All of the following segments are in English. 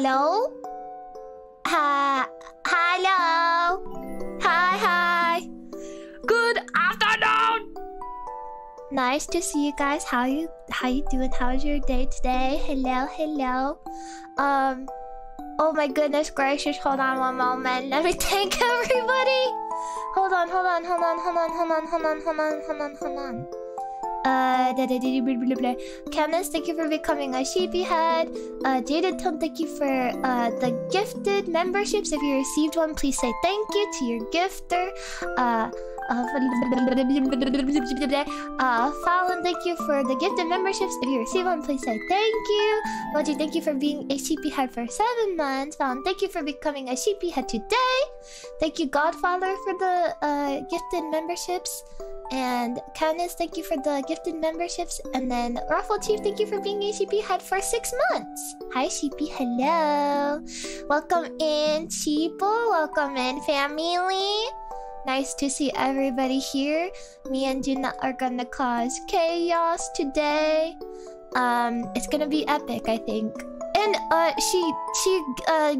Hello? Ha hello? Hi, hi. Good afternoon. Nice to see you guys. How you how you doing? How's your day today? Hello, hello. Um Oh my goodness gracious, hold on one moment. Let me thank everybody. Hold on, hold on, hold on, hold on, hold on, hold on, hold on, hold on, hold on. Uh. Candace, thank you for becoming a sheepy head. Uh, Tone, thank you for uh, the gifted memberships. If you received one, please say thank you to your gifter. Uh, uh, uh, Fallon, thank you for the gifted memberships. If you receive one, please say thank you. Moji, thank you for being a sheepy head for seven months. Fallon, thank you for becoming a sheepy head today. Thank you, Godfather, for the uh, gifted memberships. And Candice, thank you for the gifted memberships. And then Ruffle Chief, thank you for being a Sheepy head for six months. Hi, Sheepy. Hello. Welcome in, Sheeple. Welcome in, family. Nice to see everybody here. Me and Juna are gonna cause chaos today. Um, it's gonna be epic, I think. And uh, she she uh,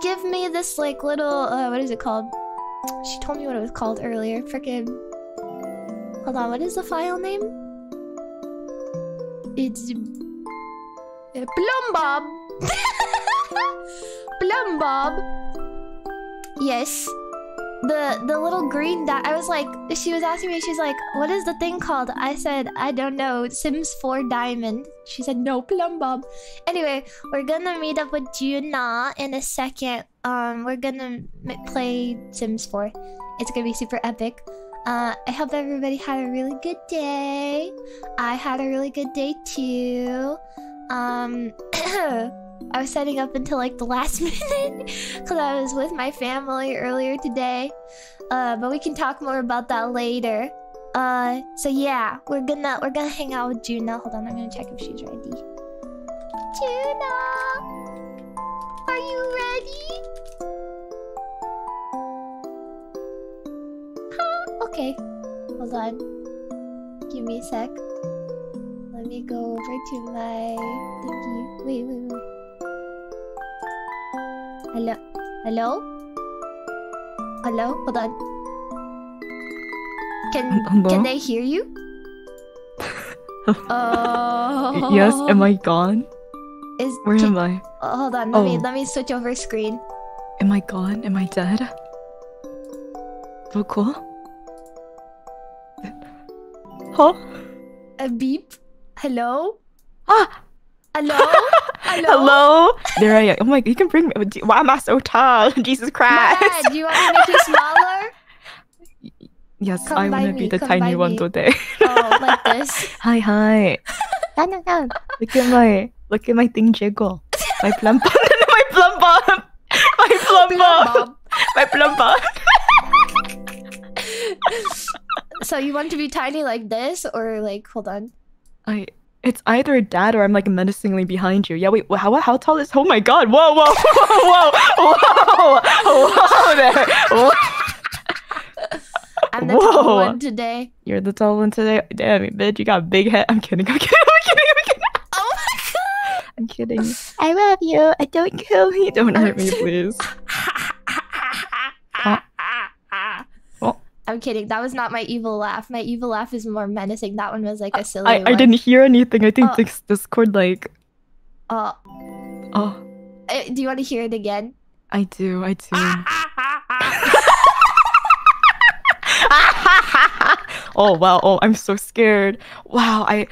give me this like little uh, what is it called? She told me what it was called earlier. Freaking Hold on, what is the file name? It's uh, Plumbob. Plumbob. Yes. The the little green dot. I was like, she was asking me. She's like, "What is the thing called?" I said, "I don't know." Sims 4 Diamond. She said, "No, Plumbob." Anyway, we're gonna meet up with Juna in a second. Um, we're gonna play Sims 4. It's gonna be super epic. Uh, I hope everybody had a really good day. I had a really good day too. Um, I was setting up until like the last minute because I was with my family earlier today. Uh, but we can talk more about that later. Uh, so yeah, we're gonna we're gonna hang out with Juna. Hold on, I'm gonna check if she's ready. Juna, are you ready? Okay. Hold on. Give me a sec. Let me go over to my thingy. Wait, wait, wait. Hello? Hello? Hello? Hold on. Can Hello? can they hear you? Oh. Yes, am I gone? Is Where can- am I? Oh, hold on. Let me Oh. let me switch over screen. Am I gone? Am I dead? So cool? Huh? A beep. Hello. Ah! Hello. Hello. Hello? There I am. Oh my god, you can bring me. Why am I so tall? Jesus Christ. Dad, do you want me to make you smaller? Yes, Come I wanna be the tiny one me. today. Oh, like this. hi, hi. look at my, look at my thing jiggle. My plump bum. my plump bum. My plump bum. My plum bum. So you want to be tiny like this, or like hold on? I. It's either that or I'm like menacingly behind you. Yeah, wait, how how tall is? Oh my god! Whoa, whoa, whoa, whoa, whoa, whoa there! Whoa. I'm the tall one today. You're the tall one today. Damn it, bitch! You got a big head. I'm kidding. I'm kidding. I'm kidding. I'm kidding. Oh my god! I'm kidding. I love you. I don't kill me. Don't hurt me, please. Oh. I'm kidding. That was not my evil laugh. My evil laugh is more menacing. That one was like a silly I, I one. didn't hear anything. I think Oh. this Discord like. Uh, uh, oh, uh, do you want to hear it again? I do. I do. Ah, oh wow! Oh, I'm so scared. Wow! I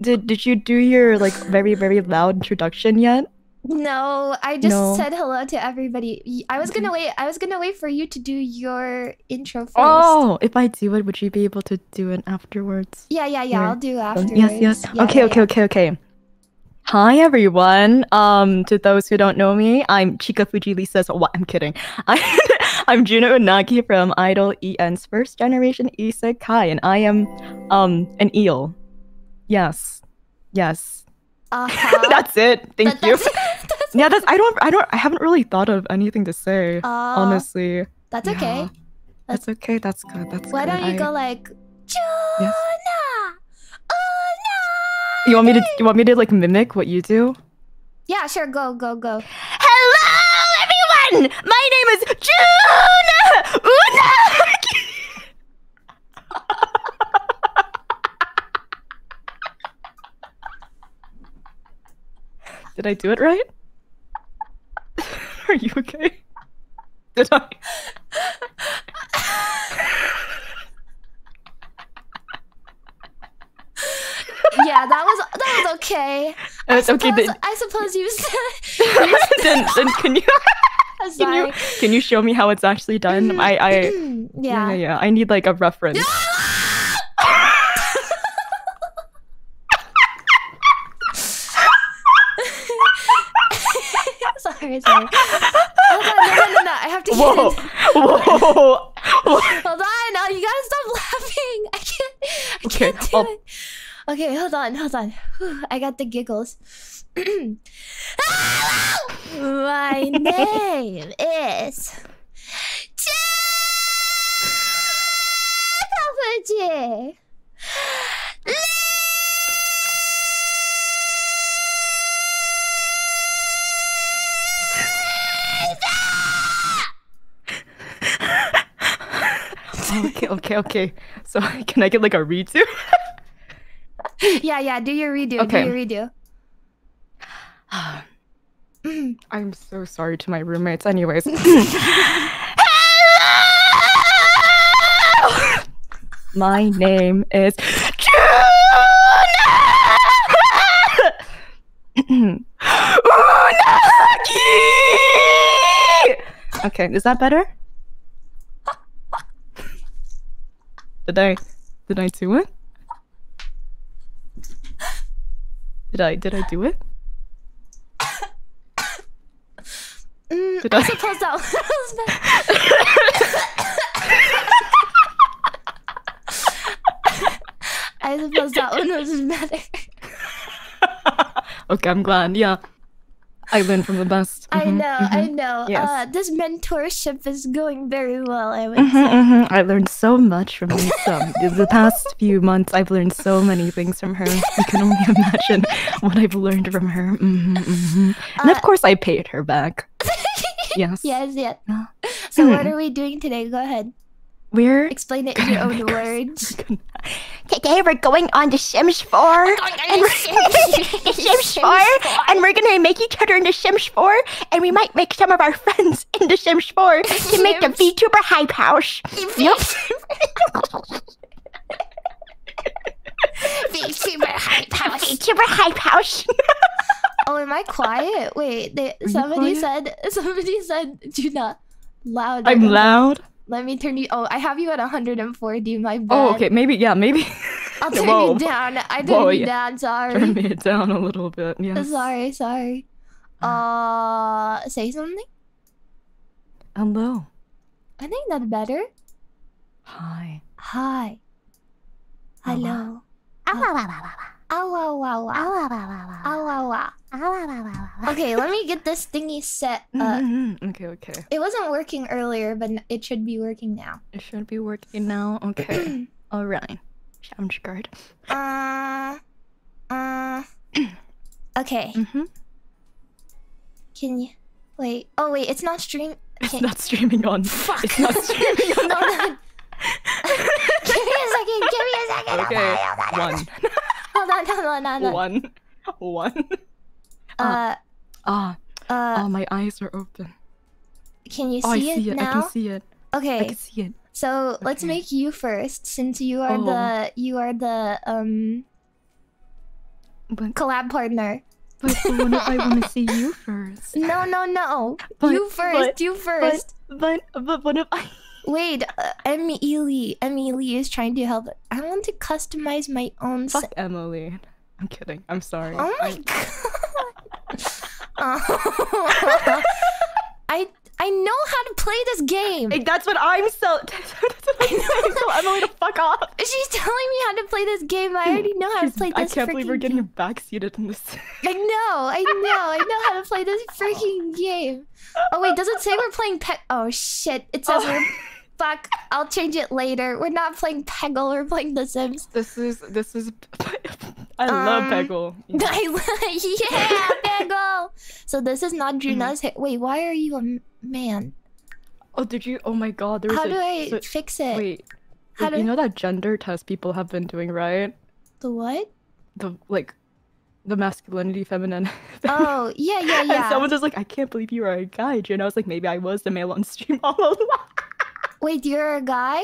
did. Did you do your like very very loud introduction yet? No, I just No. said hello to everybody. I was gonna wait. I was gonna wait for you to do your intro first. Oh, if I do it, would you be able to do it afterwards? Yeah, yeah, yeah. Here. I'll do afterwards. Yes, yes. Yeah, okay, yeah, okay, yeah. okay, okay. Hi everyone. Um, to those who don't know me, I'm Chikafuji Lisa's. What? I'm kidding. I, I'm Juna Unagi from Idol EN's first generation isekai, and I am um an eel. Yes, yes. Uh-huh. that's it. Thank That- you. That's, that's, yeah, that's. I don't. I don't. I haven't really thought of anything to say. uh, honestly, That's okay. Yeah. That's okay. That's good. That's Why good. don't you I- go like Juna? Oh You want me to? You want me to like mimic what you do? Yeah, sure. Go, go, go. Hello, everyone! My name is Juna Unagi! Did I do it right? Are you okay? Did I? Yeah, that was that was okay. I It's okay. suppose, Then, I suppose you said. then, then can you can you can you show me how it's actually done? I I yeah yeah. yeah. I need like a reference. Sorry, sorry. Hold on, no, no, no, no. I have to. Whoa whoa. whoa. Hold on, no, you gotta stop laughing. I can't. I Okay, can't do I'll- it. Okay, hold on, hold on. Whew, I got the giggles. My name is. J. okay okay okay. So can I get like a redo? Yeah, yeah. Do your redo. Okay. Do your redo. I'm so sorry to my roommates. Anyways. My name is. Unagi! Okay, is that better? Did I did I do it? Did I did I do it? Mm, Did I I- suppose that was I suppose that one was better. okay, I'm glad. Yeah. I learned from the best. I Mhm, know, I mhm. know. Yes. Uh, this mentorship is going very well, I would say. mhm. I learned so much from Lisa. In the past few months, I've learned so many things from her. You can only imagine what I've learned from her. Mhm, mhm. And Uh, of course, I paid her back. Yes. yes, yes. Yeah. So what Mm. are we doing today? Go ahead. We're Explain it in your own words. today we're going on to Sims 4. And we're the Sims 4, and we're gonna make each other into Sims 4, and we might make some of our friends into Sims 4 to make the VTuber hype house. Yep. VTuber hype house. VTuber hype house. Oh, am I quiet? Wait, they, somebody quiet? said somebody said do not loud. I'm loud. Let me turn you. Oh, I have you at 140. My bad. Oh, okay, maybe, yeah, maybe. I'll turn Whoa. you down. I turned Whoa, you yeah. down. Sorry. Turn me down a little bit. Yes. Sorry. Sorry. Uh, say something. Hello. I think that's better. Hi. Hi. Hello. Ow, ow, Okay, let me get this thingy set. Uh, Mhm, okay, okay. it wasn't working earlier, but it should be working now. It should be working now. Okay. All right. Sounds good. Uh, uh. Okay, Mm-hmm. can you wait? Oh wait, it's not stream. It's Can- not streaming on. Fuck. It's not streaming on. Hold on. give me a second. Give me a second. Okay. One. Hold on. Hold on. Hold on. One. One. Uh, Ah. uh, Oh, my eyes are open. can you see Oh, I see, it it. I can see it. Okay. I Okay, can see it. so let's make you first, since you are Oh. the you are the um But, collab partner. but what if I want to see you first? No, no, no. But- you first. but- you first. But, but what if I? Wait, uh, Emily. Emily is trying to help. I want to customize my own. Fuck Emily. I'm kidding. I'm sorry. oh my god. Oh. I I know how to play this game. Hey, that's what I'm so. What I'm saying. Tell Emily to fuck off. She's telling me how to play this game. I already know how to play I can't believe we're getting game. backseated in this. I know, I know, I know how to play this freaking game. Oh wait, does it say we're playing Peg? Oh shit! It says we're. Fuck! I'll change it later. We're not playing Peggle. We're playing The Sims. This is this is. I love Um, Peggle. I, yeah, Peggle. So this is not Juna's hair. Wait, why are you a man? Oh, did you? Oh my god, there was How do I so- fix it? wait. How do you know that gender test people have been doing, right? the what? The like, the masculinity, feminine. Oh yeah, yeah, And yeah. someone was like, "I can't believe you are a guy," and I was like, "Maybe I was the male on stream all along." Wait, you're a guy?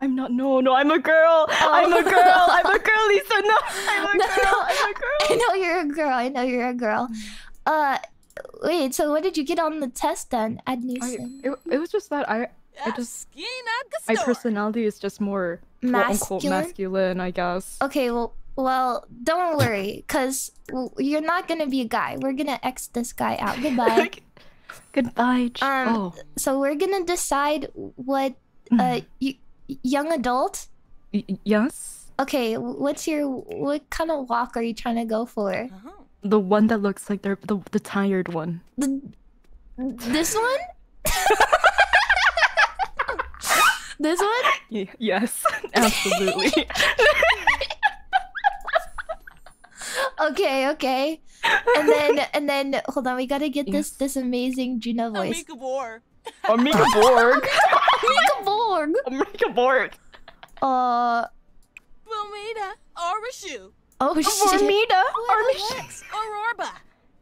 I'm not. No, no, I'm a girl. I'm a girl. I'm a girl, Lisa. No, I'm a No, girl. no. I'm a girl. I know you're a girl. I know you're a girl. Uh, wait. So what did you get on the test then, I, Adnison? it, it was just that I I just my personality is just more quote unquote Masculine? masculine, I guess. Okay. Well, well, don't worry, cause you're not gonna be a guy. We're gonna X this guy out. Goodbye. Goodbye. Um, oh, so we're gonna decide what uh y- young adult. y- y- yes, Okay, what's your what kind of walk are you trying to go for? The one that looks like they're the the tired one. The, this one? this one? Y- yes, absolutely. Okay, okay. And then and then hold on, we gotta get this this amazing Gina voice. Amiga Borg. Mika Borg. Amiga Borg. Amiga Borg. Uh oh shit. Formida. Aurora.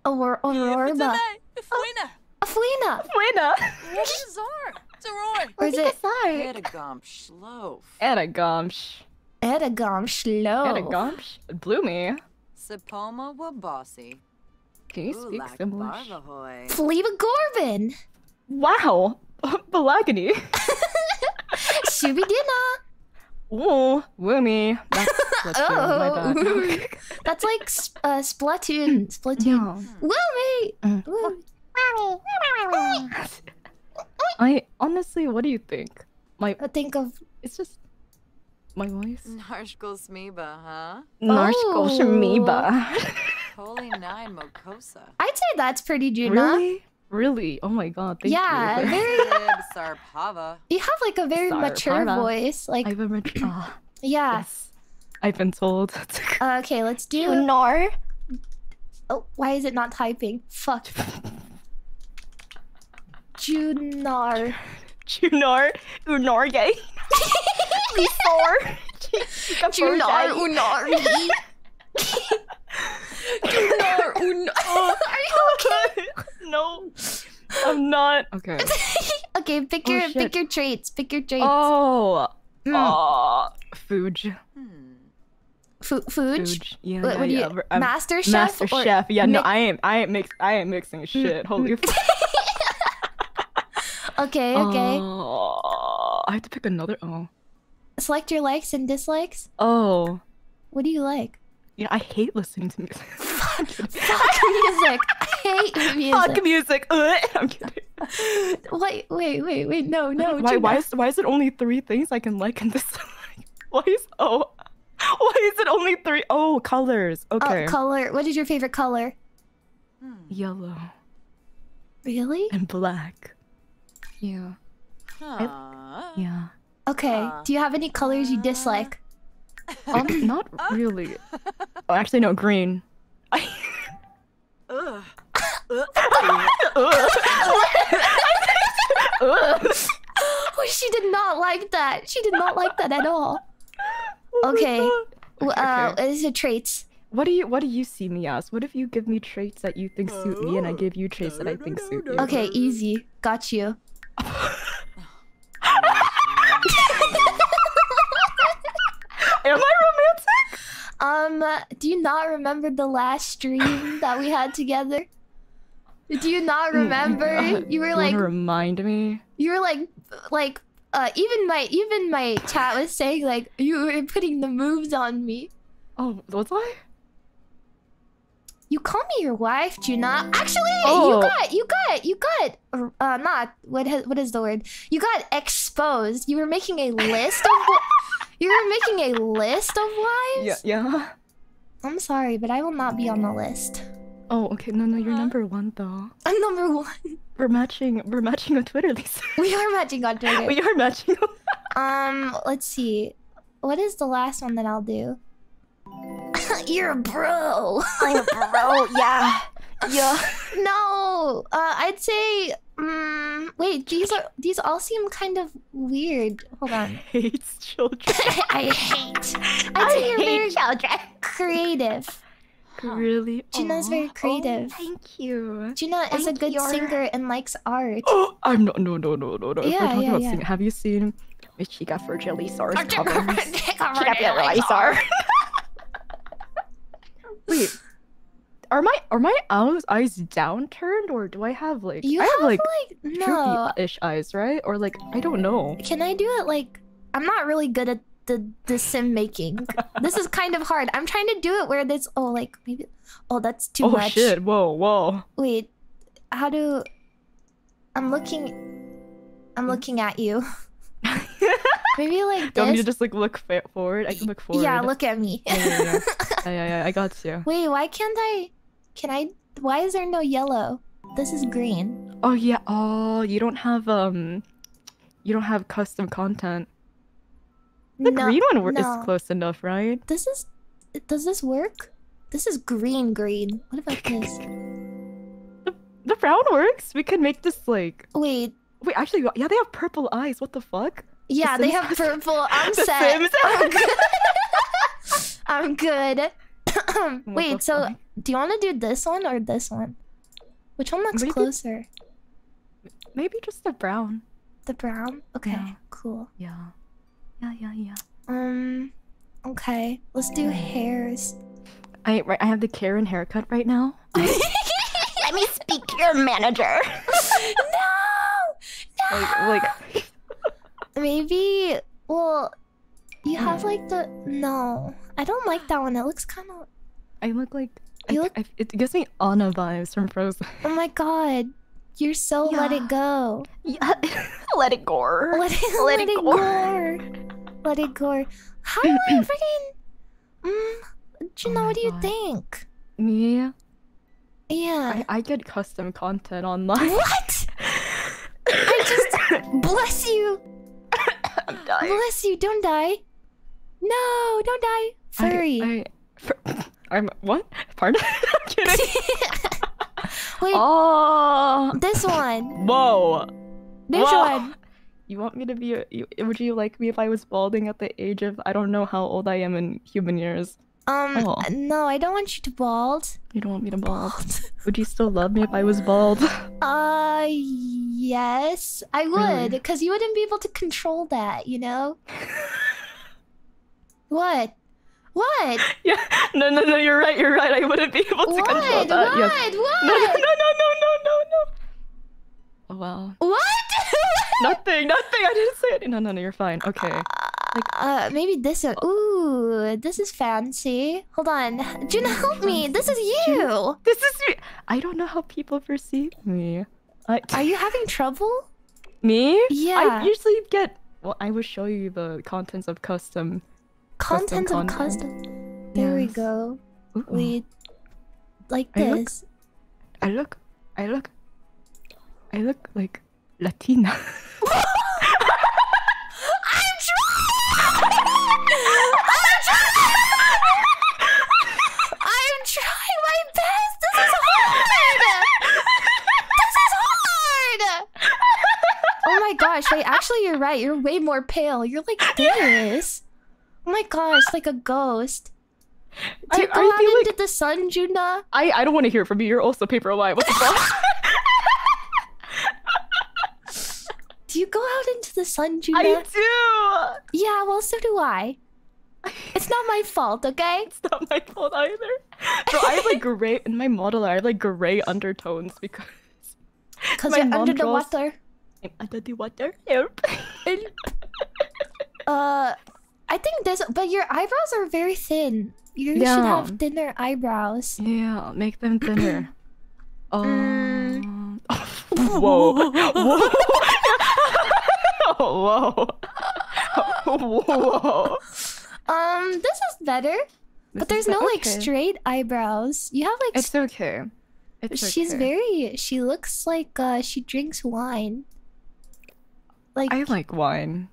Aurora Aurora. Afuina. Buena. Or is it Edagom Schlof. Edagomsh. Edagom Shlo? Edagomsh. Blew me. Sapoma Wabossi. Can you speak Ulak English? Barvahoy. Fleva Gorvin. Wow. Balagany. Shubidina. Ooh, Woomy. That's Splatoon, my Oh. bad. That's like sp- uh, Splatoon. Splatoon. no. Woomy. Mm. Woo. I honestly, what do you think? My, I think of it's just my voice. Narshkol Smiba, huh? Narshko Oh. Shamiba. Holy Nine Mokosa. I'd say that's pretty Juna. really? Really? Oh my god, thank Yeah, you. very Sarpava. You have like a very Sorry, mature voice. Like I've been rich. Ah, yeah. yes. I've been told. Uh, okay, let's do. Junar. Oh, why is it not typing? Fuck. Junar. Junar. Unorge. Lisor. Junar Unari. Junar Unar. Are you okay? no. I'm not. Okay. Okay, pick Oh, your shit. pick your traits. Pick your traits. Oh. Mm. Oh. Fuge. Hmm. Fuge. Fuge. Yeah, What, yeah, do yeah. you? Um, Master chef. Master or Chef. Yeah, no, I ain't. I ain't mix. I ain't mixing shit. Holy. f- Okay, okay. Oh, I have to pick another. Oh. Select your likes and dislikes. Oh. What do you like? Yeah, I hate listening to music. Fuck music. I hate music. Fuck music. Ugh. I'm kidding. Wait, wait, wait, wait. No, no. why? Why Juna. is why is it only three things I can like in this? why is oh? Why is it only three? Oh, colors. Okay. Oh, color. What is your favorite color? Hmm. Yellow Really? and black. Yeah. Huh. Yeah. Okay. Uh, Do you have any colors you dislike? Um, not really. Oh, actually, no. Green. I. Ugh. Oh, she did not like that. She did not like that at all. Oh Okay. God. W- Okay, Uh, okay. is it traits? What do you What do you see me as? What if you give me traits that you think suit me, and I give you traits that I think suit you? Okay, easy. Got you. Am I romantic? Um, do you not remember the last stream that we had together? Do you not remember? You were You like, remind me. you were like, like, uh, even my even my chat was saying like you were putting the moves on me. Oh, was I? You call me your wife, Juna. Actually, Oh. you got, you got, you got, uh, not what? Has, what is the word? You got exposed. You were making a list of. you were making a list of wives. Yeah. Yeah. I'm sorry, but I will not be on the list. Oh, okay. No, no, you're Huh? number one though. I'm number one. We're matching. We're matching on Twitter, Lisa. We are matching on Twitter. we are matching. Um, let's see. What is the last one that I'll do? You're a bro. I'm a bro. Yeah. Yeah. no. Uh, I'd say. Um, wait, these are these all seem kind of weird. Hold on. Hates children. I hate. I'd say you're very children. creative. Really? Gina's Aw. very Oh, creative. thank you. Gina is a good you. singer and likes art. Oh, I'm not. No, no, no, no, no. If Yeah, we're talking yeah, about yeah. singing, have you seen Miss Chica for Jelly Chica covers? for Jelly Star. Wait, are my are my eyes eyes downturned or do I have like You I have, have like like no. droopy-ish eyes, right? Or like I don't know. Can I do it like I'm not really good at the the sim making. this is kind of hard. I'm trying to do it where this oh like maybe oh that's too oh much. shit! Whoa, whoa. Wait, how do I'm looking I'm looking at you. Maybe like Do you just like look forward? I can look forward. Yeah, look at me. Yeah, yeah, yeah. yeah, yeah, yeah, I got you. Wait, why can't I can I why is there no yellow? This is green. Oh yeah. Oh, you don't have um, you don't have custom content. The no, green one no. is close enough, right? This is does this work? This is green green. What about this? The brown works. We can make this like. Wait, Wait, actually, yeah, they have purple eyes. What the fuck? yeah, they have purple. I'm The set. Sims I'm good. I'm good. Wait, so fuck? do you want to do this one or this one? Which one looks Maybe- closer? Maybe just the brown. The brown? Okay, Yeah. cool. Yeah. Yeah, yeah, yeah. Um, okay, let's do hairs. I right, I have the Karen haircut right now. Let me speak to your manager. no, no. like maybe. Well, you have like the no. I don't like that one. It looks kind of. I look like. You I, look- I, it gives me Anna vibes from Frozen. Oh my god, you're so let it go. Yeah, let it go. Let it, Let let it it go. go. Go. How do I freaking? Mm, Gina, Oh what do you God. think? Me, Yeah. I, I get custom content online. What? I just bless you. I'm dying. Bless you. Don't die. No, don't die. Furry. I, I, fur- I'm what? Pardon? I'm kidding. Wait, Oh, this one. whoa. This Whoa. one? You want me to be? A, you, would you like me if I was balding at the age of I don't know how old I am in human years? Um, Oh. no, I don't want you to bald. You don't want me to bald? Would you still love me if I was bald? Uh, yes, I would, Really? because you wouldn't be able to control that, you know? What? What? yeah. No, no, no. You're right. You're right. I wouldn't be able to What? control What? that. Yes. What? No, no, no, no, no, no, no, Oh. What? Nothing. Nothing. I didn't say it. No, no, no. You're fine. Okay. Like, uh, maybe this one. Ooh, this is fancy. Hold on. Juna, help me. This is you. This is me. I don't know how people perceive me. I, Are you having trouble? me? Yeah. I usually get. Well, I will show you the contents of custom. Content of content. custom. There we go. Ooh. Wait. Like I look- this. I look. I look. I look like Latina. I'm trying. I'm trying. I'm trying my best. This is hard. This is hard. Oh my gosh! Wait, actually, you're right. You're way more pale. You're like this. Oh my gosh, like a ghost. Do you I- go I out into like- the sun, Juna? I I don't want to hear from you. You're also paper white. What the fuck? Do you go out into the sun, Juna? I do. Yeah, well, so do I. It's not my fault, okay? It's not my fault either. So I have like gray in my model. I have like gray undertones because Because My you're under the water. I'm under the water. Help. Uh, I think this, but your eyebrows are very thin. You should have thinner eyebrows. Yeah, make them thinner. Mm. Um. Whoa. Whoa. Whoa. Whoa. Um, this is better, but there's no be- like straight eyebrows. You have like. It's okay. It's s- she's okay. very. She looks like uh she drinks wine. Like I like wine.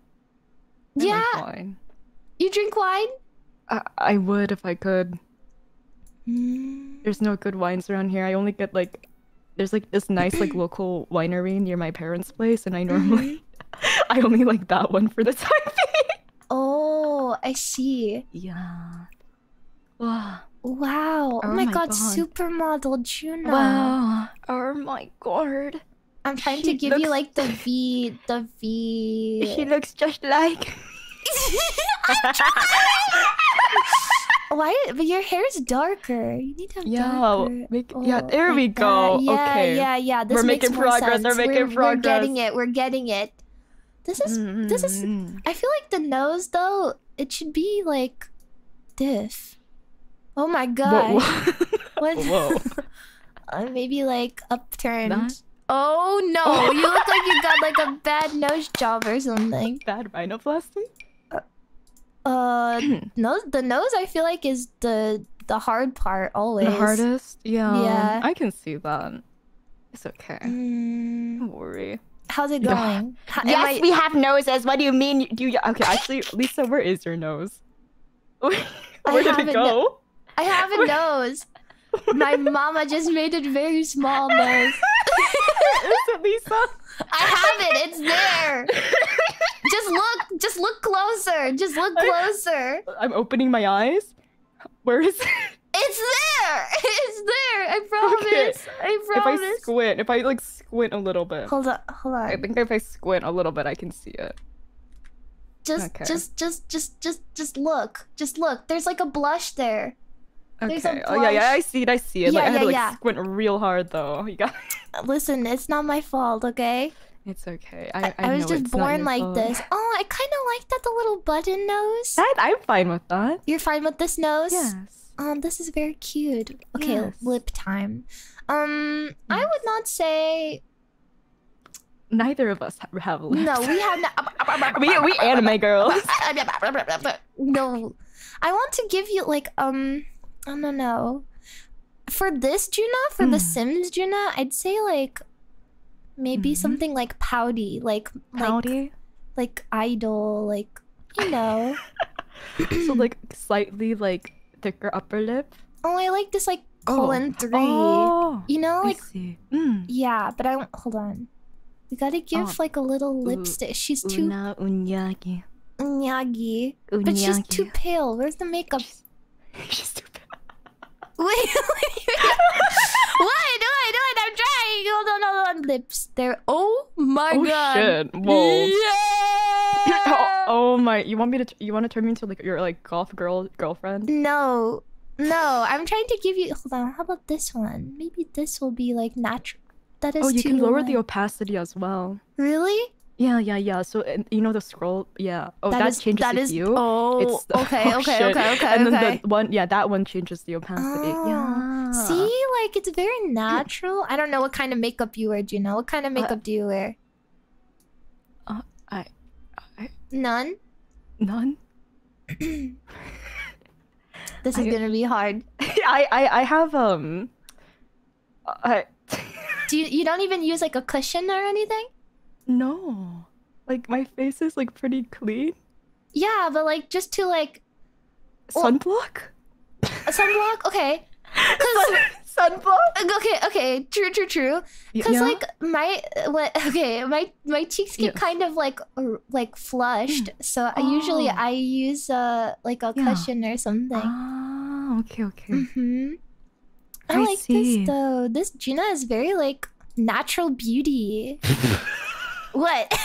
I yeah, Like wine. you drink wine. I, I would if I could. Mm. There's no good wines around here. I only get like there's like this nice like local winery near my parents' place, and I normally I only like that one for the time being. Oh, I see. Yeah. Wow. Wow. Oh, Oh my my god, God. supermodel Juna. Wow. Oh my god. I'm trying to She give you like the V, the V. She looks just like. Why? But your hair is darker. You need to have Yeah, darker. make- yeah, Oh, there we go. that. Yeah, Okay. yeah, yeah. This We're makes making more progress, we're sense. making We're getting it. We're getting it. This is. This is. Mm. I feel like the nose though. It should be like, diff. Oh my god. Whoa. What? Whoa. Uh, maybe like upturned. That- Oh no! You look like you got like a bad nose job or something. Bad rhinoplasty? Uh, nose. The nose I feel like is the the hard part always. The hardest? Yeah. Yeah. I can see that. It's okay. Mm, Don't worry. How's it going? How, Yes, I- we have noses. What do you mean? Do you? Okay, actually, Lisa, where is your nose? Where did it go? I have a nose. My mama just made it very small nose. is it Lisa? I have it. It's there. Just look. Just look closer. Just look closer. I'm opening my eyes. Where is it? It's there. It's there. I promise. I promise! If I squint, if I like squint a little bit, Hold on. Hold on. I think if I squint a little bit, I can see it. Just, okay. just, just, just, just, just look. Just look. There's like a blush there. Okay. Oh yeah, yeah, I see it. I see it. like Yeah, I had to yeah, like yeah. squint real hard though. You got. Listen, it's not my fault, okay? It's okay. I, I, I, was just born like fault. this. Oh, I kind of like that the little button nose. That I'm fine with that. You're fine with this nose? Yes. Um, this is very cute. Okay, Yes. lip time. Um, I would not say Neither of us ha- have lips. no. We have not. we we anime girls. no, I want to give you like um, I don't know. For this Juna, for the Mm. Sims Juna, I'd say like maybe Mhm. something like pouty, like like Howdy. like idol, like you know. so like slightly like thicker upper lip. Oh, I like this like Oh. colon three. Oh, You know, like. Mm. yeah, but I don't. Hold on. We gotta give Oh. like a little lipstick. She's too Una unyagi. nyagi, but she's too pale. Where's the makeup? She's stupid. Wait, wait, what? What? What? I'm trying. Hold on, hold on. Lips. There. Oh my Oh god. shit! Whoa. Yeah. Oh, oh my! You want me to? You want to turn me into like your like golf girl girlfriend? No, no. I'm trying to give you. Hold on. How about this one? Maybe this will be like natural. That is Oh, you can lower the opacity as well. Really? Yeah, yeah, yeah. So and you know the scroll. Yeah. Oh, that, That is- changes that the is- hue. Oh. It's okay. oh, okay. shit. Okay. Okay. And then okay. the one, yeah, that one changes the opacity. Oh. Yeah. See, like it's very natural. I don't know what kind of makeup you wear. Do you know what kind of makeup do you wear? Uh, I, None. none. This is I- gonna be hard. I, I, I have um. I Do you? You don't even use like a cushion or anything? no, like my face is like pretty clean. Yeah, but like just to like Sunblock. a sunblock. Okay. Sun, sunblock. Okay. Okay. True. True. True. Because yeah? like my what? Okay, my my cheeks get kind of like like flushed, so I usually Oh. I use uh like a Yeah. cushion or something. Ah, okay, okay. Mm-hmm. I, I like see. this though. This Gina is very like natural beauty. what?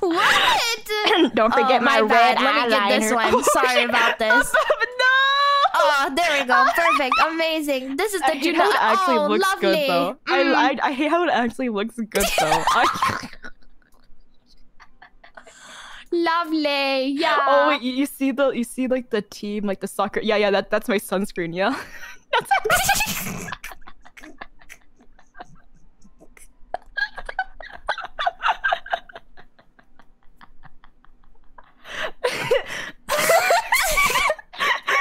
what? Don't forget Oh, my, red bad. Let me get this eyeliner. one. Sorry about this. no. Oh, there we go. Perfect. Amazing. This is the I hate how it actually oh, looks lovely. good though. Mm. I, I I hate how it actually looks good though. I, Lovely. Yeah. oh wait, you, you see the you see like the team like the soccer. Yeah, yeah, that that's my sunscreen. Yeah.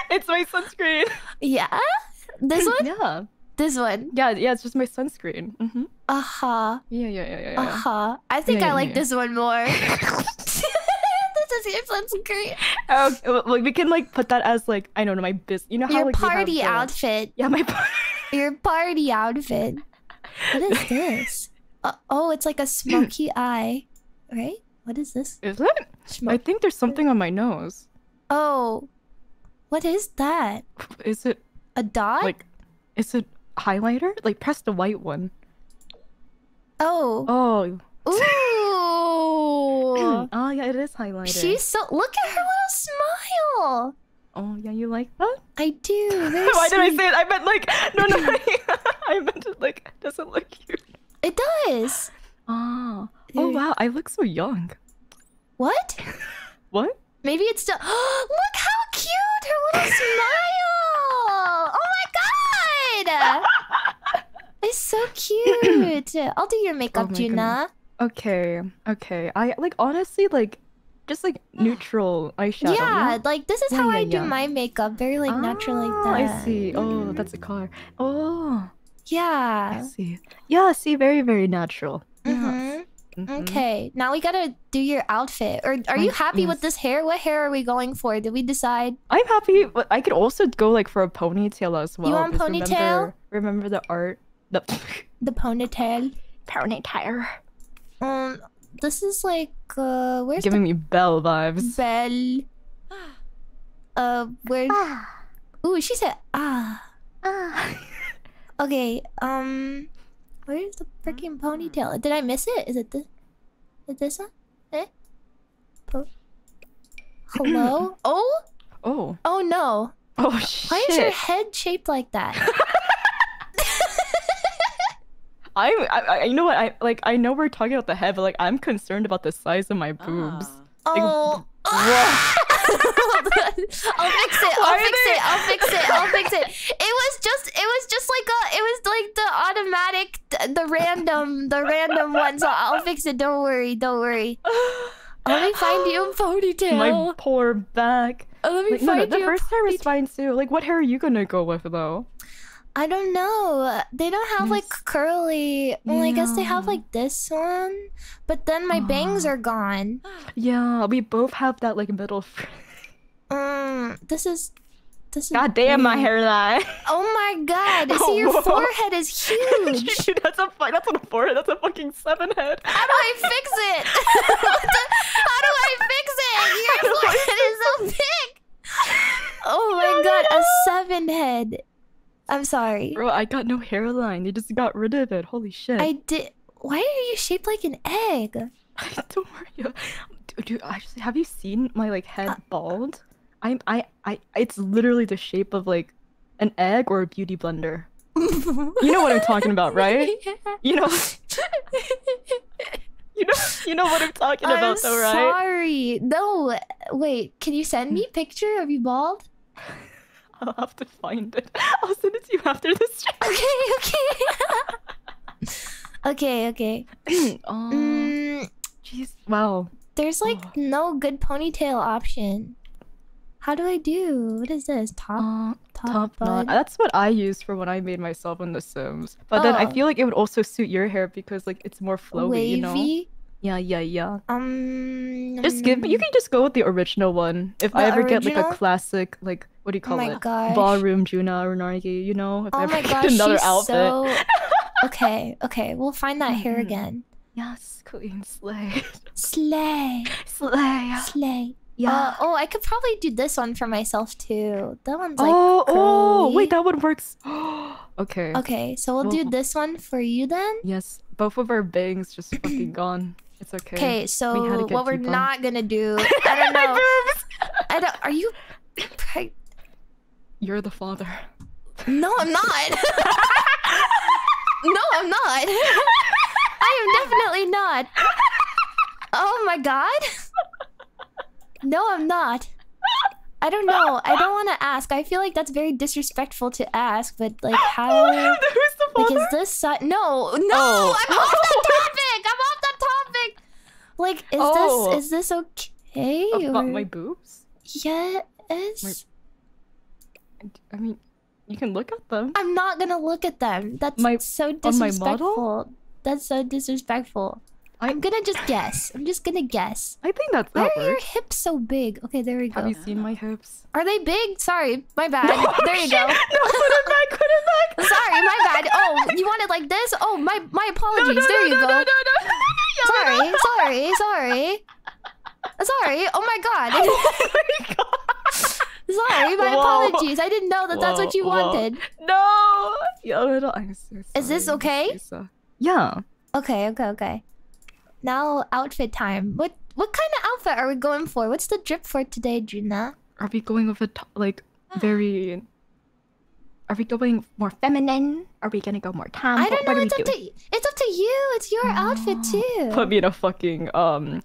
it's my sunscreen. yeah. This one? Yeah. This one. Yeah, yeah, it's just my sunscreen. Mm-hmm. Uh huh. Yeah, yeah, yeah, yeah, yeah. Uh huh. I think Yeah, I yeah, like yeah. this one more. this is your sunscreen. Oh, well, we can like put that as like I don't know my business. You know how Your like have party the- outfit. Yeah, my par- Your party outfit. What is this? Uh, oh, it's like a smoky eye, right? What is this? Is it? I think there's something on my nose. Oh, what is that? Is it A dot? like? Is it highlighter? Like press the white one. oh. Oh. Ooh. oh yeah, it is highlighter. She's so. Look at her little smile. Oh yeah, you like that? I do. Why did I say it? I meant like no no. I meant it like does it look cute? It does. Ah. Oh wow, I look so young. What? What? Maybe it's still. Look how cute her little smile. Oh my god. It's so cute. I'll do your makeup, Oh Juna. Okay, okay. I like honestly like just like neutral eyeshadow. Yeah, like this is Yeah, how yeah, I do my makeup. Very like natural like Ah, that. I see. Oh, that's a car. Oh, Yeah. I see. Yeah, see, very, very natural. hmm Mhm. Okay, now we gotta do your outfit. Or are you Right, happy with this hair? What hair are we going for? Did we decide? I'm happy. But I could also go like for a ponytail as well. want 'cause ponytail? Remember, remember the art. The The ponytail. ponytail. Um, this is like uh, where's Giving me bell vibes. bell? Uh, where? Ooh, she said ah. ah. Okay. Um, where's the freaking ponytail? Did I miss it? Is it this? Is this one? Eh? Po- Hello? oh? oh, Oh no! oh shit! Why is your head shaped like that? I, I, I, you know what? I like. I know we're talking about the head, but like, I'm concerned about the size of my boobs. Ah. Oh. I'll fix it. I'll fix it. I'll fix it. I'll fix it. It was just. It was just like a. It was like the automatic, the, the random, the random one. So I'll fix it. Don't worry. Don't worry. Let me find you a ponytail. My poor back. Oh, let me Like, no, no, the you. a first hair is fine too. Like, what hair are you gonna go with though? I don't know. They don't have like curly. Well, I guess they have like this one, but then my bangs are gone. Yeah, we both have that like middle. Um, this is. This is. God damn, my weird. hairline. Oh my god! See, your Whoa. forehead is huge. Dude, that's a that's not a forehead. That's a fucking seven head. How do I fix it? How do I fix it? Your forehead is so big. Oh my god, a seven head. I'm sorry. Bro, I got no hairline. You just got rid of it. Holy shit. I did. Why are you shaped like an egg? Don't worry. Dude, dude, actually, have you seen my like head Uh, bald? I'm I I. It's literally the shape of like an egg or a beauty blender. You know what I'm talking about, right? You know, you know, you know what I'm talking I'm about, though, right? sorry. No, wait. Can you send me a picture of you bald? I'll have to find it. I'll send it to you after this. stream. Okay, okay. okay, okay. oh, Mm, jeez, wow. there's like Oh. no good ponytail option. How do I do? What is this? Top Uh, top, top knot. That's what I used for when I made myself on The Sims. But then I Oh. feel like it would also suit your hair because like it's more flowy, Wavy. you know? Yeah, yeah, yeah. Um. Just give me. You can just go with the original one. If I The ever get like a classic, like what do you Oh call my it? gosh. Ballroom Juna or Nargi, you know? If Oh ever my gosh, another she's outfit. so. Okay, okay. We'll find that hair again. Yes, Queen Slay. Slay, Slay. slay. Yeah. Uh, oh, I could probably do this one for myself too. That one's like. oh, oh, wait, that one works. okay. Okay, so we'll do this one for you then. Yes, both of our bangs just fucking gone. It's okay. Okay, so We had to get what we're on- not gonna do, I don't know. I don't. Are you? You're the father. No, I'm not. no, I'm not. I am definitely not. Oh my god. No, I'm not. I don't know. I don't want to ask. I feel like that's very disrespectful to ask, but like how Who's the like is this si- No, no, Oh. I'm off that topic. I'm off that topic. Like is Oh. this is this okay? About or- my boobs? Yes. I mean, you can look at them. I'm not gonna look at them. That's My- so on my disrespectful. That's so disrespectful. I'm gonna just guess. I'm just gonna guess. I think that's Why that are your works. hips so big? Okay, there we go. Have you seen my hips? Are they big? Sorry, my bad. No, there you shit. go. No, put it back, put it back. Sorry, my bad. Oh, you want it like this. Oh my my No, apologies. no, there no, you no, go. No, no, no, Sorry, sorry, sorry. Sorry. Oh my god. Oh my god. Sorry, my Whoa. apologies. I didn't know that that's what Whoa, you whoa. wanted. No. Yo, I'm so sorry. Is this okay? Yeah. Okay, okay, okay. Now outfit time. What what kind of outfit are we going for? What's the drip for today, Juna? Are we going with a like very? Are we going more feminine? Are we gonna go more tom? I don't what know. are It's up to it's up to you. It's your outfit too. Put me in a fucking um,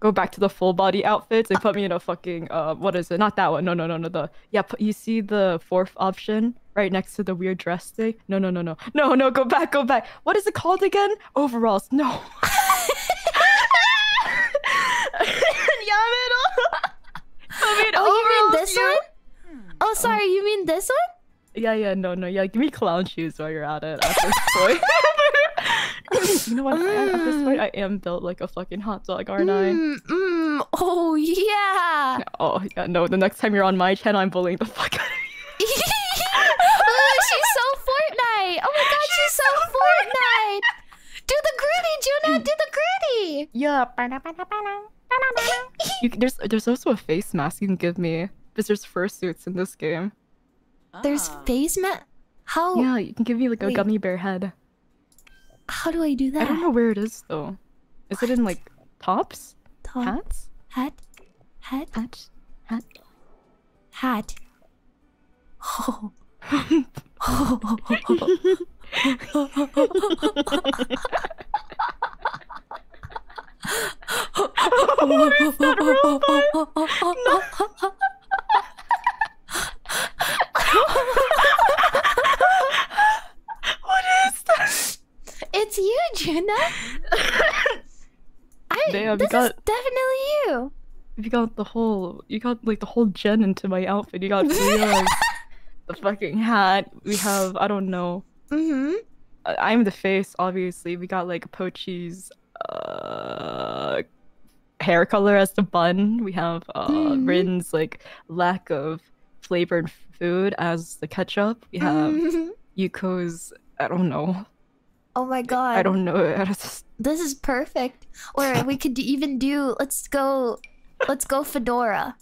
go back to the full body outfits and put me in a fucking uh, what is it? Not that one. No, no, no, no. The yeah. Put, you see the fourth option right next to the weird dress thing? No, no, no, no, no, no. Go back, go back. What is it called again? Overalls. No. Yamero. I mean, oh, you mean this one? Oh, sorry. You mean this one? Yeah, yeah, no, no, yeah. Give me clown shoes while you're at it. At this point. you know what? I am, at this point, I am built like a fucking hot dog, aren't I? Mm, mm, oh yeah. Oh yeah, no. The next time you're on my channel, I'm bullying the fuck out of you. oh, she's so Fortnite. Oh my god, she's so Fortnite. Do the gritty, Juna. Do the gritty. Yeah. You, there's there's also a face mask you can give me because there's fursuits in this game. There's Ah. face mat. How Yeah, you can give me like a Wait. gummy bear head. how do I do that? I don't know where it is though. Is it in like tops, Top, hats, hat, hat, hats, hat? hat. Oh. What is that? It's you, Juna. I, Damn, you this is got- definitely you. You got the whole, you got like the whole gen into my outfit. You got the fucking hat. We have, I don't know. Mm-hmm. I'm the face, obviously. We got like Pochi's uh, hair color as the bun. We have uh, Mhm. Rin's like lack of flavored food as the ketchup. We have. Yuko's, I don't know. Oh my god. I don't know. This is perfect. Or we could even do. Let's go. Let's go fedora.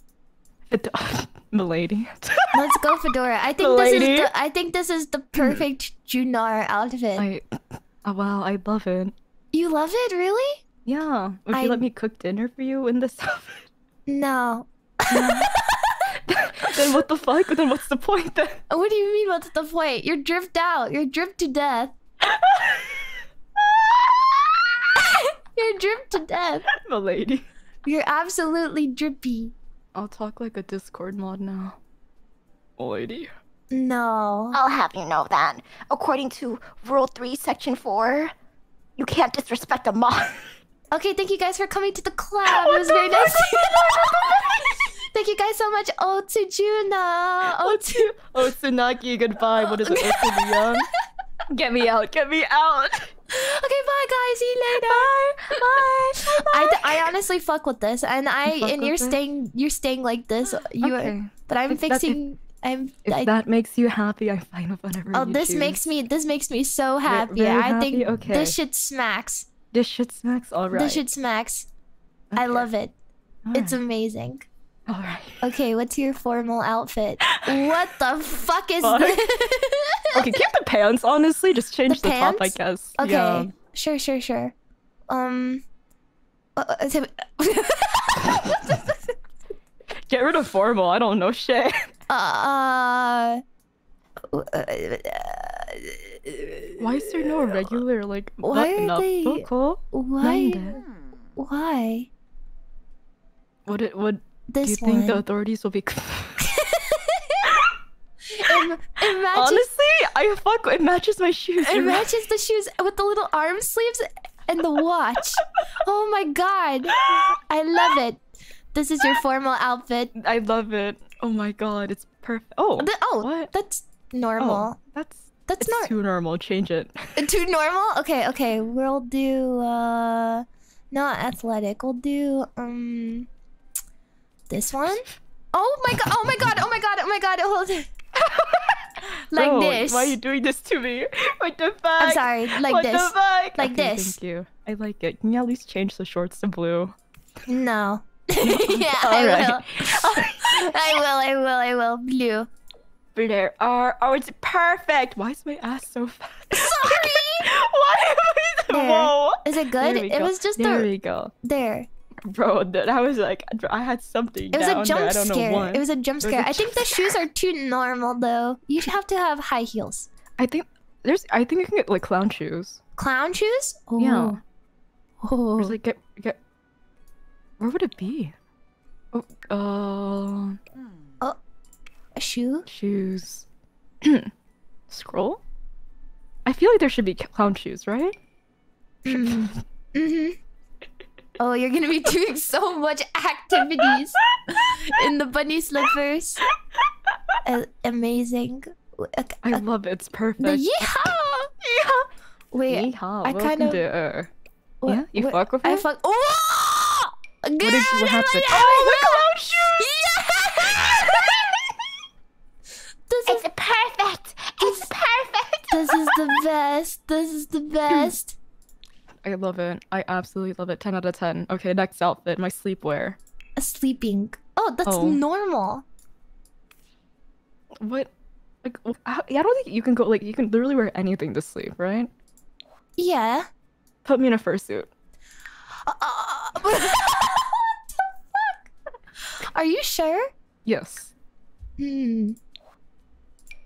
Milady. Let's go fedora. I think this is the. I think this is the perfect Junar outfit. I, oh, wow, I love it. You love it, really? Yeah. Would I- you let me cook dinner for you in this outfit? No. Then what the fuck? Then what's the point then? What do you mean? What's the point? You're dripped out. You're dripped to death. You're dripped to death. Milady. You're absolutely drippy. I'll talk like a Discord mod now. Milady. No. I'll have you know that, according to Rule 3, Section 4, you can't disrespect a mod. Okay, thank you guys for coming to the club. It was very nice. Thank you guys so much. Oh, to Juna. Oh, to. Oh, Tsunaki, goodbye. What is it? Oh? Get me out. Get me out. Okay, bye guys. See you later. Bye. I, th- I honestly fuck with this, and I and you're this? staying you're staying like this. You Okay. are, but I'm If that- if- fixing. I'm. If I, that makes you happy, I'm fine with whatever oh, this choose. makes me this makes me so happy. very I think? Okay. this shit smacks. This shit smacks alright. This shit smacks. I love it. It's Alright. amazing. Alright. Okay, what's your formal outfit? what the fuck is Fuck. this? Okay, keep the pants, honestly. Just change the, top, I guess. Okay, Yeah. sure, sure, sure. Um. uh, uh, Get rid of formal. I don't know shit. uh. Why is there no regular, like, Why are button up they- buckle? Why? Why? Would it, would, do you This think the authorities will be... It matches. Honestly, I fuck, it matches my shoes. It matches the shoes with the little arm sleeves and the watch. oh my god. I love it. This is your formal outfit. I love it. Oh my god, it's perfect. Oh, The- oh, what? that's Oh, normal. that's That's it's not too normal. Change it. too normal. Okay, okay. We'll do uh not athletic. We'll do um this one. Oh my god! Oh my god! Oh my god! Oh my god! Hold it. like Bro, this. Why are you doing this to me? What the fuck? I'm sorry, like what this. the fuck? Like Okay, this. Thank you. I like it. Can you at least change the shorts to blue? No. yeah, I will. I will. I will. I will. Blue. Blue. Oh, oh, it's perfect. Why is my ass so fat? Sorry. Why? There. Whoa. Is it good? It go. was just there a we go, there. bro. That I was like, I had something. It was a jump. Scare. It was a jump scare. I think the shoes are too normal though. You should have to have high heels. I think there's. I think you can get like clown shoes. Clown shoes? Oh. Yeah. Oh. Or like get get. Where would it be? Oh, uh, Hmm. A shoe? shoes. Scroll. I feel like there should be clown shoes, right? Mm. Mm-hmm. Oh, you're gonna be doing so much activities in the bunny slippers. A- amazing. Okay, I uh, love it. It's perfect. the yeehaw! Yeehaw. Wait, Yeehaw. I kind of- to, uh, what- yeah, you what- fuck with I fuck. Oh! What did you, what happened? Oh, the clown shoes! Yeah! This is perfect. It's perfect. this is the best. This is the best. I love it. I absolutely love it. 10 out of 10. Okay, next outfit. My sleepwear. A sleeping. Oh, that's Oh. normal. What? Like, how, I don't think you can go, like, you can literally wear anything to sleep, right? Yeah. Put me in a fursuit. Uh, what the fuck? Are you sure? Yes. Hmm.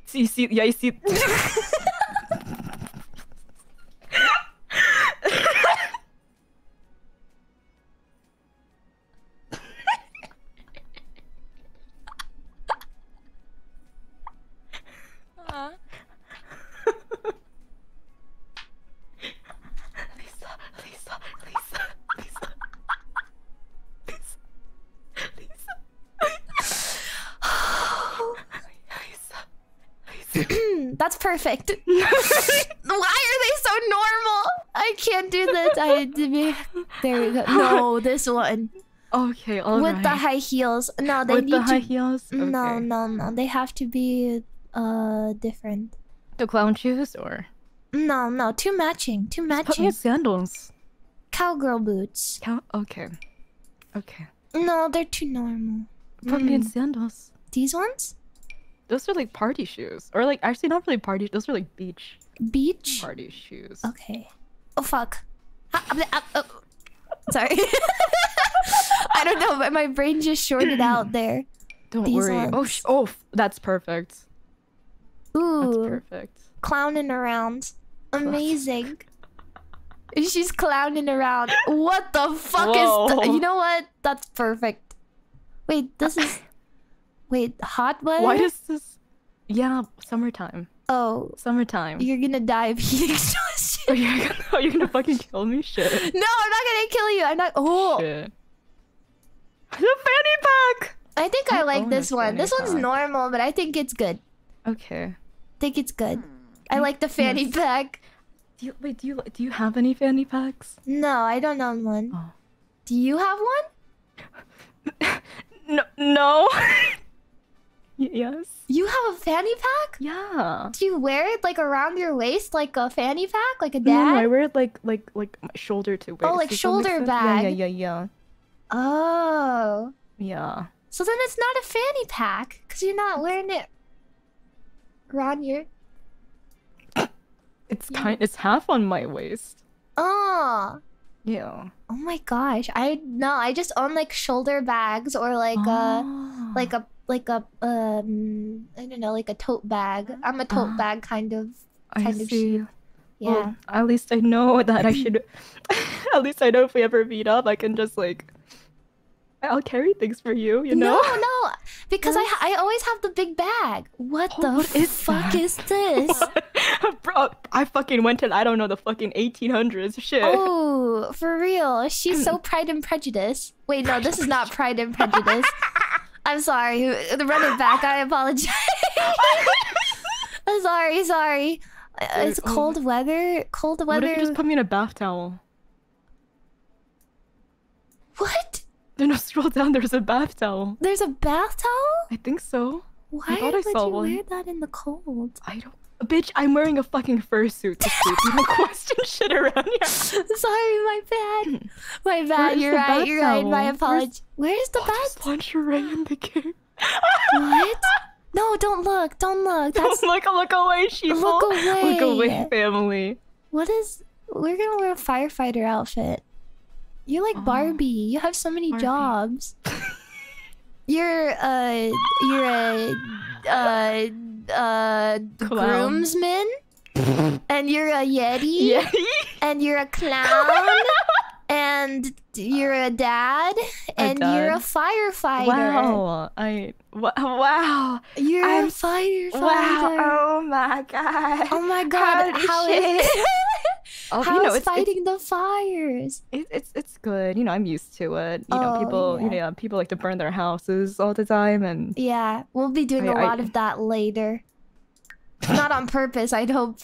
See, see, yeah, you see. perfect. Why are they so normal? I can't do this. I had to be. There we go. No, this one Okay, alright. with the high heels. No, they With need the high to. heels. Okay. No, no, no. They have to be uh different. The clown shoes or No, no. Too matching. Too put me matching. in sandals. Cowgirl boots. Count. Okay. Okay. No, they're too normal. Put me in Mm. sandals. These ones? Those are like party shoes, or like actually not really party. Those are like beach Beach? party shoes. Okay. Oh fuck. Ah, ah, ah, oh. Sorry. I don't know, but my brain just shorted out there. Don't these worry. Oh, sh- oh, that's perfect. Ooh. That's perfect. clowning around. Amazing. She's clowning around. What the fuck is Whoa. You know what? That's perfect. Wait, this is Wait, hot weather? Why does this? Yeah, summertime. Oh, Summertime. you're gonna die of heat Oh, exhaustion. you're gonna, oh, you're gonna fucking kill me? Shit. no, I'm not gonna kill you. I'm not Oh, Shit. The fanny pack! I think I I like this one. This fanny one's pack. normal, but I think it's good. Okay. think it's good. Hmm. I like the hmm. fanny Yes. pack. Do you, wait, do you do you have any fanny packs? No, I don't own one. Oh. Do you have one? No. No. Y- yes. You have a fanny pack? Yeah. Do you wear it like around your waist, like a fanny pack, like a No, no, I wear it like like like shoulder to waist. Oh, like Does shoulder bag. Yeah, yeah, yeah, Oh, yeah. Yeah. so then it's not a fanny pack because you're not wearing it around your. It's kind. It's half on my waist. Oh, Yeah. oh my gosh! I no, I just own like shoulder bags or like uh Ah. like a like a um I don't know like a tote bag. I'm a tote Ah. bag kind of. I kind of see. shoe. Yeah. Well, at least I know that I should. at least I know if we ever meet up, I can just like. I'll carry things for you. You know. No, no, because I I always have the big bag. What Oh, the what is fuck that? is this? Bro, I fucking went to I don't know the fucking 1800s. Shit. oh, for real? She's so Pride and Prejudice. Wait, no, this is not Pride and Prejudice. I'm sorry. Run it back. I apologize. I'm sorry. Sorry. Uh, It's Dude, oh cold weather. Cold What if weather. you just put me in a bath towel? What? Then no, scroll down. There's a bath towel. There's a bath towel? I think so. Why thought I would saw you one. wear that in the cold? I don't. Bitch, I'm wearing a fucking fursuit to sleep. You don't question shit around here. Sorry, my bad. My bad. Where's you're right. You're right. My towel? apology. Where's, the Oh, bath? lingerie in the game. What? No, don't look. Don't look. That's Don't look, look away, sheeple. Look Look away. Look away, family. what is. We're gonna wear a firefighter outfit. You're like Oh. Barbie. You have so many Barbie. jobs. You're uh you're a uh uh groomsman and you're a yeti Yeah. and you're a clown and you're a dad and you're a firefighter. wow. I. Wow. You're I'm a firefighter. Wow. Oh my god. Oh my god, Holy how is. Oh, how you know, is it's, it's, fighting the fires? it, it's it's good. You know, I'm used to it. You know, Oh, people. You yeah. know, people like to burn their houses all the time, and Yeah, we'll be doing I- a I- lot of that later. Not on purpose, I'd hope.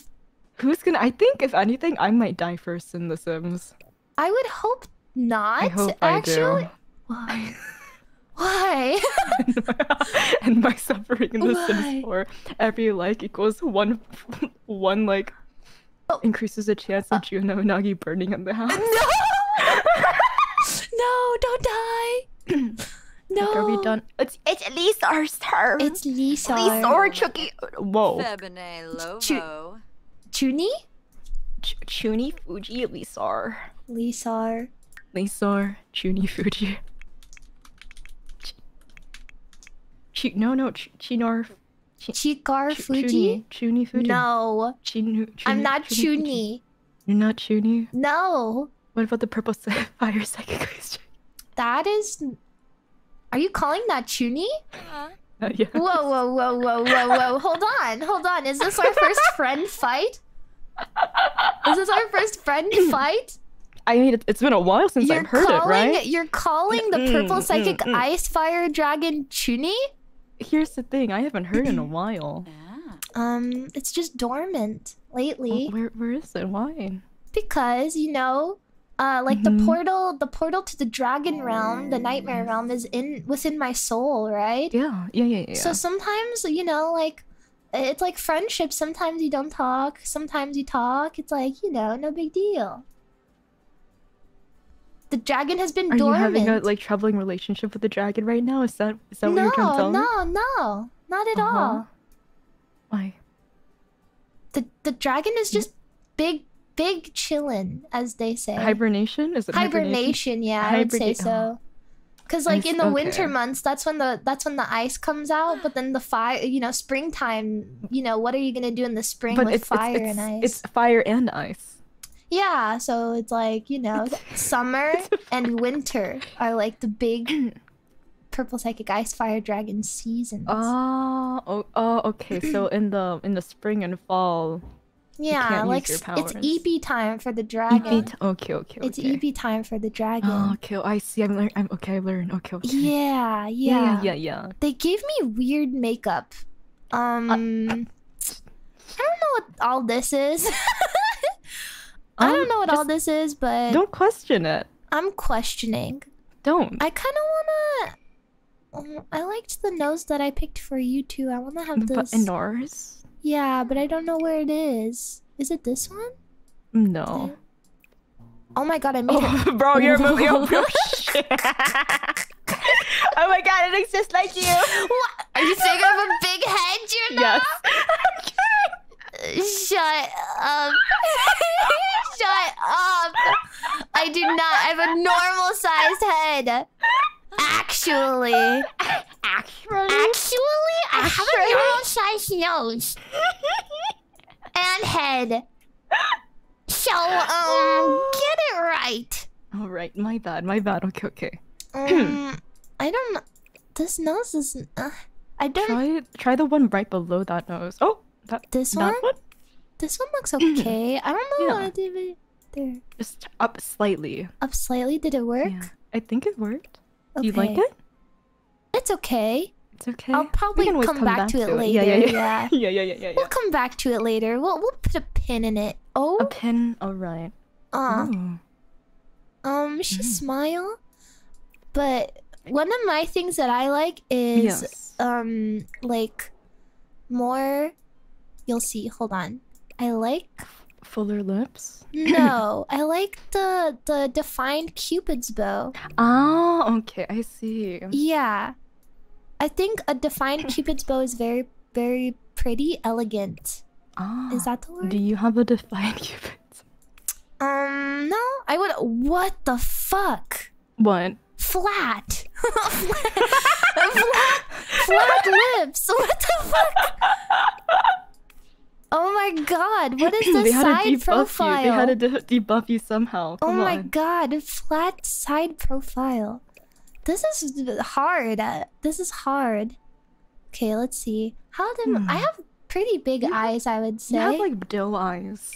who's gonna? I think if anything, I might die first in The Sims. I would hope not. I hope actually. I do. Why? Why? and by suffering in The Why? Sims 4, every like equals one, one like Oh. increases the chance of uh. Juna and Nagi burning in the house. no, no, don't die. no. Like, are we done? It's It's Lisa's turn. It's Lisa. Lisa or Chucky. whoa. Febine Chu- Lovo. Chuni? Ch- Chuni Fuji Lisa. Lisar Chuni Fuji. Ch- no no Ch- Chinar Chikar Ch- Fuji? Chuni Chuni Fuji. No. Chinu, I'm not Chuni Chuni. You're not Chuni. No. What about the purple sapphire psychic ice? That is. Are you calling that Chuni? Uh, yeah. Whoa, whoa, whoa, whoa, whoa, whoa. Hold on, hold on. Is this our first friend fight? Is this our first friend fight? I mean, it, it's been a while since You're I've heard calling it, right? you're calling the Mm, purple mm, psychic mm. ice fire dragon Chuni? Here's the thing: I haven't heard in a while. Ah. Um, it's just dormant lately Oh, where where is it? Why? because you know, uh, like Mhm. the portal, the portal to the dragon realm, the nightmare realm, is in within my soul, right? Yeah, yeah, yeah, yeah. So sometimes, you know, like it's like friendship. Sometimes you don't talk. Sometimes you talk. It's like you know, no big deal. The dragon has been Are you having a like troubling relationship with the dragon right now? Is that is that what no, you're trying to tell me? no, no, not at Uh-huh. all. Why? The the dragon is just big, big chillin', as they say. Hibernation? Is it hibernation? hibernation, yeah, I would say so. Cause like in the winter months, that's when the that's when the ice comes out. But then the fire, you know, springtime. You know, what are you gonna do in the spring But with it's, fire it's, it's, and ice? it's fire and ice. Yeah, so it's like, you know, summer and winter are like the big purple psychic ice fire dragon seasons. Oh, oh, oh, okay. So in the in the spring and fall, yeah, like it's. EP time for the dragon. EP. Okay, okay, okay. It's EP time for the dragon. Oh, okay. I see. I'm learning. I'm okay. I learn. Okay, okay. yeah, yeah, yeah, yeah, yeah. They gave me weird makeup. Um Uh, I don't know what all this is. I Um, don't know what all this is, but Don't question it. I'm questioning. Don't. I kind of wanna. Um, I liked the nose that I picked for you too. I wanna have but this. indoors? Yeah, but I don't know where it is. Is it this one? No. Oh my god, I made it. Oh, bro, you're moving. Oh, oh my god, it looks just like you. What? Are you saying I have a big head, Juna? Yes. Shut up. Shut up. I do not. I have a normal sized head. Actually. Actually. Actually, I have a normal sized nose. And head. So, um, get it right. All right, my bad, my bad. Okay, okay. Um, I don't. This nose is. Uh, I don't. Try try the one right below that nose. Oh, that This that one? This one looks okay. I don't know Yeah. did it there. Just up slightly. Up slightly. Did it work? Yeah, I think it worked. Okay. You like it? It's okay. It's okay. I'll probably always come, back, to it Yeah, later. yeah, Yeah, yeah. yeah, yeah, yeah, yeah, We'll come back to it later. We'll we'll put a pin in it. Oh. A Oh, pin. All right. uh, Ooh. um, she Mm. smile, but one of my things that I like is yes. um like more. You'll see. Hold on. I like Fuller lips. no. I like the the defined Cupid's bow. Oh, okay, I see. Yeah, I think a defined Cupid's bow is very very pretty, elegant. Ah, Is that the word? Do you have a defined cupid's? Um, no. I would. What the fuck? What? Flat. flat, flat, flat lips. What the fuck? Oh my god! What is they the had to side profile? you. They had to de- debuff you somehow. oh my on. god! Flat side profile. This is hard. This is hard. Okay, let's see. How do Hmm. I have pretty big You eyes? I would say. You have like doe eyes.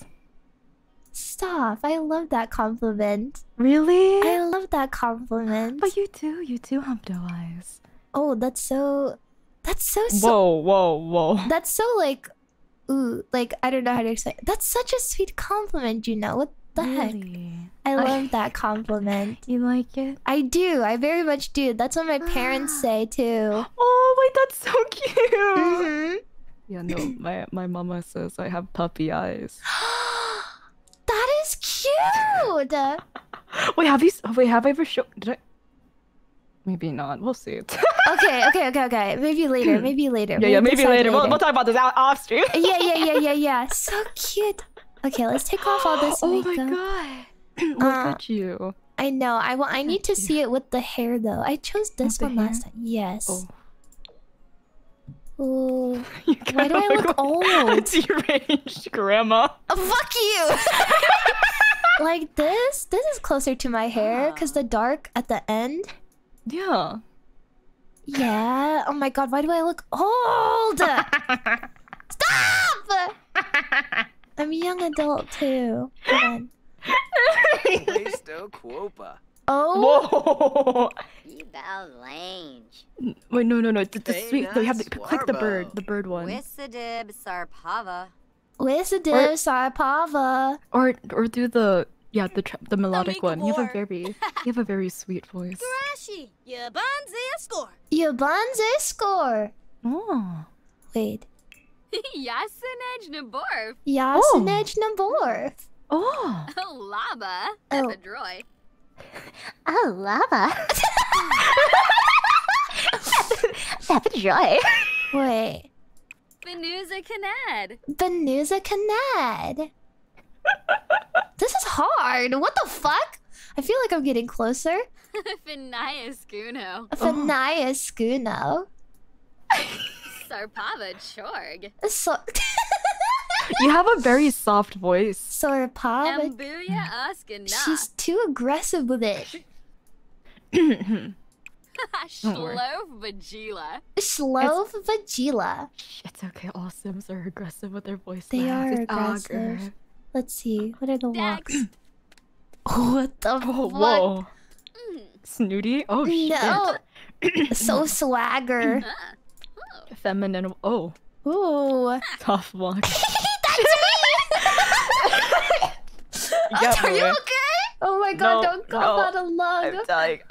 Stop! I love that compliment. Really? I love that compliment. But you do. You do have doe eyes. Oh, that's so. That's so. so Whoa, whoa, whoa. that's so like. Ooh, like I don't know how to explain. That's such a sweet compliment, you know. What the heck? Really? I I- love that compliment. You like it? I do. I very much do. That's what my parents say too. Oh wait, that's so cute. hmm Yeah, no, my my mama says I have puppy eyes. that is cute. Wait, have you? Wait, have I ever shown? Did I? Maybe not. We'll see. okay, okay, okay, okay. Maybe later. Maybe later. yeah, yeah, We'll maybe decide later. We'll, we'll talk about this out off stream. yeah, yeah, yeah, yeah, yeah. So cute. Okay, let's take off all this oh makeup. Oh my god! Look Uh, at you. I know. I want. I need to see it with the hair though. I chose this one hair? last time. Yes. Oh, Ooh. Why do I look old? Deranged grandma. Oh, fuck you! like this? This is closer to my hair because the dark at the end. Yeah. Yeah. Oh my god, why do I look old? Stop! I'm a young adult too. Hold on. Quopa. Oh, Whoa! You bow lange. Wait, no, no, no. The, the sweet. No, you have to click the bird. The bird one. Wissadib Sarpava. Wissadib Sarpava. Or or do the yeah the tra- the melodic Amiga one. You have a very you have a very sweet voice. Rashi, Yabanze score. Yabanze score. Oh. Wait. Yasinaj Naborf. Yasinej Naborf. Oh. Laba. Oh. Droid. Oh, lava. That's oh. a joy. Wait. Benuza Kanad. Benuza Kanad. This is hard. What the fuck? I feel like I'm getting closer. Finaya Skuno. Fanaya Skuno. Sarpava Chorg. So You have a very soft voice. Sorpava. Ambuya Uskana. She's too aggressive with it. Don't worry. Shlof Vajila. Vagila. it's okay. All Sims are aggressive with their voice. They lines. are It's aggressive. aggra. Let's see. What are the walks? Dex. what the Oh, fuck? whoa. Mm. Snooty. Oh shit. No. so swagger. Feminine. Oh, Ooh. tough walk. one. Oh, are you okay? Oh my god, No, don't cough no. out a lung. I'm dying.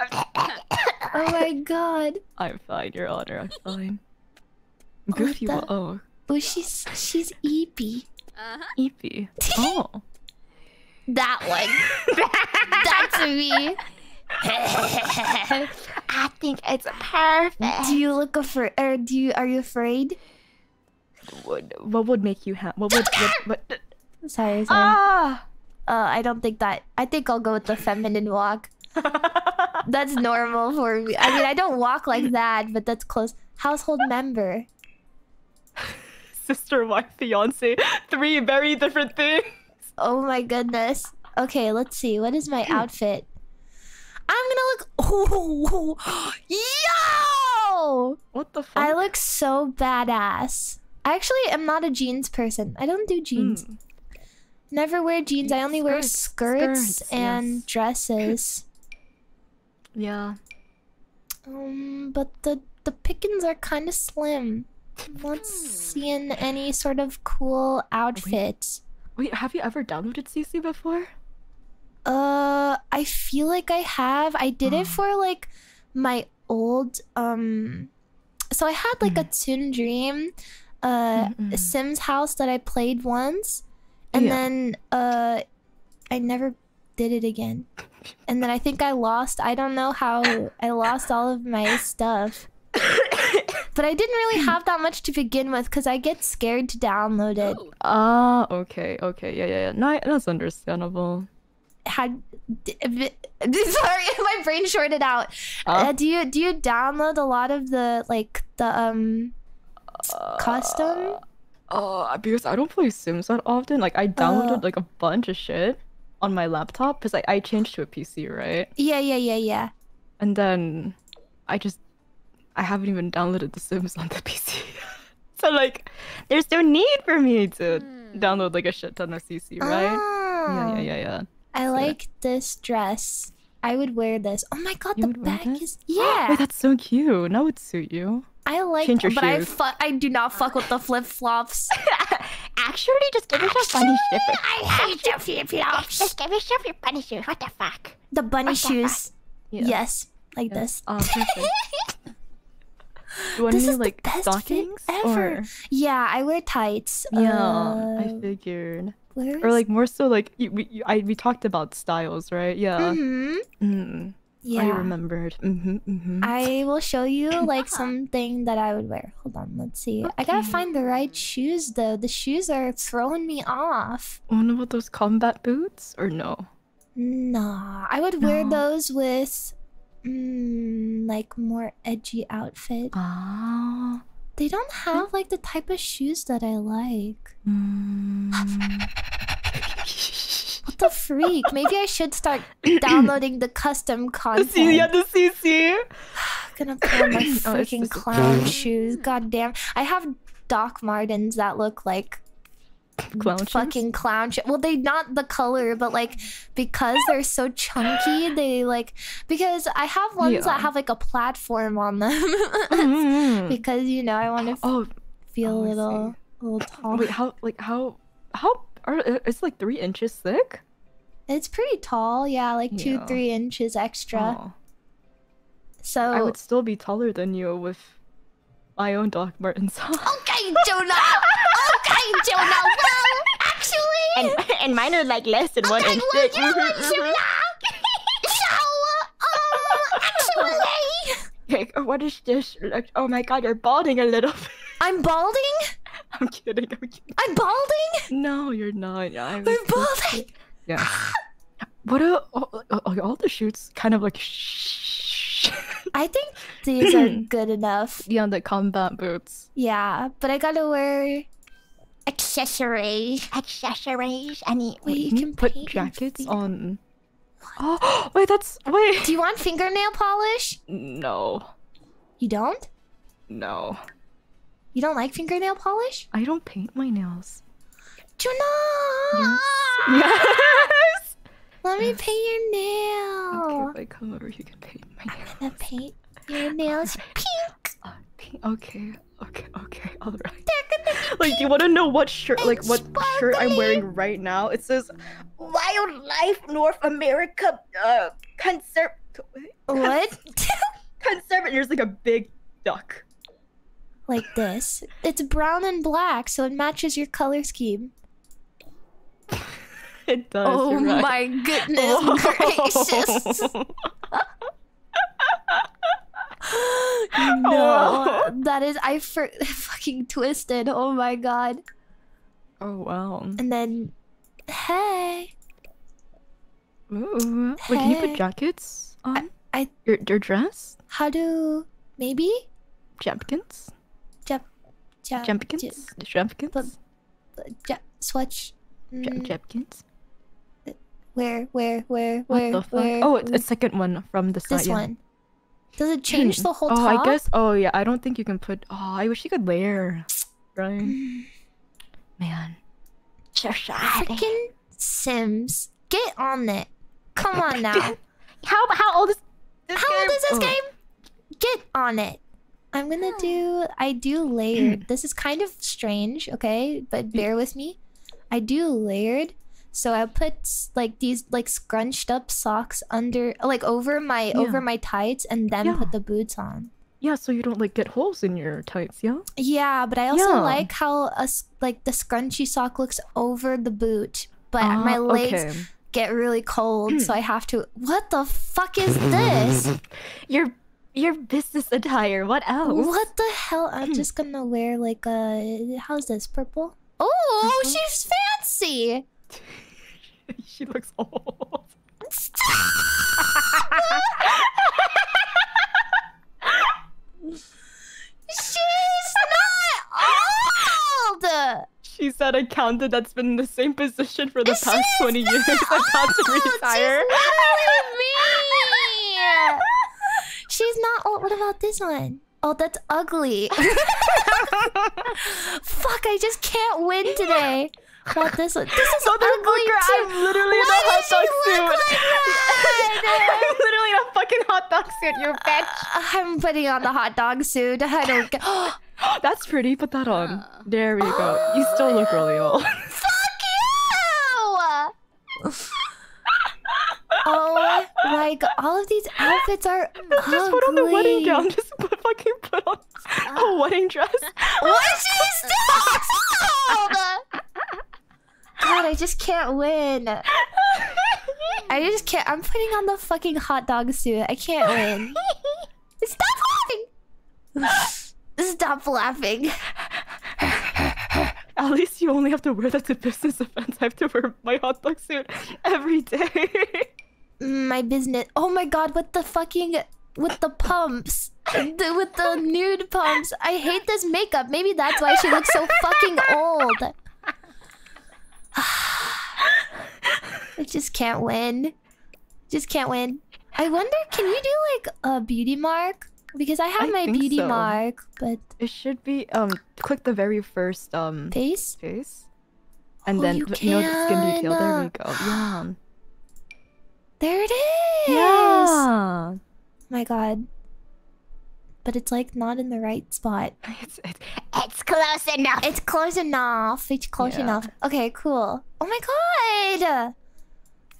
Oh my god. I'm fine, Your Honor. I'm fine. What Goofy. the- Oh, Oh, she's she's eepy. Uh-huh. Eepy. Oh. That one. That's me. I think it's perfect. do you look afraid? Or do you? Are you afraid? What, what would make you happy? What would? What, what, Sorry, sorry. ah. Uh, I don't think that. I think I'll go with the feminine walk. That's normal for me. I mean, I don't walk like that, but that's close. Household member. Sister, wife, fiance. Three very different things. Oh my goodness. Okay, let's see. What is my outfit? I'm gonna look. Oh, yo! What the fuck? I look so badass. I actually am not a jeans person. I don't do jeans. Mm. Never wear jeans. I only wear Skirts. skirts, Skirts, and yes. dresses. Yeah. Um, but the the pickings are kind of slim. Not seeing any sort of cool outfits. Wait, have you ever downloaded CC before? Uh, I feel like I have. I did it Oh. for like my old um so I had like a TsunDream uh Mm-mm. Sims house that I played once and Yeah. then uh I never did it again. And then I think I lost I don't know how I lost all of my stuff. But I didn't really have that much to begin with because I get scared to download it. Ooh. Ah, okay, okay, yeah, yeah, yeah. No, that's understandable. Had sorry, my brain shorted out. Uh, Uh, do you do you download a lot of the like the um custom? Uh, because I don't play Sims that often. Like I downloaded Uh. like a bunch of shit on my laptop because I, I changed to a PC, right? Yeah, yeah, yeah, yeah. And then I just I haven't even downloaded The Sims on the PC. so like, there's no need for me to Hmm. download like a shit ton of CC, right? Yeah, yeah, Oh, yeah, yeah. I So- like this dress. I would wear this. Oh my god, You the back is yeah. Wait, that's so cute. That would suit you. I like, Change your but I shoes. fu- I do not fuck with the flip flops. Actually, just give yourself bunny shoes. I hate the flip flops. Just give yourself your bunny shoes. What the fuck? The bunny What the shoes. Yeah. Yes, like Yeah. this. Oh, perfect. Do you want This is like stockings? ever. Or... Yeah, I wear tights. Yeah, Uh, I figured. where Or like more so like you, we you, I we talked about styles, right? Yeah. Mm -hmm. Mm. Yeah. I remembered. Mm-hmm, mm-hmm. I will show you like something that I would wear. Hold on, let's see. I gotta find the right shoes though. The shoes are throwing me off. One about those combat boots or no? Nah, I would wear those with mm, like more edgy outfit. Ah. They don't have like the type of shoes that I like. Mm. What the freak? Maybe I should start downloading the custom the content. Yeah, the CC. gonna put on my Oh, freaking just- clown shoes. God damn. I have Doc Martens that look like Clown shoes? fucking clown shit. Well, they not the color, but like because they're so chunky, they like because I have ones Yeah. that have like a platform on them. Mm. because you know I want to Oh, feel oh, a little, a little tall. wait. How like how how are it's like three inches thick? It's pretty tall, yeah, like two, Yeah. three inches extra. Oh. So I would still be taller than you with my own Doc Martens. okay, Jonah. okay, Jonah. Well, actually, And and mine are like less than one inch well, thick. you know what, Jonah? so, um, actually, Okay, what is this? Like, oh my god, you're balding a little bit. I'm balding. I'm kidding. I'm kidding. I'm balding. No, you're not. Yeah, I'm balding. Yeah. What a all, all- all the shoots kind of like shh. I think these are good enough. yeah, the combat boots. Yeah, but I gotta wear accessories. Accessories. Any Wait, you Can put jackets on. Oh wait, that's wait. Do you want fingernail polish? No, You don't? no. You don't like fingernail polish? I don't paint my nails. Jonah! Yes. Let me paint your nail. Okay, if I come over, you can paint my nails. I'm gonna paint your nails pink. Uh, paint- Okay, okay, okay, all right. Like, do you want to know what shirt, like, what shirt I'm wearing right now? It says Wildlife North America uh conserv What? conservative. There's like a big duck. like this. It's brown and black, so it matches your color scheme. It does. oh you're right. my goodness gracious. No, that is I for fucking twisted. Oh my god. Oh wow. And then, hey, Ooh. Wait, can you put jackets on? I- your your dress? how do maybe Jumpkins? jump, jump, Jumpkins? Jumpkins? jump, swatch. Jump Mm, Jumpkins? where, where, where, What where, the fuck? where? Oh, it's a second one from the side. this yeah. one. Does it change Hmm. the whole oh, top? I guess. Oh, yeah. I don't think you can put. Oh, I wish you could layer. Right? Man. Freaking Sims, get on it. Come on now. How how old is this How old is this Oh. game? Get on it. I'm gonna do. I do layered. this is kind of strange, okay? But bear with me. I do layered. So I put like these like scrunched up socks under like over my over my tights and then Yeah. put the boots on. Yeah, so you don't like get holes in your tights, yeah? Yeah, but I also Yeah. like how a like the scrunchy sock looks over the boot, but my Ah, legs okay. get really cold, so I have to. What the fuck is this? Your your business attire. What else? What the hell? I'm just gonna wear like a. How's this? Purple? Oh, she's fancy! she looks old. She's not old! She said a counter that's been in the same position for the She's past 20 years. I can't old! retire. She's! She's not old. What about this one? Oh, that's ugly. Fuck, I just can't win today. This one? This is ugly Motherfucker, too. I'm literally in a hot dog suit. like? I'm literally in a fucking hot dog suit, you uh, bitch. I'm putting on the hot dog suit. I don't get. That's pretty. Put that on. Uh. There we go. You still look really old. Fuck you! oh my god! All of these outfits are Just put on the wedding gown. Just put, fucking put on uh. a wedding dress. What? She still old. God, I just can't win. I just can't. I'm putting on the fucking hot dog suit. I can't win. Stop laughing. Stop laughing. At least you only have to wear that to business events. I have to wear my hot dog suit every day. My business. Oh my god, with the fucking with the pumps. With the nude pumps. I hate this makeup. Maybe that's why she looks so fucking old. I just can't win. Just can't win. I wonder, can you do like a beauty mark? Because I have I my beauty so. mark, but It should be um click the very first um face? face. And Oh, then you you know the skin detail. There we go. Yeah. There it is. Yeah. My god. But it's like not in the right spot. It's, it's It's close enough. It's close enough. It's close Yeah. enough. Okay, cool. Oh my god!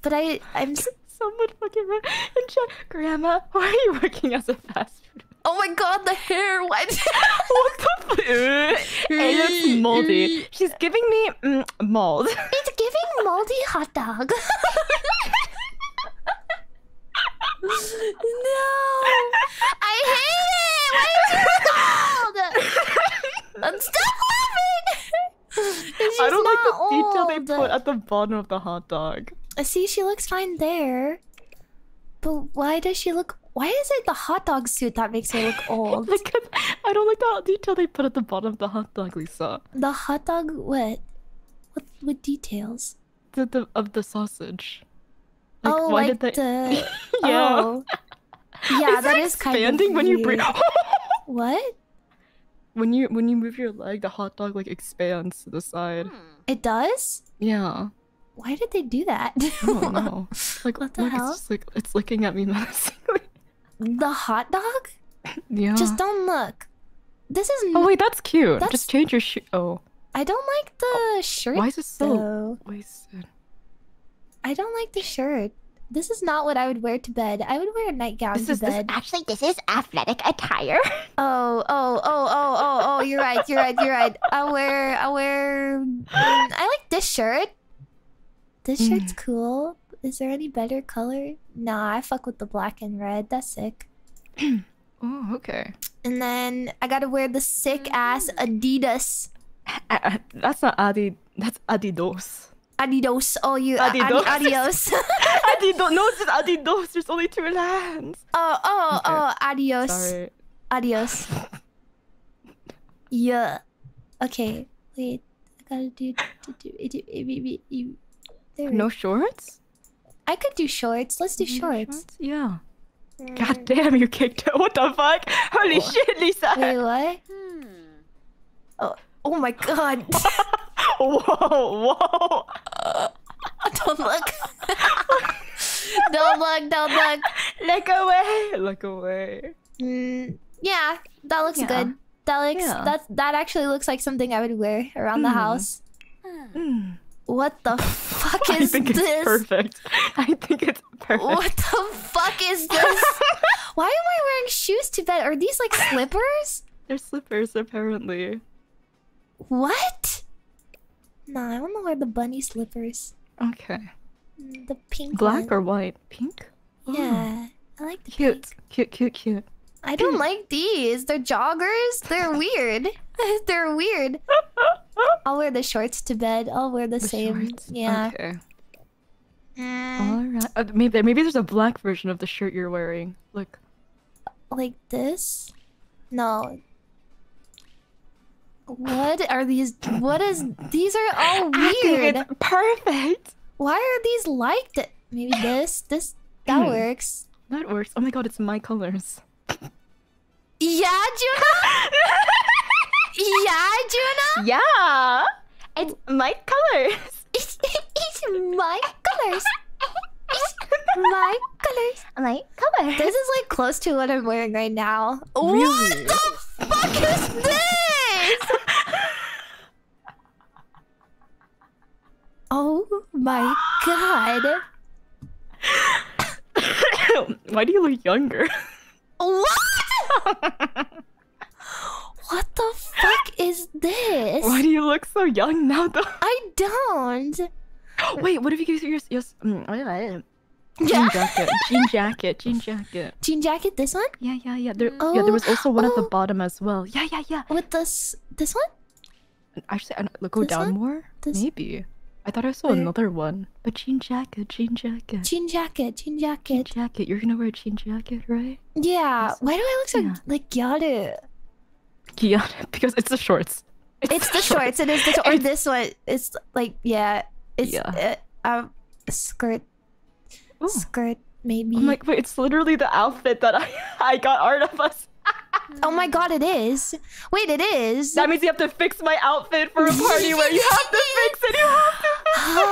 But I, I'm. someone fucking wrote in chat. Grandma, why are you working as a fast food? Oh my god, the hair. What? what the f- It looks moldy. She's giving me mm, mold. it's giving moldy hot dog. No, I hate it. Why is it? Um, Stop laughing. I don't like the not detail they put at the bottom of the hot dog. See, she looks fine there. But why does she look? Why is it the hot dog suit that makes her look old? Because I don't like the detail they put at the bottom of the hot dog, Lisa. the hot dog what? What with details? The, the of the sausage. Oh, why like did they? the yeah. oh. Yeah, Is that it is kind of expanding when you breathe. What? when you when you move your leg, the hot dog like expands to the side. Hmm. It does? Yeah. Why did they do that? I don't know. Like, What the look, hell? it's just like it's looking at me menacingly. the hot dog? Yeah. Just don't look. This is. Oh wait, that's cute. That's- Just change your shoe. Oh, I don't like the shirt. why is it so though. wasted? I don't like the shirt. This is not what I would wear to bed. I would wear a nightgown This to is- this- bed. Actually, this is athletic attire. Oh, oh, oh, oh, oh, oh! You're right. You're right. You're right. I wear, I wear. mm, I like this shirt. This Mm. shirt's cool. Is there any better color? Nah, I fuck with the black and red. That's sick. Oh, okay. And then I gotta wear the sick ass Adidas. Uh, uh, that's not Adi. That's Adidas. Adidas. Oh, you. Adi- Adidas. adios. Adidas. No, it's just Adidas. There's only two lands. oh, oh, Okay. oh. Adios. Sorry. Adios. yeah. Okay. Wait. I gotta do. do, do, do, do, do, do. There we No shorts. I could do shorts. Let's do No shorts. Yeah. God damn, you kicked it. What the fuck? Holy shit, Lisa. Wait, what? Hmm. Oh my god. Whoa, whoa. don't look. don't look, don't look. Look away. Look away. Mm, yeah, that looks Yeah. good. That looks Yeah. that that actually looks like something I would wear around the Mm. house. Mm. What the fuck is I is think it's this? perfect. I think it's perfect. What the fuck is this? Why am I wearing shoes to bed? Are these like slippers? They're slippers, apparently. What? Nah, I want to wear the bunny slippers. Okay. Mm, The pink Black one. or white? Pink? Oh, Yeah, I like the Cute. pink. Cute, cute, cute. I don't like these. They're joggers. They're weird. They're weird. I'll wear the shorts to bed. I'll wear the, The same. shorts. Yeah. Okay. Mm, Alright. Uh, maybe, maybe there's a black version of the shirt you're wearing. Look. like this? No. What are these? What is? These are all weird. perfect. Why are these like that? Maybe this. This. That Hmm. works. That works. Oh my god, it's my colors. Yeah, Juna. yeah, Juna. Yeah! It's my colors! It's, it's my colors. My colors. My color. This is like close to what I'm wearing right now. Really? What the fuck is this? oh my god. Why do you look younger? What? what the fuck is this? Why do you look so young now, though? I don't. Wait, what if you give your yes? Mm, I don't. Jean Yeah. jacket, jean jacket, jean jacket. Jean jacket, this one? Yeah, yeah, yeah. There, yeah. There was also one at the oh. bottom as well. Yeah, yeah, yeah. With this this one? Actually, I go This down one? more. This- Maybe. I thought I saw Where? another one. But jean jacket, jean jacket, Jean jacket, jean jacket. jean jacket. You're gonna wear a jean jacket, right? Yeah. This- Why do I look so yeah. like Gyaru? Yeah, because it's the shorts. It's the shorts. It is the or this one. It's like yeah. It's Yeah. uh, um skirt Ooh. skirt maybe. I'm like, wait, it's literally the outfit that I I got art of us. Oh my god, it is. Wait, it is. That means you have to fix my outfit for a party where you have to fix it. You have to fix it.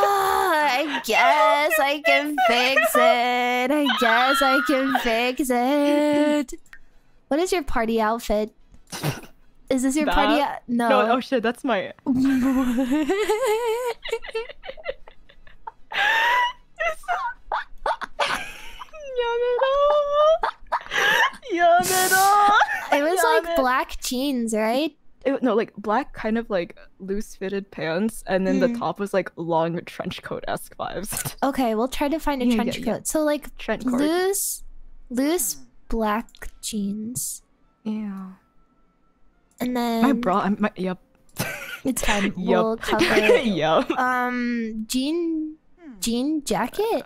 I guess I can fix it. I guess I can fix it. What is your party outfit? Is this your party? That? out- no. No, oh shit, that's my. It was like black jeans, right? It- no, like black, kind of like loose fitted pants, and then the Hmm. top was like long trench coat esque vibes. Okay, we'll try to find a Yeah, trench yeah, yeah. coat. So like trench coat. loose, loose black jeans, Yeah. And then My bra. I'm, my, yep. It's fine. Yup. We'll cover. yep. um, jean, jean jacket.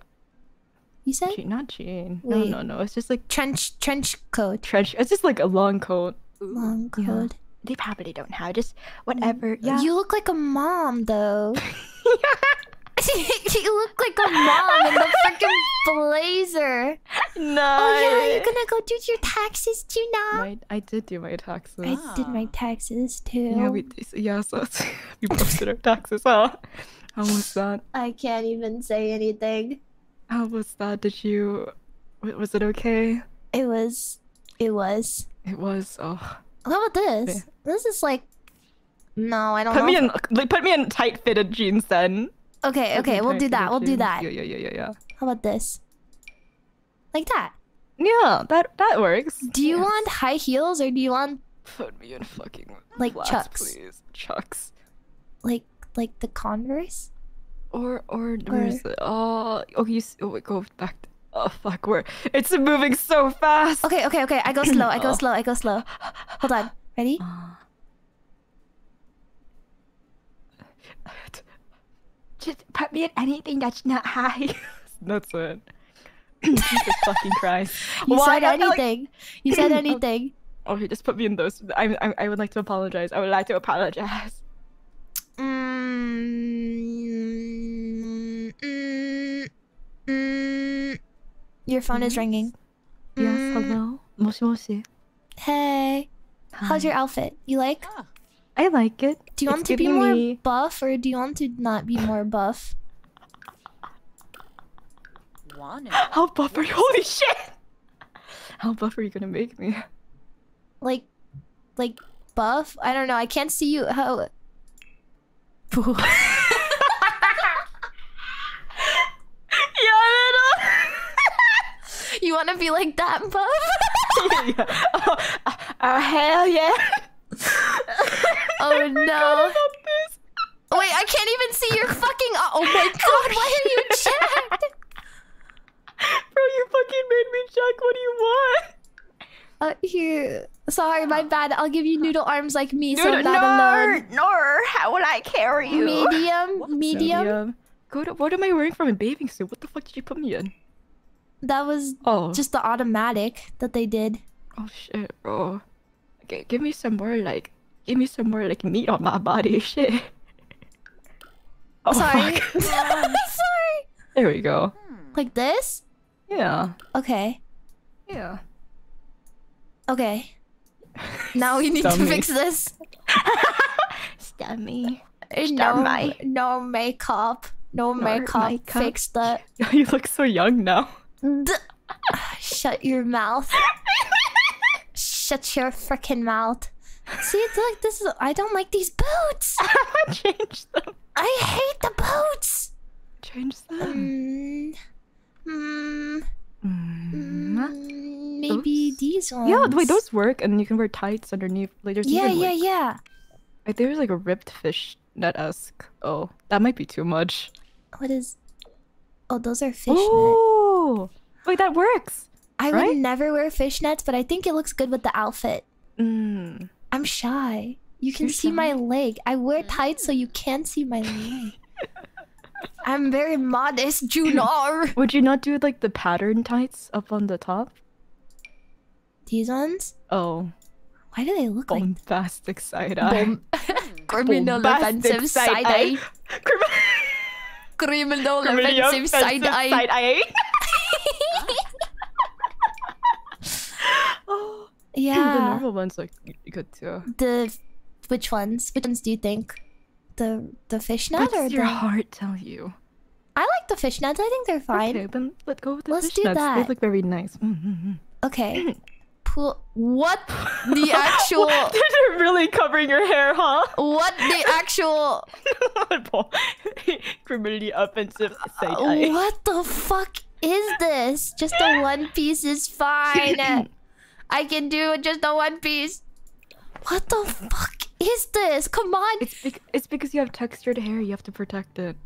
You said Je- not jean. No, Wait. no, no. It's just like trench trench coat, trench. It's just like a long coat. long Yeah. coat. They probably don't have just whatever. Yeah. You look like a mom though. you look like a mom in the freaking blazer. no. Oh yeah, you're gonna go do your taxes too now. My, I did do my taxes. I did my taxes too. Yeah, we yeah, so we posted our taxes. Huh? How was that? I can't even say anything. How was that? Did you? Was it okay? It was, it was. It was. Oh, How about this? Yeah. This is like, no, I don't put know. me in. like, Put me in tight fitted jeans then. Okay, me okay, we'll do that. We'll do that. Yeah, yeah, yeah, yeah, yeah. How about this? Like that. Yeah, that that works. Do you Yes. want high heels or do you want Put me in fucking Like flats, Chucks? please. Chucks. like like the Converse? Or or where's? Oh, oh, you oh, wait, go back. To, oh fuck, where? It's moving so fast. Okay, okay, okay. I go slow. I go slow. I go slow. Hold on. Ready? Uh. Just put me in anything that's not high. that's it. Jesus fucking Christ. You Why said I feel like- anything. You said anything. Okay, just put me in those. I, I, I would like to apologize. I would like to apologize. Mm, mm, mm. Your phone is ringing. Yes, hello? Moshi moshi. Hey, how's your outfit? You like? I like it. Do you it's want to be more me... buff or do you want to not be more buff? How buff are you? Holy shit! How buff are you gonna make me? Like, like buff? I don't know. I can't see you. How? you wanna be like that buff? yeah. Oh, uh, uh, hell yeah oh no. About this. Wait, I can't even see your fucking. Oh my god, why are you checked? Bro, you fucking made me check. What do you want? Uh, here. Sorry, my bad. I'll give you noodle arms like me, so Dude, I'm not alone. no, no, how will I carry you? Medium, medium. Go to, what am I wearing from a bathing suit? What the fuck did you put me in? That was Oh. just the automatic that they did. Oh shit, bro. Okay, give me some more like, give me some more like meat on my body. Shit. Oh, Sorry. Sorry. There we go. Hmm. Like this? Yeah. Okay. Yeah. Okay. Now we need to fix this. Stummy. No, Stummy. no makeup. No makeup. makeup. Fix that. you look so young now. D- Shut your mouth. Shut your freaking mouth. See, it's like this is. I don't like these boots. Change them. I hate the boots. Change them. Mm, mm, Mm. mm, maybe Those? these ones. Yeah, wait, those work, and you can wear tights underneath. Like, there's Yeah, yeah, like, yeah. Like, there's like a ripped fish net esque. Oh, that might be too much. What is? Oh, those are fishnet. Oh, wait, that works. I right? would never wear fishnets, but I think it looks good with the outfit. Mm. I'm shy. You can You're see my leg. I wear tights so you can't see my leg. I'm very modest, Juna. Would you not do like the pattern tights up on the top? These ones? Oh, Why do they look like bombastic side eye. Bom- criminal Bombastic offensive side eye? Criminal Criminal criminally offensive side eye. Side eye. Oh, the normal ones look good too. The which ones? Which ones do you think? The the fishnet What or your the? heart tell you? I like the fishnets. I think they're fine. Okay, then let go with the Let's do fishnets. They look very nice. Mm-hmm. Okay. Pool. What the actual? They're really covering your hair, huh? What the actual? Criminally offensive side eye. What the fuck is this? Just a one piece is fine. I can do just a one piece. What the fuck is this? Come on. It's bec- it's because you have textured hair. You have to protect it.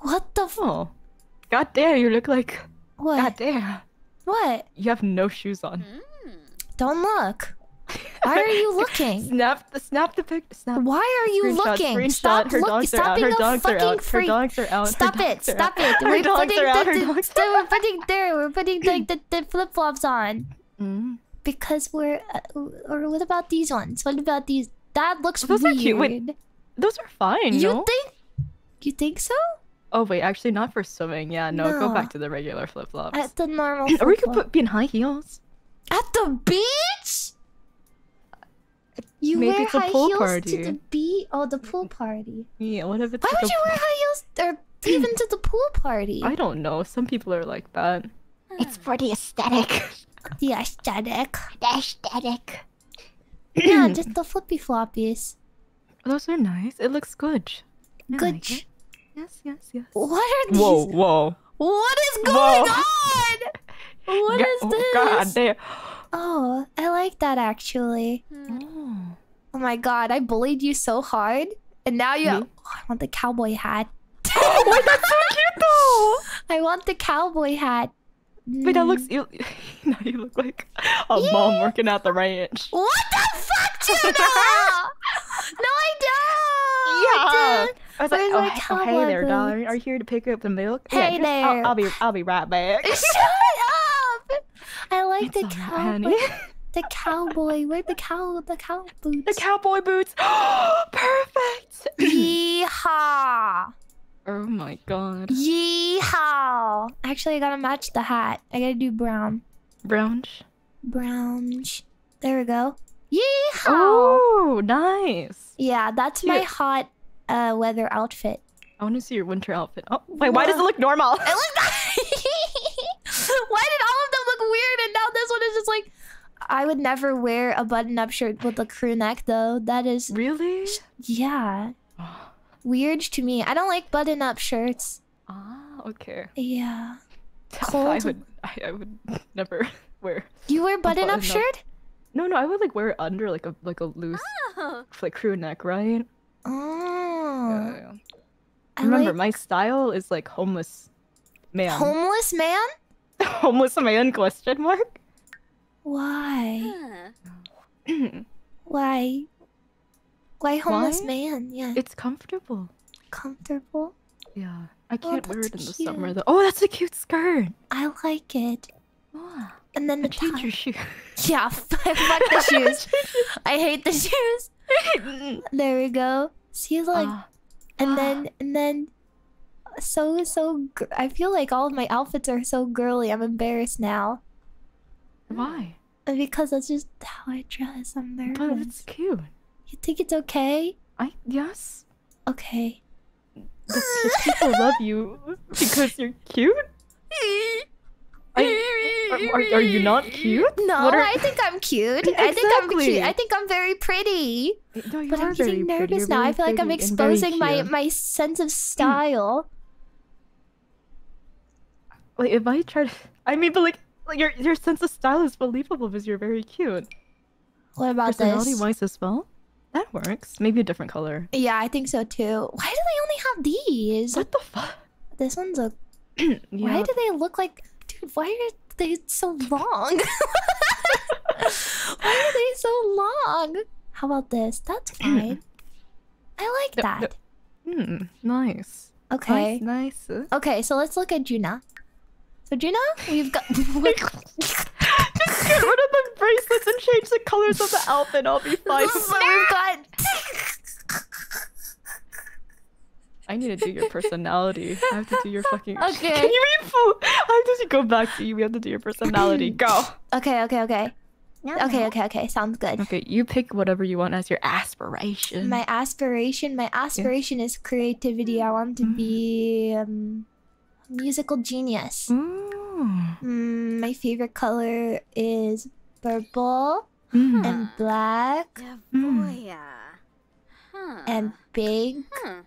What the f- Oh, god damn! You look like what? god damn. What? You have no shoes on. Hmm. Don't look. Why are you looking? Snap the snap the pic. Snap. Why are you Screenshot, looking? Screenshot. Stop Her look. Stop being Her a fucking out. Her dogs are out. Her Stop it! Stop it! We're putting the, Her the- the- we're putting there. We're putting like the, the flip flops on Mm. because we're. Uh, or what about these ones? What about these? That looks Those are weird. cute. Wait, Those are fine. you no? think? You think so? Oh wait, actually not for swimming. Yeah, no, go back to the regular flip flops. At the normal. Or we could put be in high heels. At the beach? You Maybe wear it's a high pool heels party. to the beach? Oh, the pool party. Yeah, what if it's Why like would you wear high heels or even to the pool party? I don't know. Some people are like that. It's for the aesthetic. The aesthetic. The aesthetic. yeah, just the flippy floppies. Those are nice. It looks good. I Good. like it. Yes, yes, yes. What are these? Whoa, whoa. What is going Whoa. on? What Ga- is oh, this? God damn. Oh, I like that actually. Oh. Oh my god, I bullied you so hard, and now you. Me? Oh, I want the cowboy hat. Oh Wait, that's so cute though. I want the cowboy hat. Wait, that Mm. looks. You, now you look like a mom working at the ranch. What the fuck, Juna? no, I don't. Yeah, I was like, oh, oh, hey there, darling. Are you here to pick up the milk? Hey just- I'll- there. I'll, be, I'll be right back. Shut up! I like the It's cowboy. The cowboy. Where the cow? The cow boots. the cowboy boots. Perfect. Yeehaw! Oh my god. Yeehaw! Actually, I gotta match the hat. I gotta do brown. Brownish. Brown. There we go. Yeehaw! Oh, nice. Yeah, that's my hot uh, weather outfit. I want to see your winter outfit. Oh, wait, why does it look normal? It looked. Why did all of them look weird and now this one is just like? I would never wear a button-up shirt with a crew neck though. That is really? yeah weird to me. I don't like button-up shirts. Ah, okay. Yeah. Cold. I would, I, I would never wear. You wear button up button-up. shirt? No, no, I would like wear it under like a like a loose Oh. like crew neck, right? Oh. Yeah, yeah. Remember, like my style is like homeless man. homeless man? homeless man? Question mark. Why? Huh. Why? Why homeless Why? man? Yeah. it's comfortable. comfortable. Yeah, I can't wear it in the summer though. Oh, that's a cute skirt. I like it. Oh, And then the change your shoe. Yeah, fuck the shoes. I hate the shoes. There we go. See, like, Ah, and then and then, so so. gr- I feel like all of my outfits are so girly. I'm embarrassed now why? because that's just how I dress. I'm But it's nervous. cute. You think it's okay? I yes. Okay. The, the people love you because you're cute. I, are, are, you not cute? No, are- I think I'm cute. I think I'm cute. I think I'm very pretty. No, you But are I'm very getting nervous now. I feel like I'm pretty and very exposing my my sense of style. Like if I try to, I mean, but like, like your your sense of style is believable because you're very cute. What about this? Personality this? wise as well. That works. Maybe a different color. Yeah, I think so too. Why do they only have these? What the fuck? This one's a. yeah. Why do they look like? Dude, why are they so long? why are they so long? How about this? That's fine. I like that. Hmm. Nice. Okay. Nice. Nice. Okay, so let's look at Juna. So Juna, we've got. Just get rid of the bracelets and change the colors of the outfit. I'll be fine. so we've got. I need to do your personality. I have to do your fucking. Okay. Can you be full? I have to go back to you. We have to do your personality. Go. Okay, okay, okay. Okay, okay, okay. Sounds good. Okay, you pick whatever you want as your aspiration. My aspiration, my aspiration is creativity. I want to Mm. be um, a musical genius. Ooh. Mm, my favorite color is purple Mm. and black Yeah, Mm. boy, yeah. Huh. and big, Huh.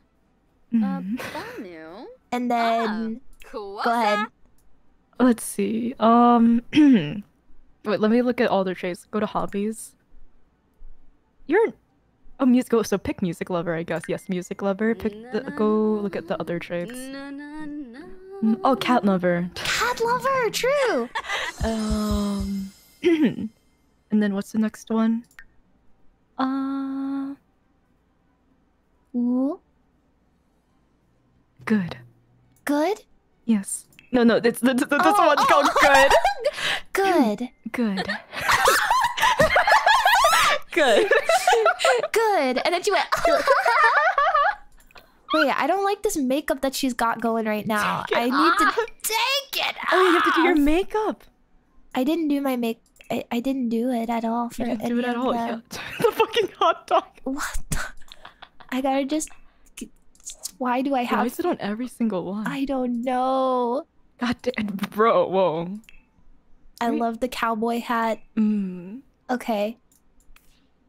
Uh, Mm. Banu. and then Cool. go ahead. Let's see. Um. Wait, let me look at all their traits. Go to hobbies. You're a music. Oh, so pick music lover, I guess. Yes, music lover. Pick the. Go look at the other traits. Na, na, na. Mm, Oh, cat lover. Cat lover, true. Um. and then what's the next one? Uh. Ooh, Good. good, Yes. No, no. It's this, this Oh, one's oh, called good. good, Good. good. good. And then she went. Wait, I don't like this makeup that she's got going right now. I need to take it. Off. Oh, you have to do your makeup. I didn't do my make. I, I didn't do it at all for You didn't do it at all. the- Yeah. the fucking hot dog. What? the- I gotta just. Why do I Why have? is it on every single one? I don't know. God damn, bro. Whoa. I Wait. love the cowboy hat. Mm. Okay.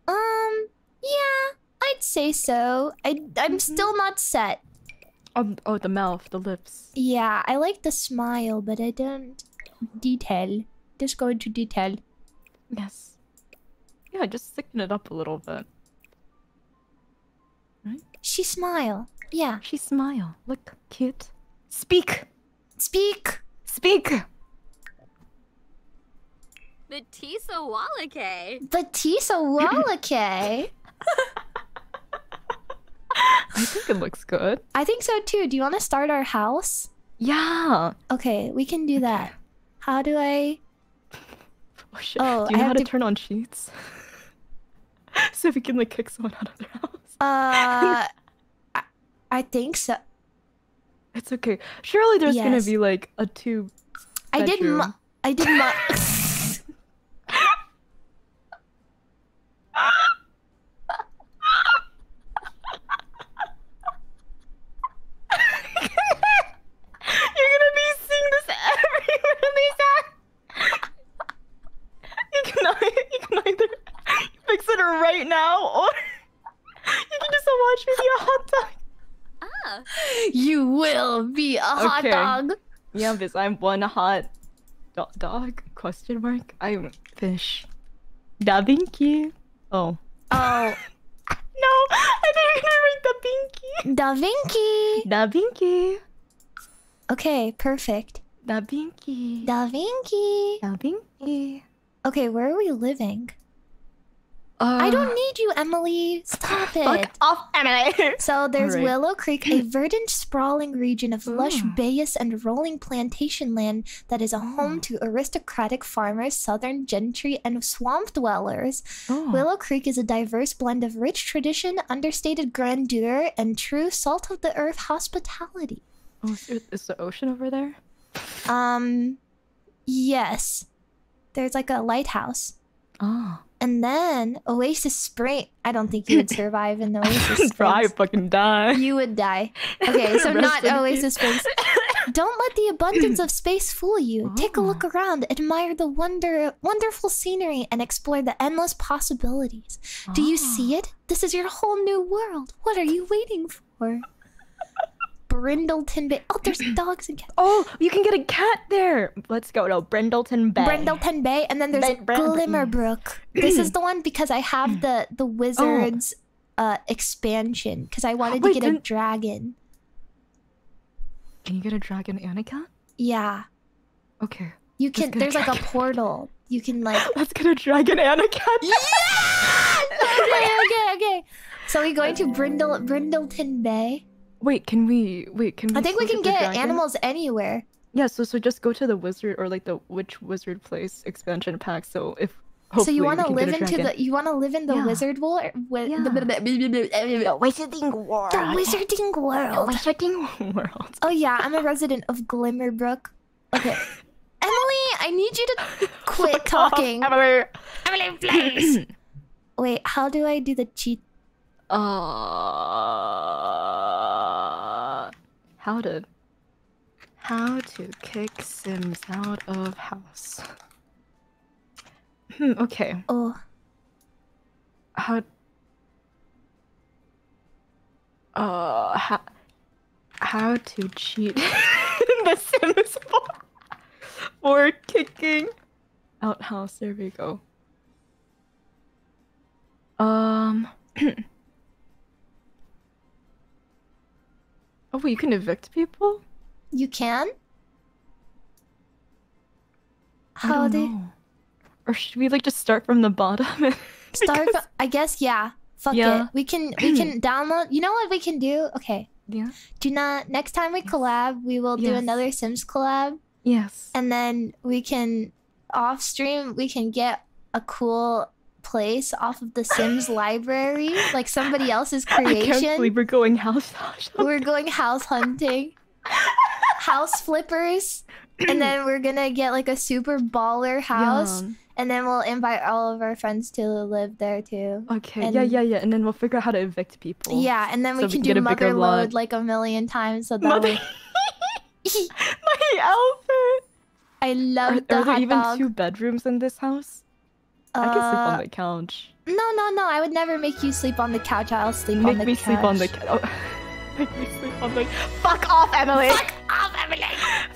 Um. Yeah, I'd say so. I Mm-hmm. I'm still not set. Oh, oh, the mouth, the lips. Yeah, I like the smile, but I don't detail. Just go into detail. Yes. Yeah, just thicken it up a little bit. Right? She smile. Yeah. She smile. Look cute. Speak. Speak. Speak. Batisa Wallake. Batisa Wallake. I think it looks good. I think so too. Do you want to start our house? Yeah. Okay, we can do that. How do I? Oh shit. Oh, Do you I know how have to to- turn on sheets? so we can like kick someone out of their house. Uh, I, I think so. It's okay. Surely there's gonna be like a two. I did. I did You're gonna be seeing this everywhere, Lisa. you can ei- you can either right now, or you can just watch me be a hot dog. Ah. you will be a hot Okay. dog. Yeah, because I'm one hot do- dog? Question mark. I'm fish. Da Vinci. Oh. Oh, No, I didn't read Da Vinci. Da Vinci. Da Vinci. Okay, perfect. Da Vinci. Da Vinci. Da Vinci. Okay, where are we living? I don't need you, Emily. Stop it. Fuck off, Emily. So there's Alright. Willow Creek, a verdant, sprawling region of lush Mm. bayous and rolling plantation land that is a home Mm. to aristocratic farmers, southern gentry, and swamp dwellers. Oh. Willow Creek is a diverse blend of rich tradition, understated grandeur, and true salt of the earth hospitality. Oh, is, the ocean over there? Um, yes. There's like a lighthouse. Oh. And then Oasis Spring. I don't think you would survive in the Oasis Bro, I Springs. fucking die. You would die. Okay, so not Oasis Springs. Don't let the abundance of space fool you. Take a look around, admire the wonder, wonderful scenery, and explore the endless possibilities. Do you see it? This is your whole new world. What are you waiting for? Brindleton Bay. Oh, there's dogs and cats. Oh, you can get a cat there. Let's go to Brindleton Bay. Brindleton Bay, and then there's Brin- Glimmerbrook. this is the one because I have the the wizards uh expansion because I wanted to Wait, get a dragon. Can you get a dragon and a cat? Yeah, Okay. you can. a There's like a portal. You can like. Let's get a dragon and a cat. okay, okay, okay. So we're going to Brindle Brindleton Bay. Wait, can we? Wait, can we? I think we can get animals anywhere. Yeah, so so just go to the wizard or like the witch wizard place expansion pack. So if so you want to live into the you want to live in the Yeah. wizard world with Yeah. the, The wizarding world. the wizarding world. The wizarding world. Oh yeah, I'm a resident of Glimmerbrook. Okay. Emily, I need you to quit talking. Emily. Emily, please. Wait, how do I do the cheat? Uh, how to how to kick Sims out of house? Hmm. Okay. Oh, How? Uh, how? How to cheat in The Sims 4 for kicking out house? There we go. Um. oh, wait, you can evict people. you can? How don't. Or should we like just start from the bottom? and- start? Because- fro- I guess yeah. Fuck Yeah. it. We can we can download. You know what we can do? Okay. yeah. Do not next time we collab, we will do Yes. another Sims collab, Yes. and then we can off stream we can get a cool place off of the Sims library, like somebody else's creation. I can't believe we're going house house. We're going house hunting, house flippers, and then we're gonna get like a super baller house, Yeah. and then we'll invite all of our friends to live there too. Okay. And- yeah, yeah, yeah. And then we'll figure out how to evict people. Yeah, and then we So we can can get do motherlode like a million times. So that Mother- way, My outfit. I love Are, the are there even dog. two bedrooms in this house? I can sleep on Uh, the couch. No, no, no! I would never make you sleep on the couch. I'll sleep on the couch. Make me sleep on the couch. Oh. Make me sleep on the. Fuck off, Emily. Fuck off, Emily.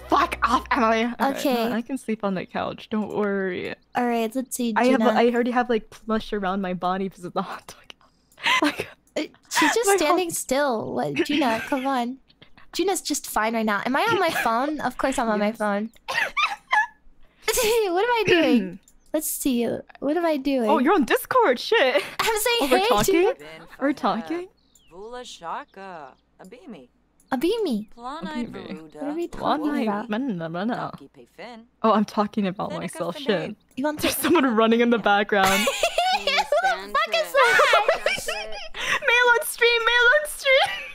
Fuck off, Emily. Alright, Okay. no, I can sleep on the couch. Don't worry. All right, let's see. I have. I already have like plush around my body because of the hot dog. like. Uh, She's just standing still. What, Gina? Come on. Gina's just fine right now. Am I on my phone? Of course, I'm on my phone. what am I doing? Let's see. What am I doing? Oh, you're on Discord. Shit. I'm saying Oh, we're hey talking? to We're talking. Vula Shaka. Abimi. Abimi. Planai Abimi. What are we talking about? night. Taki Pei Fin. Oh, I'm talking about myself. Shit. You want to? There's someone running in the background. Who the fuck is that? mail on stream. Mail on stream.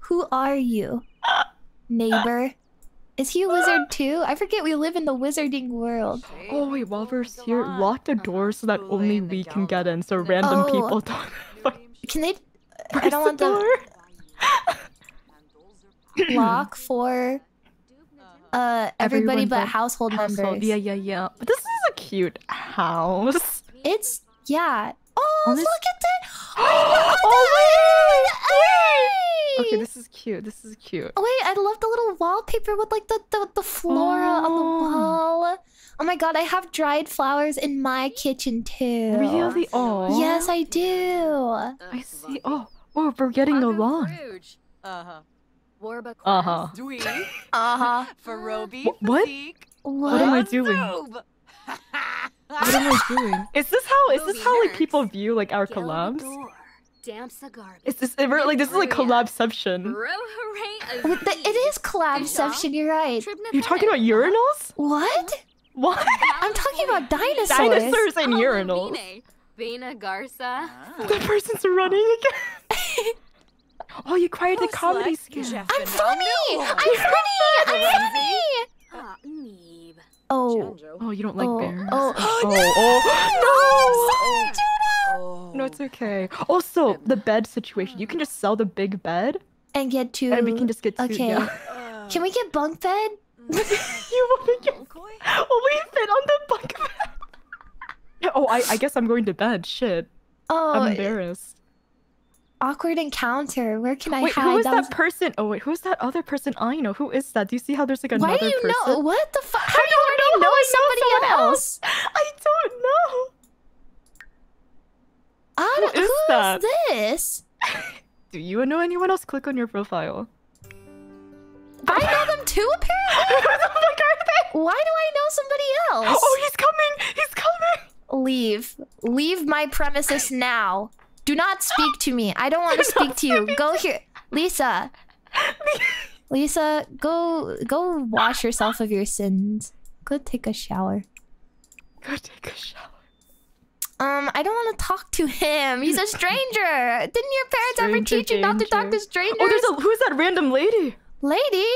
Who are you, neighbor? Is he a wizard too? I forget we live in the wizarding world. Oh wait, while we're here, lock the doors so that only we can get in, so random Oh. people don't. Can they? I don't want them door? lock for uh everybody Everyone but but household, members. Yeah, yeah, yeah. But this is a cute house. It's yeah. Oh, On this- look at that! oh wait! Okay, this is cute. This is cute. Oh, wait, I love the little wallpaper with like the the, the flora on the Oh. wall. Oh my god, I have dried flowers in my kitchen too. Really? Oh. Yes, I do. I see. Oh, oh, we're getting along. Uh huh. Warba Uh huh. Uh huh. Farobi. Wh- what? What am I doing? What am I doing? Is this how? Is this how like people view like our collabs? Damsa garbage. Is this ever like this is like collabception? Bro, hooray! Well, th- It is collabception, you're right. You're talking about urinals? What? What? I'm talking about dinosaurs. Dinosaurs and urinals. Bina Garza. The person's running again. oh, you acquired the comedy skill. I'm funny! I'm funny! I'm funny! Ah, Oh. Oh, you don't like Oh, bears? oh. oh, No! Oh. no, it's okay. Also, the bed situation. You can just sell the big bed, And get two. and we can just get two. Okay. Yeah. Can we get bunk bed? you want to get? Oh, we fit on the bunk bed. oh, I, I guess I'm going to bed. Shit, Oh, I'm embarrassed. awkward encounter. Where can I wait, hide? who is that, was- person? Oh wait, who's that other person I know? Who is that? Do you see how there's like another person? Why do you person? know? What the fuck? How do you already know know how I know somebody someone else? I don't know. I don't, Who is that? this? Do you know anyone else? Click on your profile. I know them too, apparently. Who the fuck are they? Why do I know somebody else? Oh, he's coming! He's coming! Leave. Leave my premises now. Do not speak to me. I don't want to speak to you. Go here. Lisa. Lisa, go go wash yourself of your sins. Go take a shower. Go take a shower. Um, I don't want to talk to him. He's a stranger. Didn't your parents ever teach you not to talk to strangers? Oh, there's a who's that random lady? lady.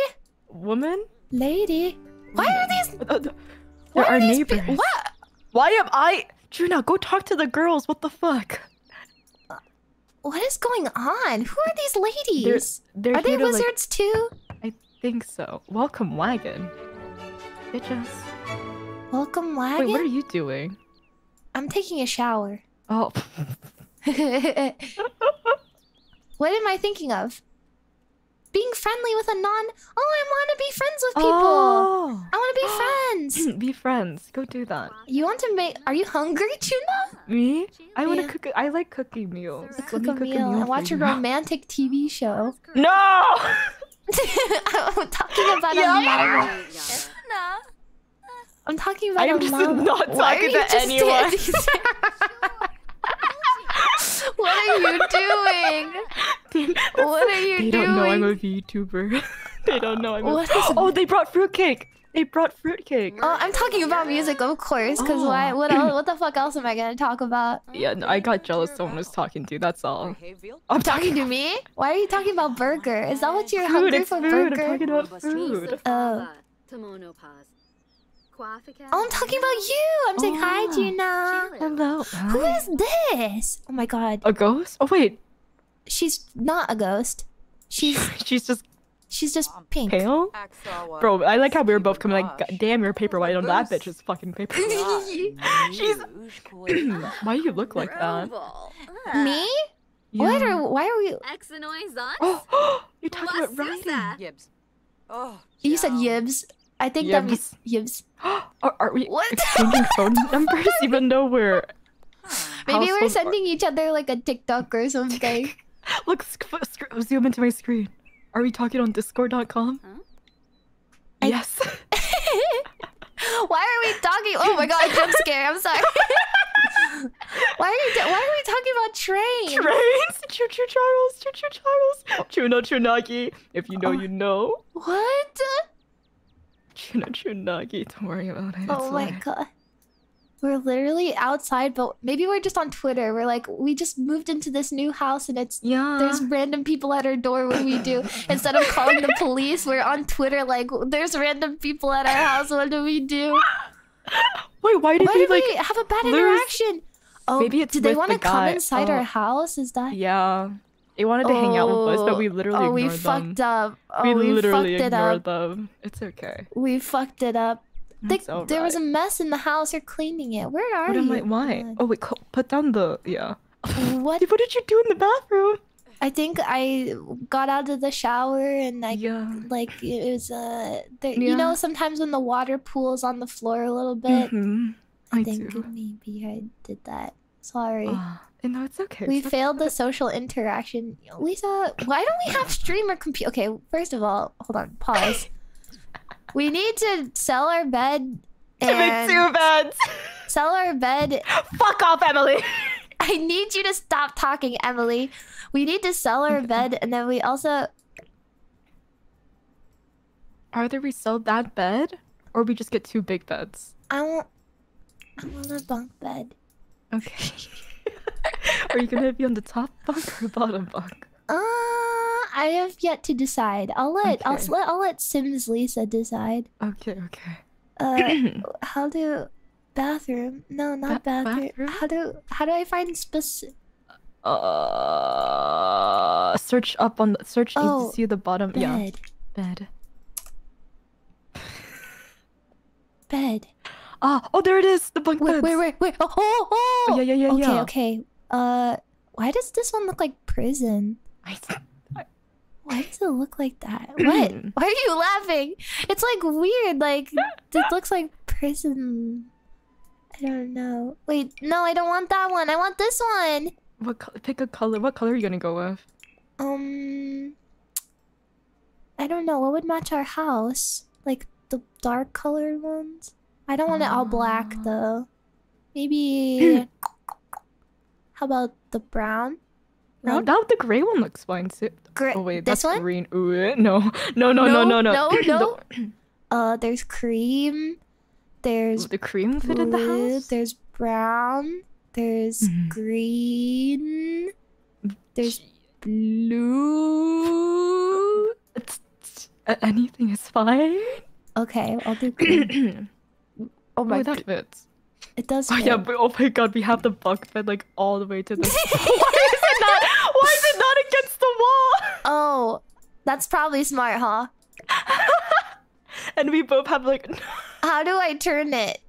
Woman? Lady. Why are these? Uh, uh, Why They're are our these neighbors. what? Why am I? Juna, go talk to the girls. What the fuck? What is going on? Who are these ladies? There's, they're are they to, like- wizards too? I think so. Welcome, wagon. Bitches. Welcome, wagon. Wait, wagon. what are you doing? I'm taking a shower. Oh, what am I thinking of? Being friendly with a non. Oh, I want to be friends with people. Oh. I want to be friends. be friends. Go do that. You want to make? Are you hungry, Tuna? Me? I want to Yeah. cook. I like cooking meals. Let Cook me a meal and watch a romantic TV oh, show. No! I'm talking about a Yeah. Love. I'm talking about I am a just love. not Why are talking you to just anyone. standing- what are you doing? They- What are you they doing? don't know I'm a VTuber. they don't know I'm a. What is- Oh, they brought fruitcake. They brought fruitcake. Oh, I'm talking about music, of course. Cause why? Oh. What else? What the fuck else am I gonna talk about? Yeah, no, I got jealous someone was talking to. That's all. I'm Talking to me? Why are you talking about burger? Is that what you're food. hungry for? food. Burger? I'm talking about food. Oh. Oh, I'm talking about you. I'm saying hi, Oh. Gina. Hello. Who is this? Oh my god, a ghost? Oh wait, she's not a ghost. She's she's just she's just pink. pale. Bro, I like how we were both coming like, Gosh. "God damn, you're paper white on that bitch is fucking paper. She's- She's. Why do you look like that? Me? What are? Why are we? Exenois on? Oh, you're talking about What's Yibs. Oh. You said yibs. I think that means yibs. Are, are we What? exchanging phone numbers even though we're Maybe we're household- sending each other like a TikTok or something. Look, sc- sc- zoom into my screen. Are we talking on Discord.com? Huh? Yes. why are we talking? Oh my god, jump scare. I'm sorry. why are you? Why are we talking about trains? Trains. Choo choo Charles. Choo choo Charles. Chuno Chunagi. If you know, Oh. you know. What? Chunagi. Don't worry about it. Oh my god. We're literally outside, but maybe we're just on Twitter. We're like, we just moved into this new house and it's Yeah. there's random people at our door when we do. Instead of calling the police, we're on Twitter like, there's random people at our house. What do we do? Wait, why did Why we did like? we have a bad lose- interaction? Oh, Maybe it's did they want to the come inside Oh. our house? Is that? Yeah. They wanted to hang out with us, but we literally oh, we them. fucked up. Oh, we we, literally fucked it up. them. It's okay. We fucked it up. They- It's There was a mess in the house. You're cleaning it. Where are What you? am I? Why? God. Oh wait, put down the yeah. What? What did you do in the bathroom? I think I got out of the shower and I yeah. like it was uh there, Yeah. you know sometimes when the water pools on the floor a little bit. Mhm. I I think do. maybe I did that. Sorry. Ah, Eh, no, it's okay. we it's okay. failed the social interaction. Lisa, why don't we have streamer compute? Okay, first of all, hold on, pause. we need to sell our bed to make two beds. sell our bed. Fuck off, Emily. I need you to stop talking, Emily. We need to sell our bed, and then we also. Either we sell that bed, or we just get two big beds. I want. I want a bunk bed. Okay. Are you gonna be on the top bunk or the bottom bunk? Uh, I have yet to decide. I'll let I'll let I'll let Sims Lisa decide. Okay, okay. Uh, how do bathroom? No, not Ba- bathroom. bathroom? How do how do I find specific? Uh, search up on the search. you Oh, see the bottom. Yeah, Bed. bed. Ah, oh, there it is. The bunk Wait, beds. wait, wait, wait. Oh, oh, oh. Oh, yeah, yeah, yeah, Okay, yeah. okay. Uh, why does this one look like prison? I- Why does it look like that? What? Why are you laughing? It's like weird. Like it looks like prison. I don't know. Wait, no, I don't want that one. I want this one. What pick a color? What color are you gonna go with? Um, I don't know. What would match our house? Like the dark colored ones. I don't want it all black Ah. though. Maybe. How about the brown? No, Brown? now the gray one looks fine too. Gray. Oh wait, this that's one? green. Ooh, no, no, no, no, no, no, No, no. Uh, there's cream. There's the cream fit in the house. There's brown. There's Mhm. green. There's blue. It's, a- anything is fine. Okay, I'll do green. Oh my that fits. It does. Oh yeah, but oh my god, we have the bunk bed like all the way to the. why is it not? Why is it not against the wall? Oh, that's probably smart, huh? And we both have like. How do I turn it?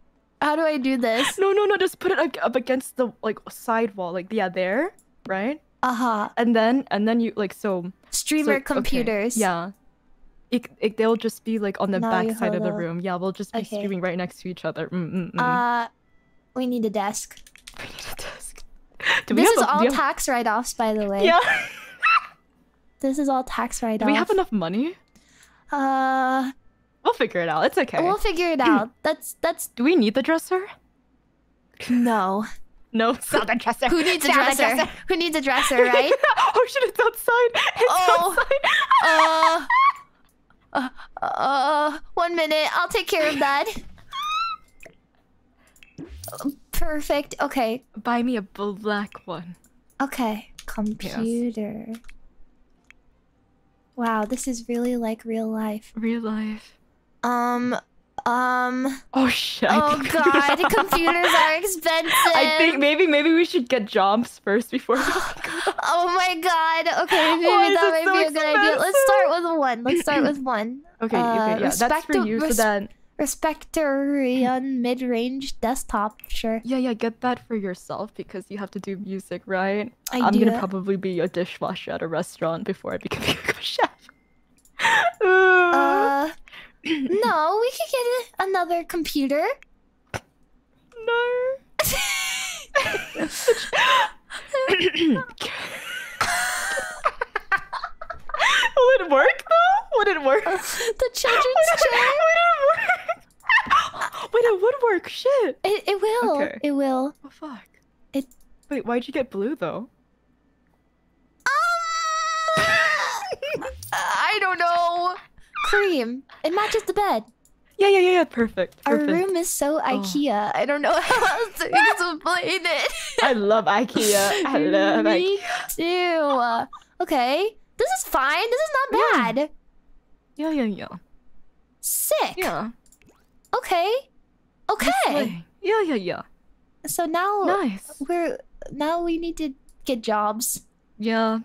How do I do this? No, no, no. Just put it like, up against the like side wall, like yeah, there, right? Uh huh. And then and then you like so. Streamer so- okay, computers. Yeah. It, it, they'll just be like on the back side of the up. room. Yeah, we'll just be Okay. streaming right next to each other. Mm, mm, mm. Uh, we need a desk. we need a desk. Do this is a- all have- tax write-offs, by the way. Yeah. This is all tax Do write-off. we have enough money? Uh, We'll figure it out. It's okay. we'll figure it out. That's that's Do we need the dresser? no. No, it's not the dresser. Who needs a not the dresser? Who needs a dresser, right? oh shit! It's outside. It's Oh. outside. uh, uh, uh, one minute. I'll take care of that. Perfect. Okay. Buy me a black one. Okay. Computer. Wow, this is really like real life. Real life. Um, um. Oh shit! Oh god, computers are expensive. I think maybe maybe we should get jobs first before. we Oh my god. Okay, maybe Why that might be so a good idea. Let's start with one. Let's start with one. Okay, Uh, okay, yeah, that's for you. so then, Respectorian mid-range desktop. Sure. yeah, yeah, get that for yourself because you have to do music, right? I am gonna it. probably be a dishwasher at a restaurant before I become a chef. Uh, no, we could get a- another computer. no. Will it work though? Would it work? Uh, the children's Would chair. it work? Wait, it would work. Shit. It, it will. Okay. It will. Oh fuck. It- Wait, why'd you get blue though? Ah! I don't know. Cream. It matches the bed. Yeah, yeah, yeah, yeah. Perfect. Our Perfect. room is so oh. IKEA. I don't know how else to ah! explain it. I love IKEA. I love IKEA. Me too. Okay. This is fine. This is not bad. Yeah, yeah, yeah. Sick. Yeah. Okay. Okay. Yeah, yeah, yeah. So now Nice. we're now we need to get jobs. Yeah.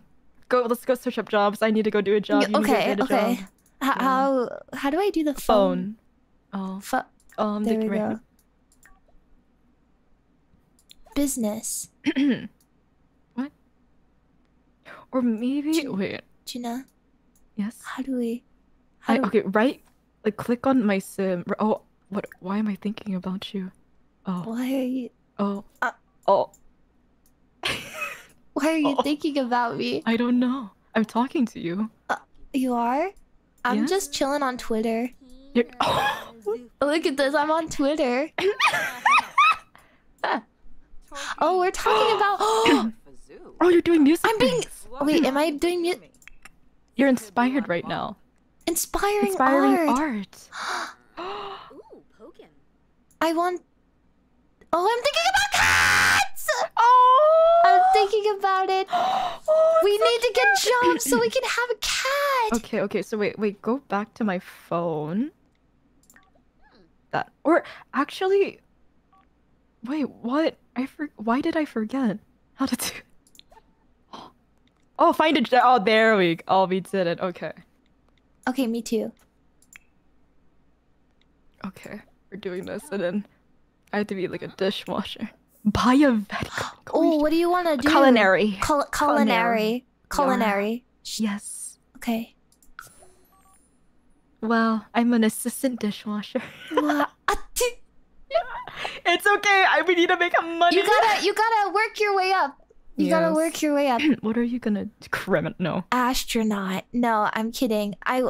Go. Let's go search up jobs. I need to go do a job. You need to okay. get a Okay. job. H- Yeah. How how do I do the phone? Phone. Oh. Um. there the we right- go. Business. what? Or maybe Ch- wait. Juna, Yes. how do we? How I, do okay, right. Like click on my sim. Oh, what? Why am I thinking about you? Oh, Why are you? oh, Uh. oh. Why are you Oh. thinking about me? I don't know. I'm talking to you. You are? I'm Yeah? just chilling on Twitter. You're. Oh, Look at this. I'm on Twitter. Oh, we're talking about. Oh, you're doing music. I'm being. Wait, am I doing music? You're inspired right now. inspiring, Inspiring art? art. Ooh, I want. Oh, I'm thinking about cats. Oh. I'm thinking about it. Oh, We need to get jobs so we can have a cat. Okay, okay. So wait, wait. Go back to my phone. That or actually, wait. What? I for. Why did I forget how to do? Oh, find it. Oh, there we. Oh, we did it. Okay. Okay, me too. Okay. We're doing this, and then I have to be like a dishwasher. Biomedical. Oh, what do you want to do? Culinary. Cul- culinary. Culinary. Sh- Yes. Okay. Well, I'm an assistant dishwasher. It's okay. I we need to make money. you gotta, you gotta work your way up. You gotta work your way up. what are you gonna criminal? No. Astronaut. No, I'm kidding. I.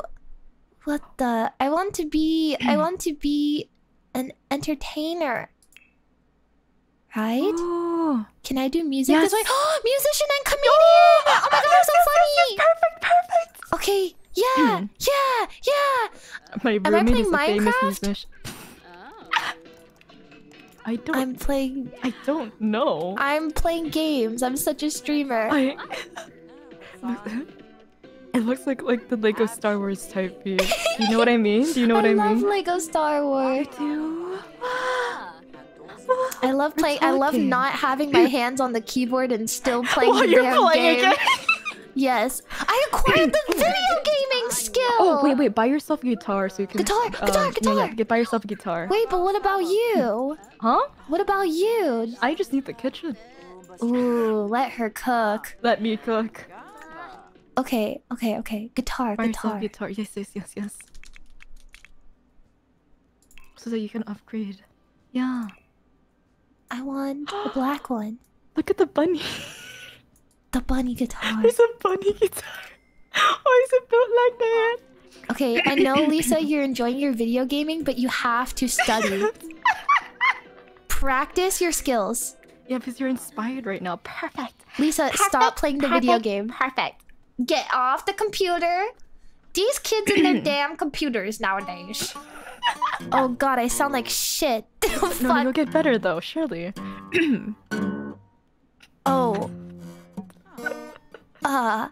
What the? I want to be. I want to be an entertainer. Right? Oh. Can I do music Yes. this way? musician and comedian! Oh my god, I'm so funny! Perfect, perfect. Okay, yeah, hmm. yeah, yeah. My I playing Minecraft? Oh. I don't. I'm playing. I don't know. I'm playing games. I'm such a streamer. I. It looks like like the Lego Star Wars type view. You know what I mean? Do you know what I, mean? I love? Lego Star Wars. do. I love playing. I love not having my hands on the keyboard and still playing While the you're damn playing game. Yes, I acquired the video gaming skill. Oh wait, wait. Buy yourself a guitar so you can. Guitar, guitar, guitar. Yeah, get buy yourself a guitar. Wait, but what about you? Huh? What about you? I just need the kitchen. Ooh, let her cook. Let me cook. Okay, okay, okay. Guitar, Buy guitar. guitar. Yes, yes, yes, yes. So that you can upgrade. Yeah. I want the black one. Look at the bunny. The bunny guitar. There's a bunny guitar. Why is it built like that? Okay, I know, Lisa, you're enjoying your video gaming, but you have to study. Practice your skills. Yeah, because you're inspired right now. Perfect. Lisa, stop playing the video game. Perfect. Get off the computer. These kids and their damn computers nowadays. Oh god, I sound like shit. No, Fuck. you'll get better though, surely. Oh. Uh,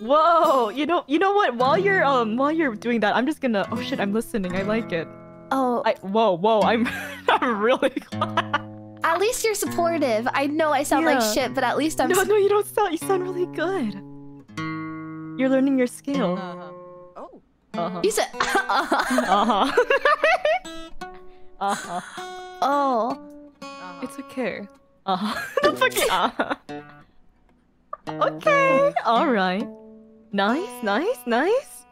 Whoa, you know, you know what? While you're um, while you're doing that, I'm just gonna. Oh shit, I'm listening. I like it. oh, I whoa, whoa, I'm, I'm really glad. at least you're supportive. I know I sound like shit, but at least I'm. No, no, you don't sound. You sound really good. You're learning your skill. Uh-huh. Huh. You said. Uh huh. uh huh. oh. Uh-huh. It's okay. Uh huh. the fucking uh huh. Okay. All right. Nice, nice, nice.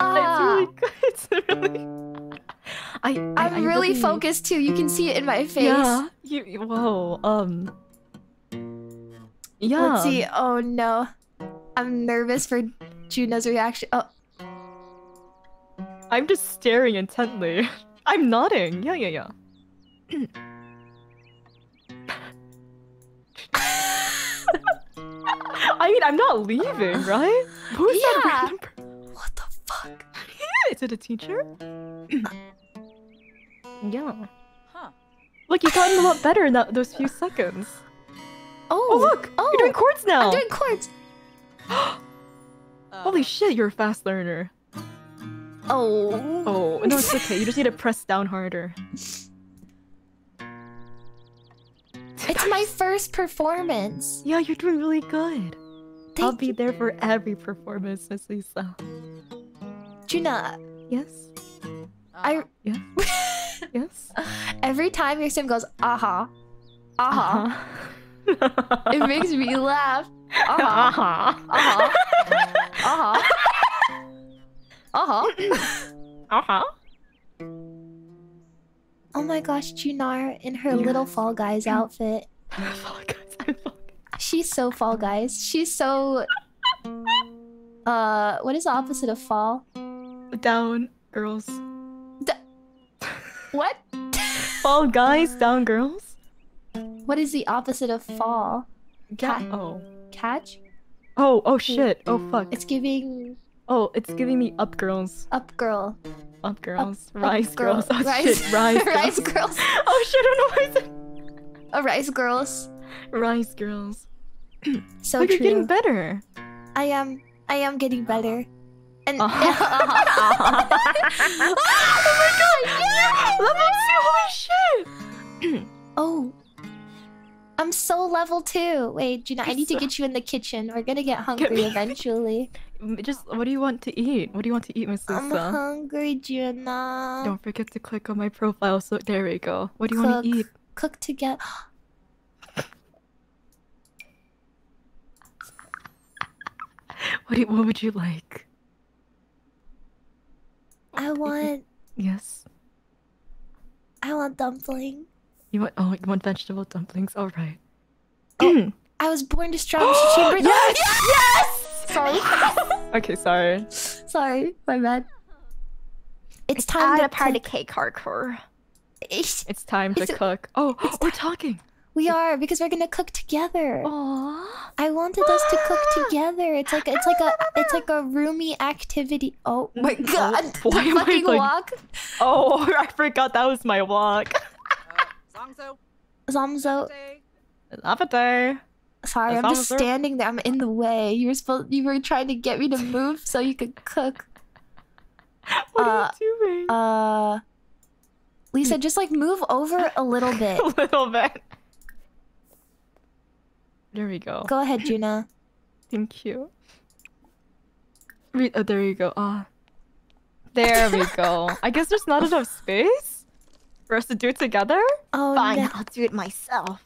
Ah, It's really good. It's really. I, I I'm I really focused too. You can see it in my face. Yeah. You. you- Whoa. Um. Yeah. Let's see. Oh no. I'm nervous for Juna's reaction. Oh, I'm just staring intently. I'm nodding. Yeah, yeah, yeah. I mean, I'm not leaving, right? Who's that random what the fuck? Is it a teacher? yeah. Huh. Look, you've gotten a lot better in that, those few seconds. Oh, Oh, look! Oh, You're doing oh. chords now! I'm doing chords. Uh, Holy shit, you're a fast learner. Oh. Oh, no, it's okay. You just need to press down harder. It's my first performance. Yeah, you're doing really good. I'll be you, there for every performance, Miss Lisa. Juna. Yes? I uh-huh. Yes? yes? every time your sim goes, aha, aha, Uh-huh. It makes me laugh. Uh-huh. Uh-huh. Uh-huh. Uh-huh. Uh-huh. Uh-huh. Oh my gosh, Junar in her little Fall Guys outfit. Fall Guys, She's so Fall Guys. She's so... Uh, what is the opposite of fall? Down girls. What? Fall guys, down girls. What is the opposite of fall? Ca- Ca- oh. Catch? Oh, oh shit. Oh fuck. It's giving Oh, it's giving me up girls. up girl. Up girls. up Rise girl- girls. Oh rise- shit. Rise Rise girls. girls. Oh shit, I don't know why I said Uh, rise girls. Rise girls. So oh, you're getting better. I am I am getting better. And Uh-huh. oh my god, yeah! Level two, holy shit! Oh. I'm so level two. Wait, Juna, I need to uh, get you in the kitchen. We're gonna get hungry eventually. Just what do you want to eat? What do you want to eat, Miss I'm hungry, Juna. Don't forget to click on my profile. So there we go. What do you want to eat? Cook together. What do you, What would you like? I want Yes. I want dumpling. You want? Oh, you want vegetable dumplings? All right. Oh, I was born to strong chamber. Oh, yes! Yes! Sorry. okay, sorry. Sorry, my bad. It's It's time to party cake hardcore. It's- It's time to Is it- cook. Oh, we're talking. We are because we're gonna cook together. Aww. I wanted us to cook together. It's like it's like a it's like a roomy activity. Oh my oh, god! why the am I, fucking like- walk, Oh, I forgot that was my walk. Uh, Zongzo. Zamzo. Say. Avatar. Sorry, As I'm just standing there. I'm in the way. You were supposed. You were trying to get me to move so you could cook. What Uh, are you doing? Uh, Lisa, just like move over a little bit. a little bit. There we go. Go ahead, Juna. Thank you. Re- oh, there you go. Ah. There we go. I guess there's not enough space for us to do it together. Oh Fine, no, I'll do it myself.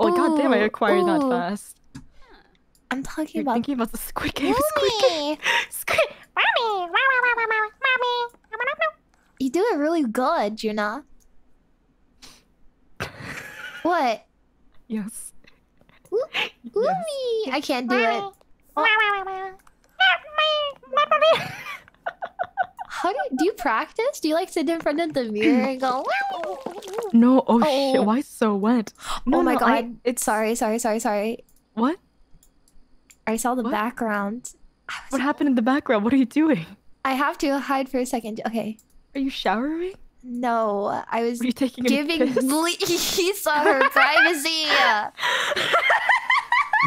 Oh god damn! I Ooh, acquired that ooh. fast. I'm talking You're about. thinking about the squid game. Squid game. Squid. You do it really good, Juna. What? Yes. Ooh, yes. Ooh, I can't do it. How do you, do you practice? Do you like sit in front of the mirror and go? No. Oh, Oh. shit! Why so wet? No, oh my no, god! I- it's sorry, sorry, sorry, sorry. What? I saw the What? background. What happened in the background? What are you doing? I have to hide for a second. Okay. Are you showering? No, I was you taking a giving piss? Lisa her privacy.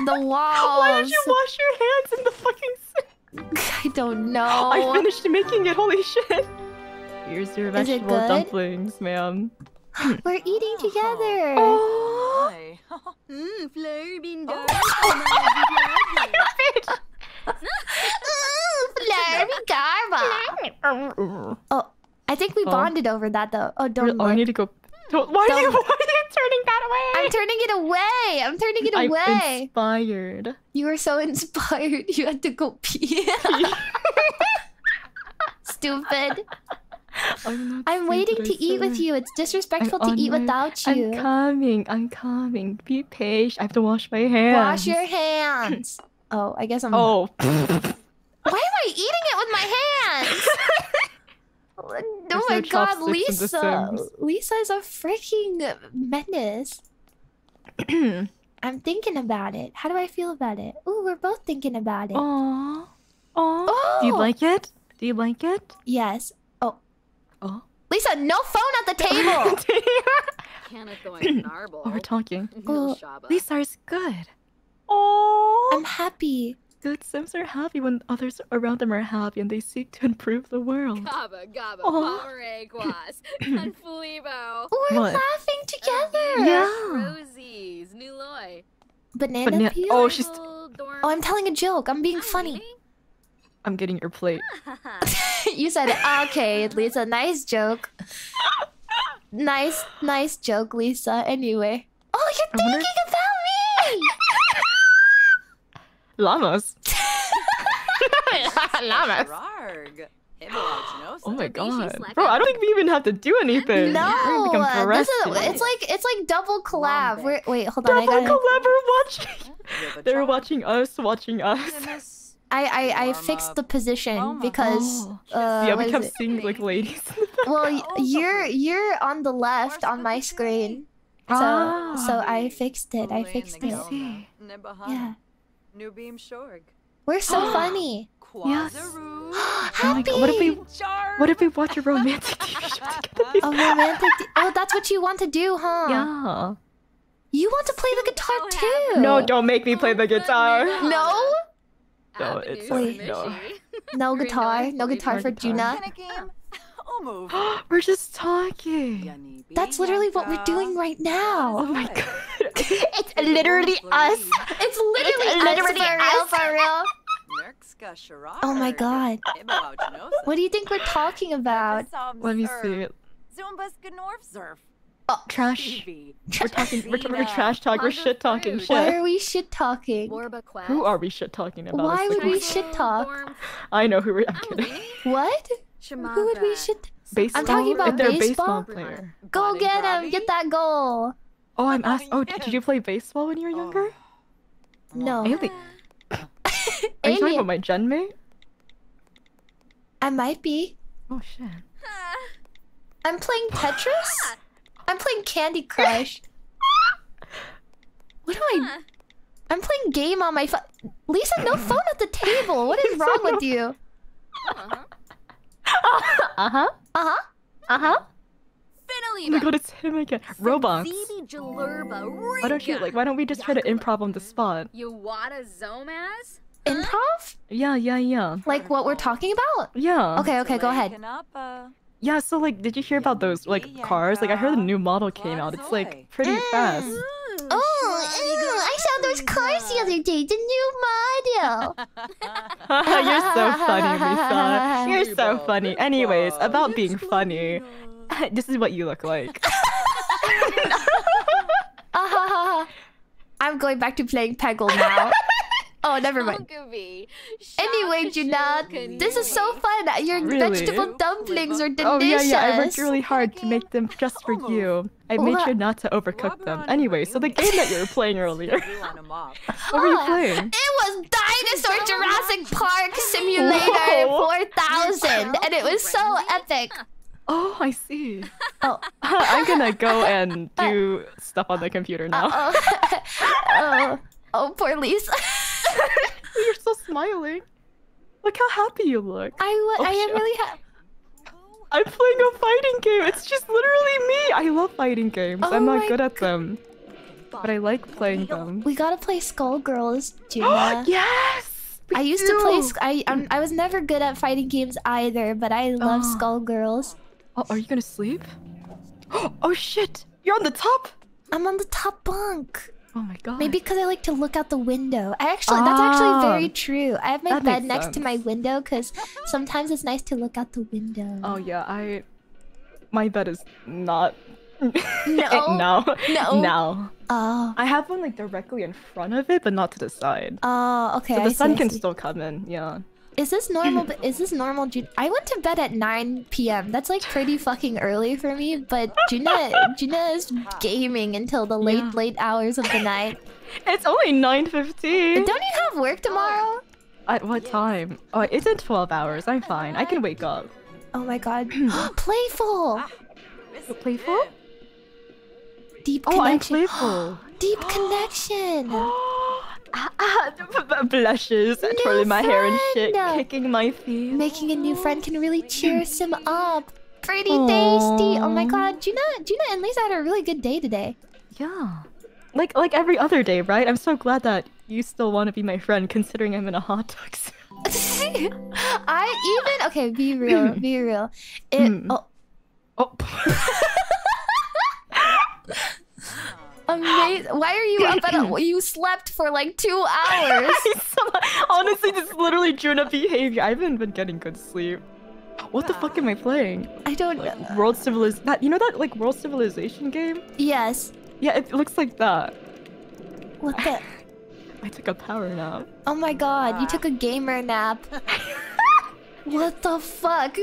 the walls. Why did you wash your hands in the fucking sink? I don't know. I finished making it. Holy shit! Here's your vegetable dumplings, ma'am. We're eating oh. together. Oh, Hi. Mmm, Flurby Flurby garba. Oh, I think we Oh. bonded over that though. Oh, don't oh, I need to go. Don't, why, are you, why are you turning that away? I'm turning it away. I'm turning it I'm away. inspired. You were so inspired. You had to go pee. Stupid. I'm, I'm waiting to eat with you. It's disrespectful I'm to eat my- without you. I'm coming. I'm coming. Be patient. I have to wash my hands. Wash your hands. Oh, I guess I'm. Oh. Why am I eating it with my hands? oh There's my no god, chopsticks in The Lisa! Lisa is a freaking menace. I'm thinking about it. How do I feel about it? Ooh, we're both thinking about it. Aww. Aww. Do you Oh! like it? Do you like it? Yes. Oh, Oh. Lisa, no phone at the table. Canna going narble. oh, we're talking. No Oh, shaba. These is good. Oh, I'm happy. Good Sims are happy when others around them are happy and they seek to improve the world. Gaba gaba Aw. guas. And fulibo. We're What? laughing together. Uh, yeah. Rosies. Nuloy. Banana Bana- peel. Oh, she's- Oh, I'm telling a joke. I'm being funny. I'm getting your plate. you said it. Okay, Lisa. Nice joke. Nice, nice joke, Lisa. Anyway. Oh, you're I wonder- thinking about me. Llamas. Llamas. Oh my god, bro! I don't think we even have to do anything. No, become this is it's like it's like double collab. We're, wait, hold on. I Double gotta. collab. We're watching. They're watching us, watching us. I I, I fixed the position Oh because Oh. uh, yeah, we kept it? seeing like ladies. Well, y- Oh, you're you're on the left on my screen, so so Ah. I fixed it. I fixed it. Yeah, New beam shorg. we're so funny. Yes. Quazaru. Oh what if we what if we watch a romantic TV show together? A romantic. Oh, that's what you want to do, huh? Yeah. You want to play the guitar So too? No, don't make me play the guitar. No? No, it's like, no. No guitar. No guitar for guitar. Juna. Can a game? Oh, move. We're just talking. That's literally what we're doing right now. Oh my god. It's literally us. It's literally, It's literally us, for real, us. for real. Oh my god. What do you think we're talking about? Let me see. Zumbas Gnorf Zerf. Oh, Trash. We're talking. We're, talking- we're trash talk. We're shit talking fruit. Why shit. are we shit talking? Warba Quest. Who are we shit talking about? Why would like- we shit talk? I know who we're. I'm I'm kidding. What? Shimava. Who would we shit? Baseball. I'm talking about if they're a baseball. player. Go Bonnie get him! Grabby? Get that goal! Oh, I'm Oh, asked. Oh, did you play baseball when you were younger? No. Alien. Are you talking about my gen mate? I might be. Oh shit. I'm playing Tetris? I'm playing Candy Crush. What do I... I'm playing game on my phone. Lisa, no phone at the table. What is wrong with you? Uh-huh. Uh huh. Uh-huh. Uh huh. Oh Finally. my god, it's him again. Roblox. Why don't you like? Why don't we just try to improv on the spot? Yawada Zomaz? Improv? Yeah, yeah, yeah, Like what we're talking about? yeah. Okay, okay, go ahead. Yeah. So like, did you hear about those like cars? Like, I heard a new model came out. It's like pretty fast. Oh, ew, I saw those cars the other day. The new model. You're so funny, Lisa. You're so funny. Anyways, about being funny. this is what you look like. Ah, I'm going back to playing Peggle now. Oh, never mind. Huckabee. Anyway, Juna, this is so fun. Your Really? vegetable dumplings are delicious. Oh yeah, yeah. I worked really hard to make them just for you. I made sure not to overcook them. Anyway, so the game that you were playing earlier. On a mop. What were you Oh, playing? It was Dinosaur Jurassic Park Simulator Whoa. 4000, and it was so epic. Oh, I see. Oh, I'm gonna go and do stuff on the computer now. oh, oh, oh, poor Lisa. You're so smiling. Look how happy you look. I, Oh, I am really happy. I'm playing a fighting game. It's just literally me. I love fighting games. Oh I'm not oh good at them, but I like playing them. We gotta play Skullgirls, Juna. yes. I used to play. I I'm, I was never good at fighting games either, but I love ah. Oh. Skullgirls. Oh, are you gonna sleep? Oh shit! You're on the top. I'm on the top bunk. Oh my god. Maybe because I like to look out the window. I actually, that's actually very Ah. true. I have my bed next to my window because sometimes it's nice to look out the window. Oh yeah, I. My bed is not. No. no. No. No. Oh. I have one like directly in front of it, but not to the side. Oh, okay. So the see, sun I can still come in. Yeah. Is this normal? but is this normal? Ju- I went to bed at 9 p.m. That's like pretty fucking early for me. But Juna, Juna is gaming until the late, Yeah. late hours of the night. It's only nine fifteen. Don't you have work tomorrow? At what time? Oh, it's in twelve hours. I'm fine. I can wake up. Oh my god. Playful. Playful? Deep connection. Oh, I'm playful. Deep connection. Blushes, twirling my hair and shit, friend. kicking my feet. Making a new friend can really cheer him up. Pretty tasty. Oh my god, Juna, Juna and Lisa had a really good day today. Yeah. Like like every other day, right? I'm so glad that you still want to be my friend, considering I'm in a hot dog. suit. I even okay. Be real. Be real. It. Hmm. Oh, Oh. Amazing. Why are you up at? A, you slept for like two hours. Honestly, this is literally Juna behavior. I haven't been getting good sleep. What the fuck am I playing? I don't know. World Civiliz that you know that like World Civilization game? Yes. Yeah, it looks like that. What the? I took a power nap. Oh my god, you took a gamer nap. what the fuck?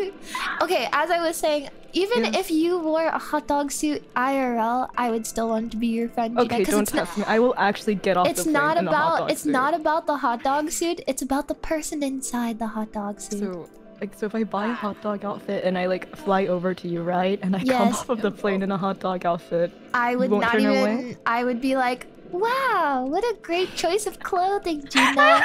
Okay, as I was saying, even if you wore a hot dog suit IRL, I would still want to be your friend. Juna, don't it's not- test me. I will actually get off It's the plane not in a hot about it's suit. not about the hot dog suit. It's about the person inside the hot dog suit. So, like, so if I buy a hot dog outfit and I like fly over to you, right, and I come off of the plane in a hot dog outfit, I would won't even. away? I would be like, "Wow, what a great choice of clothing, Juna."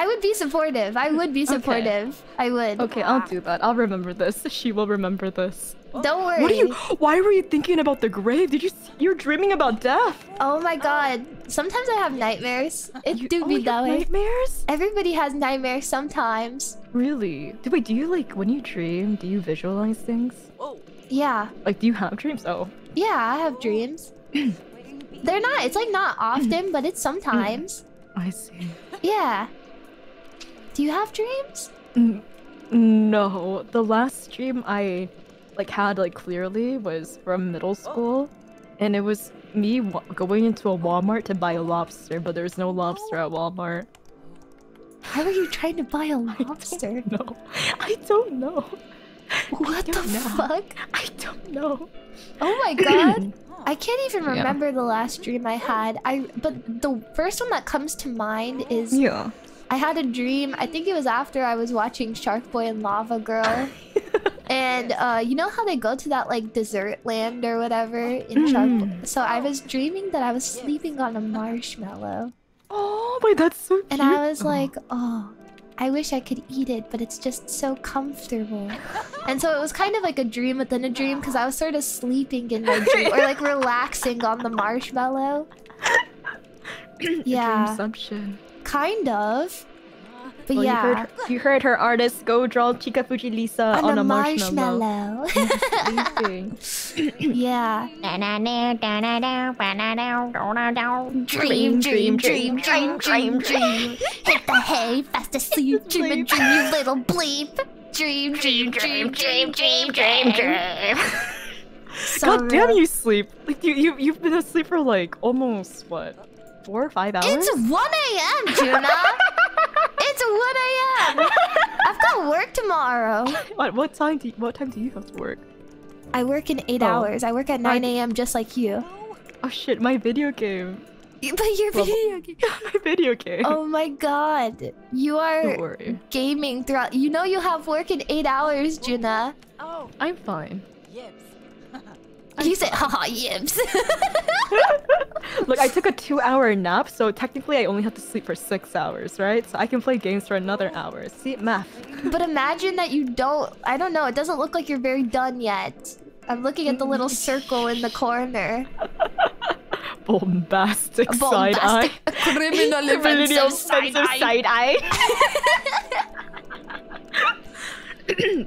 I would be supportive. I would be Okay. supportive. I would. okay, I'll do that. I'll remember this. She will remember this. Don't worry. What are you? Why were you thinking about the grave? Did you? You're dreaming about death. Oh my god. Sometimes I have nightmares. It You- do oh, be you that way. Nightmares? Everybody has nightmares sometimes. Really? Do wait? Do you like when you dream? Do you visualize things? Oh. Yeah. Like, do you have dreams? Oh, Yeah, I have dreams. They're not. It's like not often, but it's sometimes. I see. Yeah. Do you have dreams? N- no, the last dream I like had like clearly was from middle school, and it was me wa- going into a Walmart to buy a lobster, but there's no lobster at Walmart. How are you trying to buy a lobster? No, I don't know. What the don't know. fuck? I don't know. Oh my god. I can't even Yeah. remember the last dream I had. I but the first one that comes to mind is Yeah. I had a dream. I think it was after I was watching Shark Boy and Lava Girl. and uh, you know how they go to that like desert land or whatever in Shark Boy? So I was dreaming that I was sleeping on a marshmallow. Oh, wait, that's so cute. And I was Oh. like, oh, I wish I could eat it, but it's just so comfortable. and so it was kind of like a dream within a dream because I was sort of sleeping in my dream or like relaxing on the marshmallow. yeah, Dreamception. Kind of. But Well, yeah, you heard, you heard her artist go draw Chikafuji Lisa on, on, a a marshmallow. marshmallow. Yeah. Dream, dream, dream, dream, dream, dream. Hit the hay, fast asleep, dream a dream, you little bleep. Dream, dream, dream, dream, dream, dream, dream. So God damn, you sleep. Like you, you, you've been asleep for like almost what, four or five hours? It's 1 a.m., Juna. it's 1 a.m. I've got work tomorrow. What, what time do you, what time do you have to work? I work in eight Oh. hours. I work at 9 a.m. just like you. Oh, oh shit, my video game. But you're Well- video game. my video game. Oh my god. You Don't are worry, gaming throughout. You know you have work in eight hours, Juna. Oh, I'm fine. yips. You said, haha, yips. Look, I took a two-hour nap, so technically I only have to sleep for six hours, right? So I can play games for another hour. See, math. but imagine that you don't. I don't know. It doesn't look like you're very done yet. I'm looking at the little circle in the corner. Bombastic, A side eye. bombastic, criminal offensive side eye. side eye.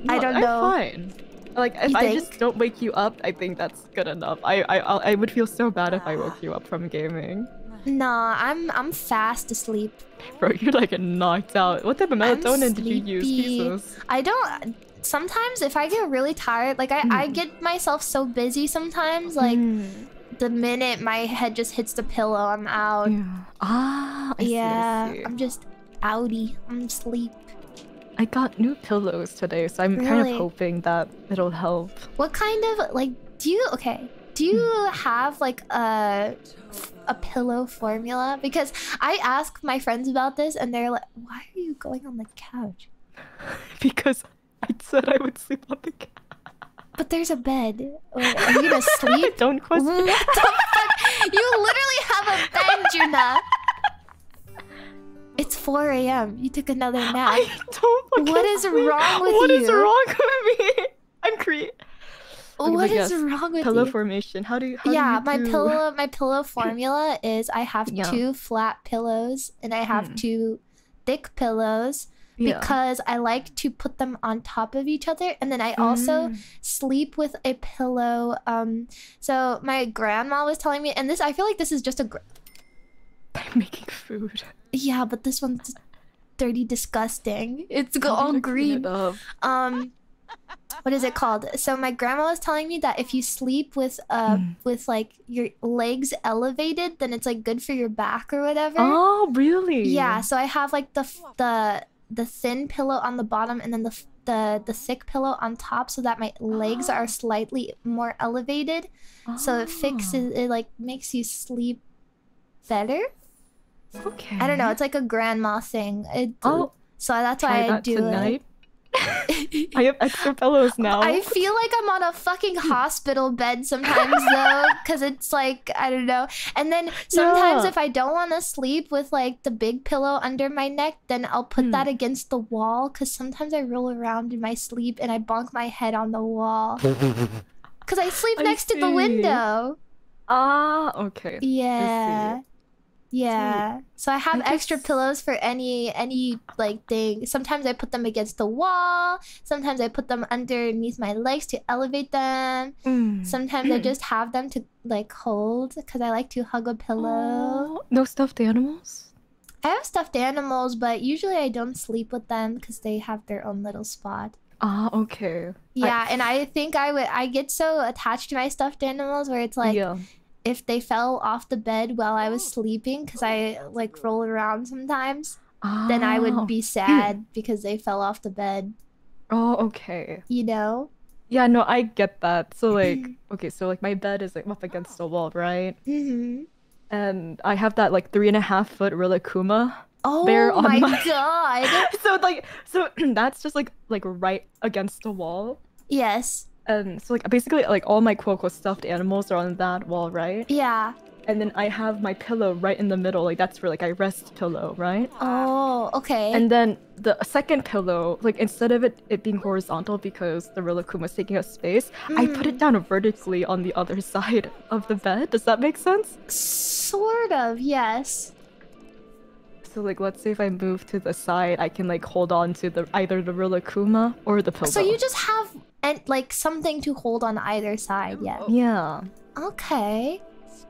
I don't know. I'm fine. Like if I just don't wake you up, I think that's good enough. I I I'll- would feel so bad if I woke you up from gaming. Nah, I'm I'm fast asleep. Bro, you're like knocked out. What type of melatonin did you use. Jesus? I don't. Sometimes if I get really tired, like I, I Hmm. get myself so busy sometimes, like the minute my head just hits the pillow, I'm out. yeah. Ah, I see, I yeah, see. I'm just outie. I'm asleep. I got new pillows today, so I'm kind of hoping that it'll help. What kind of like do you okay? Do you have like a a pillow formula? Because I ask my friends about this and they're like, "Why are you going on the couch?" because I said I would sleep on the couch. But there's a bed. Or Are you gonna sleep? Don't question. What the fuck? You literally have a bed, Juna. It's 4 a.m. You took another nap. I don't. fucking What is wrong with What is you? wrong with me? I'm cre- Okay, What but is yes, wrong with pillow you? formation. How do you? How yeah, do you my do- pillow my pillow formula is I have Yeah. two flat pillows and I have Hmm. two thick pillows Yeah. because I like to put them on top of each other and then I also Mm. sleep with a pillow um so my grandma was telling me and this I feel like this is just a gr- I'm making food. Yeah but this one's dirty disgusting it's all green it um what is it called? So my grandma was telling me that if you sleep with uh Mm. with like your legs elevated, then it's like good for your back or whatever. Oh, really? Yeah, so I have like the the the thin pillow on the bottom and then the the the thick pillow on top so that my legs are slightly more elevated. So it Oh, fixes it like makes you sleep better. Okay. I don't know, it's like a grandma thing. It, Oh, so that's why I that do tonight. it. I have extra pillows now. I feel like I'm on a fucking hospital bed sometimes though, because it's like I don't know. And then sometimes Yeah. if I don't want to sleep with like the big pillow under my neck, then I'll put Hmm. that against the wall. Because sometimes I roll around in my sleep and I bonk my head on the wall. Because I sleep I next to the window. Ah, okay. Yeah. Yeah. So I have I extra guess- pillows for any any like thing. Sometimes I put them against the wall. Sometimes I put them underneath my legs to elevate them. Mm. Sometimes I just have them to like hold because I like to hug a pillow. Oh, no stuffed animals? I have stuffed animals, but usually I don't sleep with them because they have their own little spot. Ah, okay. Yeah, and I think I would I get so attached to my stuffed animals where it's like yeah. If they fell off the bed while I was sleeping because I like roll around sometimes, then I would be sad because they fell off the bed, Oh, okay. you know? Yeah, no, I get that. So like, okay, so like my bed is like up against the wall, right? Mm-hmm. And I have that like three and a half foot Rilakkuma. Oh Bear on my, my- god. so like, so that's just like like right against the wall. yes. And so like basically like all my quote unquote stuffed animals are on that wall, right? Yeah. And then I have my pillow right in the middle, like that's where like I rest pillow, right? Oh, okay. And then the second pillow, like instead of it, it being horizontal because the Rilakkuma was taking up space, I put it mm. down vertically on the other side of the bed. Does that make sense? sort of, yes. So like let's say if I move to the side, I can like hold on to the either the Rilakkuma or the pillow. So you just have and like something to hold on either side, yeah. Yeah. Okay.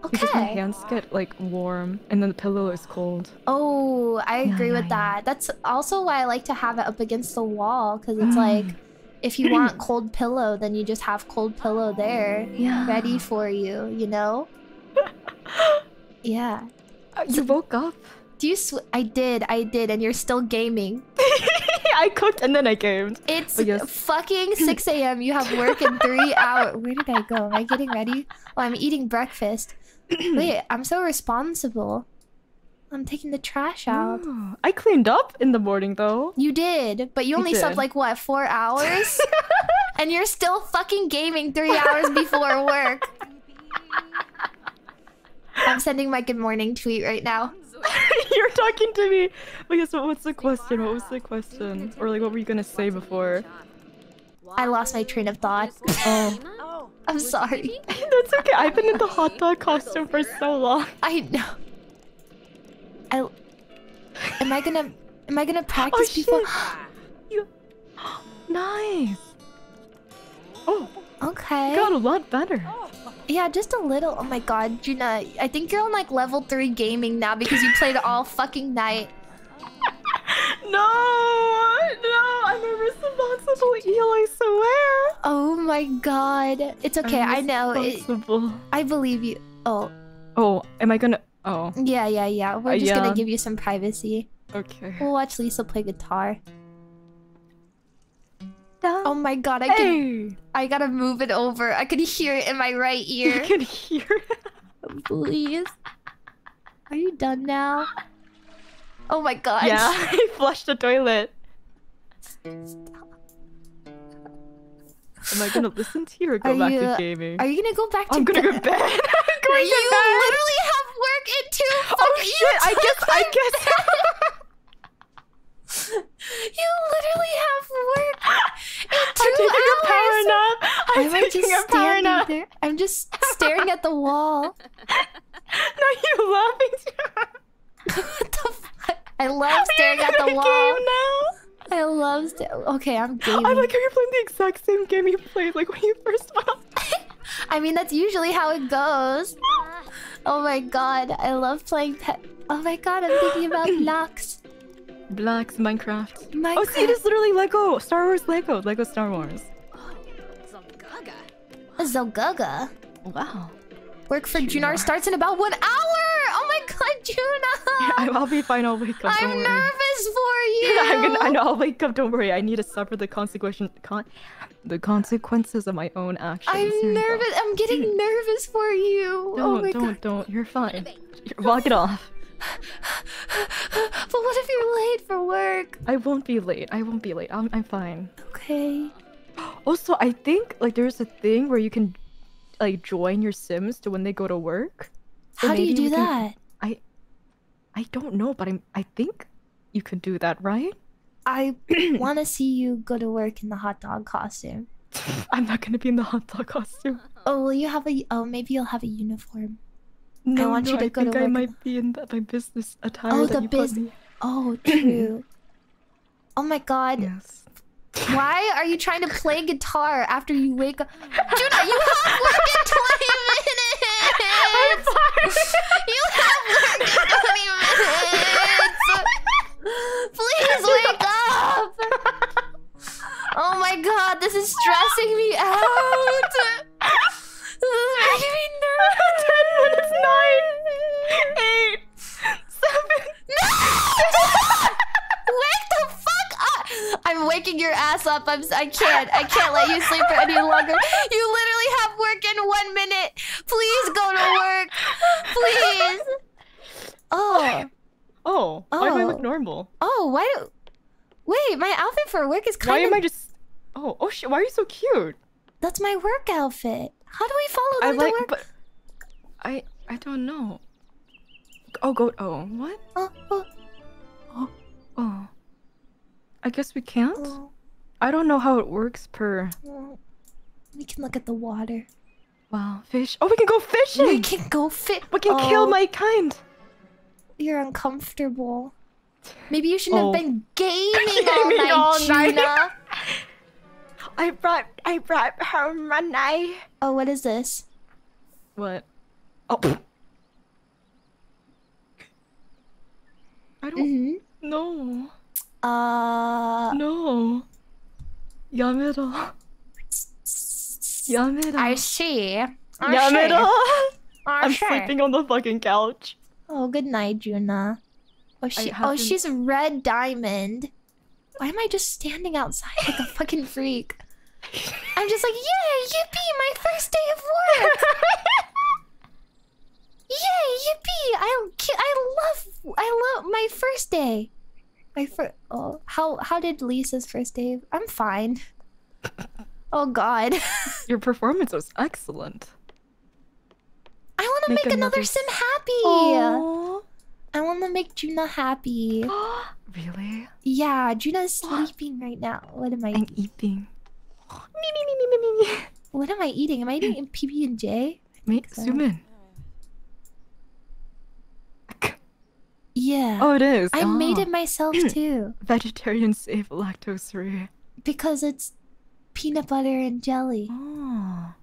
Okay. Because my hands get like warm and then the pillow is cold. Oh, I Yeah, agree yeah, with yeah. that. That's also why I like to have it up against the wall because it's like if you want cold pillow, then you just have cold pillow there Yeah. ready for you, you know? yeah. Uh, You woke up? Do you sw- I did, I did, and you're still gaming. I cooked and then I gamed. It's Oh, yes. fucking 6 a.m. You have work in three hours. Where did I go? Am I getting ready? Oh, I'm eating breakfast. Wait, I'm so responsible. I'm taking the trash out. Oh, I cleaned up in the morning though. You did, but you only slept like what, four hours? and you're still fucking gaming three hours before work. I'm sending my good morning tweet right now. You're talking to me. But yes, what, what's the question? What was the question? Or like, what were you gonna say before? I lost my train of thought. Oh, Oh, I'm sorry. that's okay. I've been in the hot dog costume for so long. I know. I am I gonna am I gonna Oh practice shit! before? You... nice. Oh, Okay. got a lot better. Yeah, just a little. Oh my god, Juna, I think you're on like level three gaming now because you played all fucking night. No, no, I'm a responsible eel. I swear. Oh my god. It's okay. I know. It. I believe you. Oh, Oh, am I gonna? Oh, yeah, yeah, yeah. We're Uh, just yeah. gonna give you some privacy. okay. We'll watch Lisa play guitar. Oh my god, I can I gotta move it over. I can hear it in my right ear. you can hear. It. Please. Are you done now? Oh my god. Yeah, I flushed the toilet. Am I gonna listen to you or go Are back you- to gaming? Are you gonna go back to I'm gonna go to bed. I'm going You to bed. literally have work in two Oh Oh shit! I guess. I guess. You literally have work ah, in two I'm taking hours. a power nap. I'm Am taking just a power nap. there? I'm just staring at the wall. No, you laughing what the fuck? I love staring at the wall. Now? I love Okay, I'm gaming. I'm like, are you playing the exact same game you played like when you first up? I mean, that's usually how it goes. Oh my god, I love playing pet. Oh my god, I'm thinking about blocks. Blacks Minecraft. Minecraft. Oh, see, it is literally Lego. Star Wars Lego. Lego Star Wars. Zogaga. Wow. Work for Junar. Junar starts in about one hour. Oh my god, Juna! I, I'll be fine. I'll wake up. I'm worry. nervous for you. I'm gonna, I know. I'll wake up. Don't worry. I need to suffer the consequence. Con- the consequences of my own actions. I'm nervous. I'm getting nervous for you. Oh don't, oh don't, god. don't. You're fine. Walk it off. But what if you're late for work? I won't be late. I won't be late. I'm, I'm fine. Okay. Also, I think like there's a thing where you can like join your Sims to when they go to work. So How do you do we can- that? I I don't know, but I'm I think you can do that, right? I want to see you go to work in the hot dog costume. I'm not gonna be in the hot dog costume. Oh, will you have a? Oh, maybe you'll have a uniform. No, want no, you to I go to think I work in might be in the, my business attire Oh, that the you bus- put me. Oh, true. oh my god. Yes. Why are you trying to play guitar after you wake up? Juna, you have work in 20 minutes! You have work in 20 minutes! Please wake up! Oh my god, this is stressing me out! This is making me nervous! Ten minutes, nine, eight, seven. Wake the fuck up! I'm waking your ass up. I'm. I can't. I can't let you sleep for any longer. You literally have work in one minute. Please go to work. Please. Oh. Oh, why do I look Oh. normal? Oh. Why do? Wait. My outfit for work is Why am of. I just? Oh, oh shit! Why are you so cute? That's my work outfit. How do we follow I them like, to work? but I I don't know. Oh, go. Oh, what? Oh, oh, Oh, oh. I guess we can't. oh, I don't know how it works per. We can look at the water. Wow, fish. Oh, we can go fishing. We can go fit. We can kill Oh, my kind. You're uncomfortable. Maybe you shouldn't Oh. have been gaming all night, all night. I brought I brought home my. Oh, what is this? What? Oh. I don't mm -hmm. Uh. No. Yamero. Yamero. I see. I'm Yamero. I'm sure. sleeping on the fucking couch. Oh, good night, Juna. Oh, she, oh, she's a red diamond. Why am I just standing outside like a fucking freak? I'm just like, yay, yippee, my first day of work. Yay, yippee! I I love I love my first day. My first. Oh, how how did Lisa's first day? I'm fine. Oh God. Your performance was excellent. I want to Make make, another, another sim happy. Aww. I want to make Juna happy. really? Yeah, Juna's sleeping right now. What am I? I'm eating. Me, me, me, me, me, me. What am I eating? Am I eating PB and J? Wait, so. zoom in. Yeah. Oh, it is. I made Ah. it myself too Vegetarian safe, lactose free. because it's peanut butter and jelly. Oh.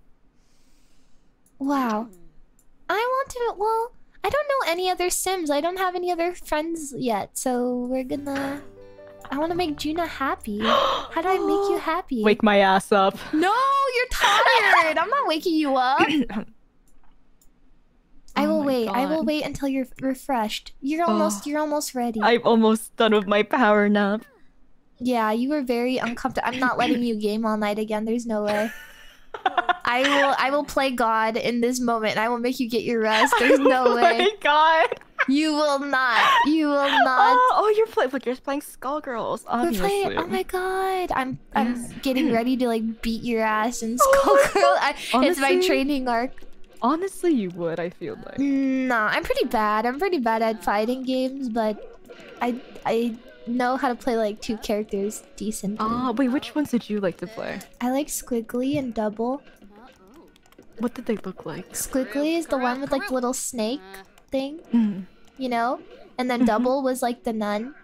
Wow. I want to. Well, I don't know any other Sims. I don't have any other friends yet, so we're gonna. I want to make Juna happy. How do I make you happy? Wake my ass up. No, you're tired. I'm not waking you up. I Oh will my wait. I will wait until you're refreshed. You're almost. Oh. You're almost ready. I'm almost done with my power nap. Yeah, you were very uncomfortable. I'm not letting you game all night again. There's no way. I will. I will play God in this moment. And I will make you get your rest. There's oh no oh way. my god. You will not. You will oh, not. Oh, oh, you're playing. You're playing Skullgirls. We're Obviously. playing. Oh my god! I'm. I'm getting ready to like beat your ass in Oh my it's my training arc. Honestly, you would. I feel like. Nah, I'm pretty bad. I'm pretty bad at fighting games, but I I know how to play like two characters decently. Ah, wait. Which ones did you like to play? I like Squiggly and Double. What did they look like? Squiggly is the one with like the little snake thing, Hmm. you know, and then Mhm. Double was like the nun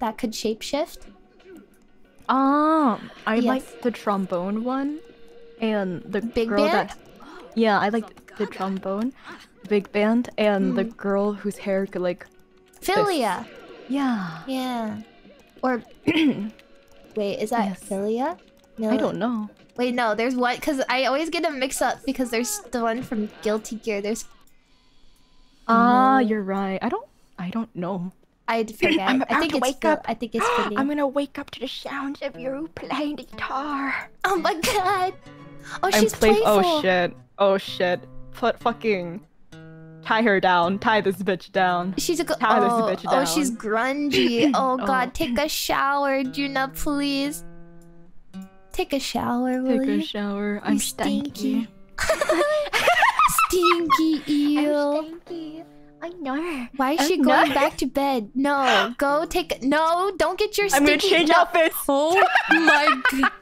that could shapeshift. Ah, I Yes. liked the trombone one, and the Big girl band? that. Yeah, I like the trombone, big band, and the Mm. girl whose hair could like. Filia. Yeah. Yeah. Or wait, is that Yes. Filia? No. I don't know. Wait, no. There's one because I always get them mixed up because there's the one from Guilty Gear. There's Ah, No. you're right. I don't. I don't know. I forget. I'm I think to it's wake up. I think it's Philly. I'm gonna wake up to the sounds of you playing the guitar. Oh my god. Oh, I'm she's play- playful. Oh shit. Oh shit. Put fucking. Tie her down. Tie this bitch down. She's a go- Tie this oh, bitch oh, she's grungy. Oh god, Oh. take a shower, Juna, please. Take a shower, will Take you? a shower. I'm You stinky. Stinky eel. I'm stinky. I know. Why is I'm she going not- back to bed? No, go take. No, don't get your I'm stinky. gonna change no. outfits. Oh my god.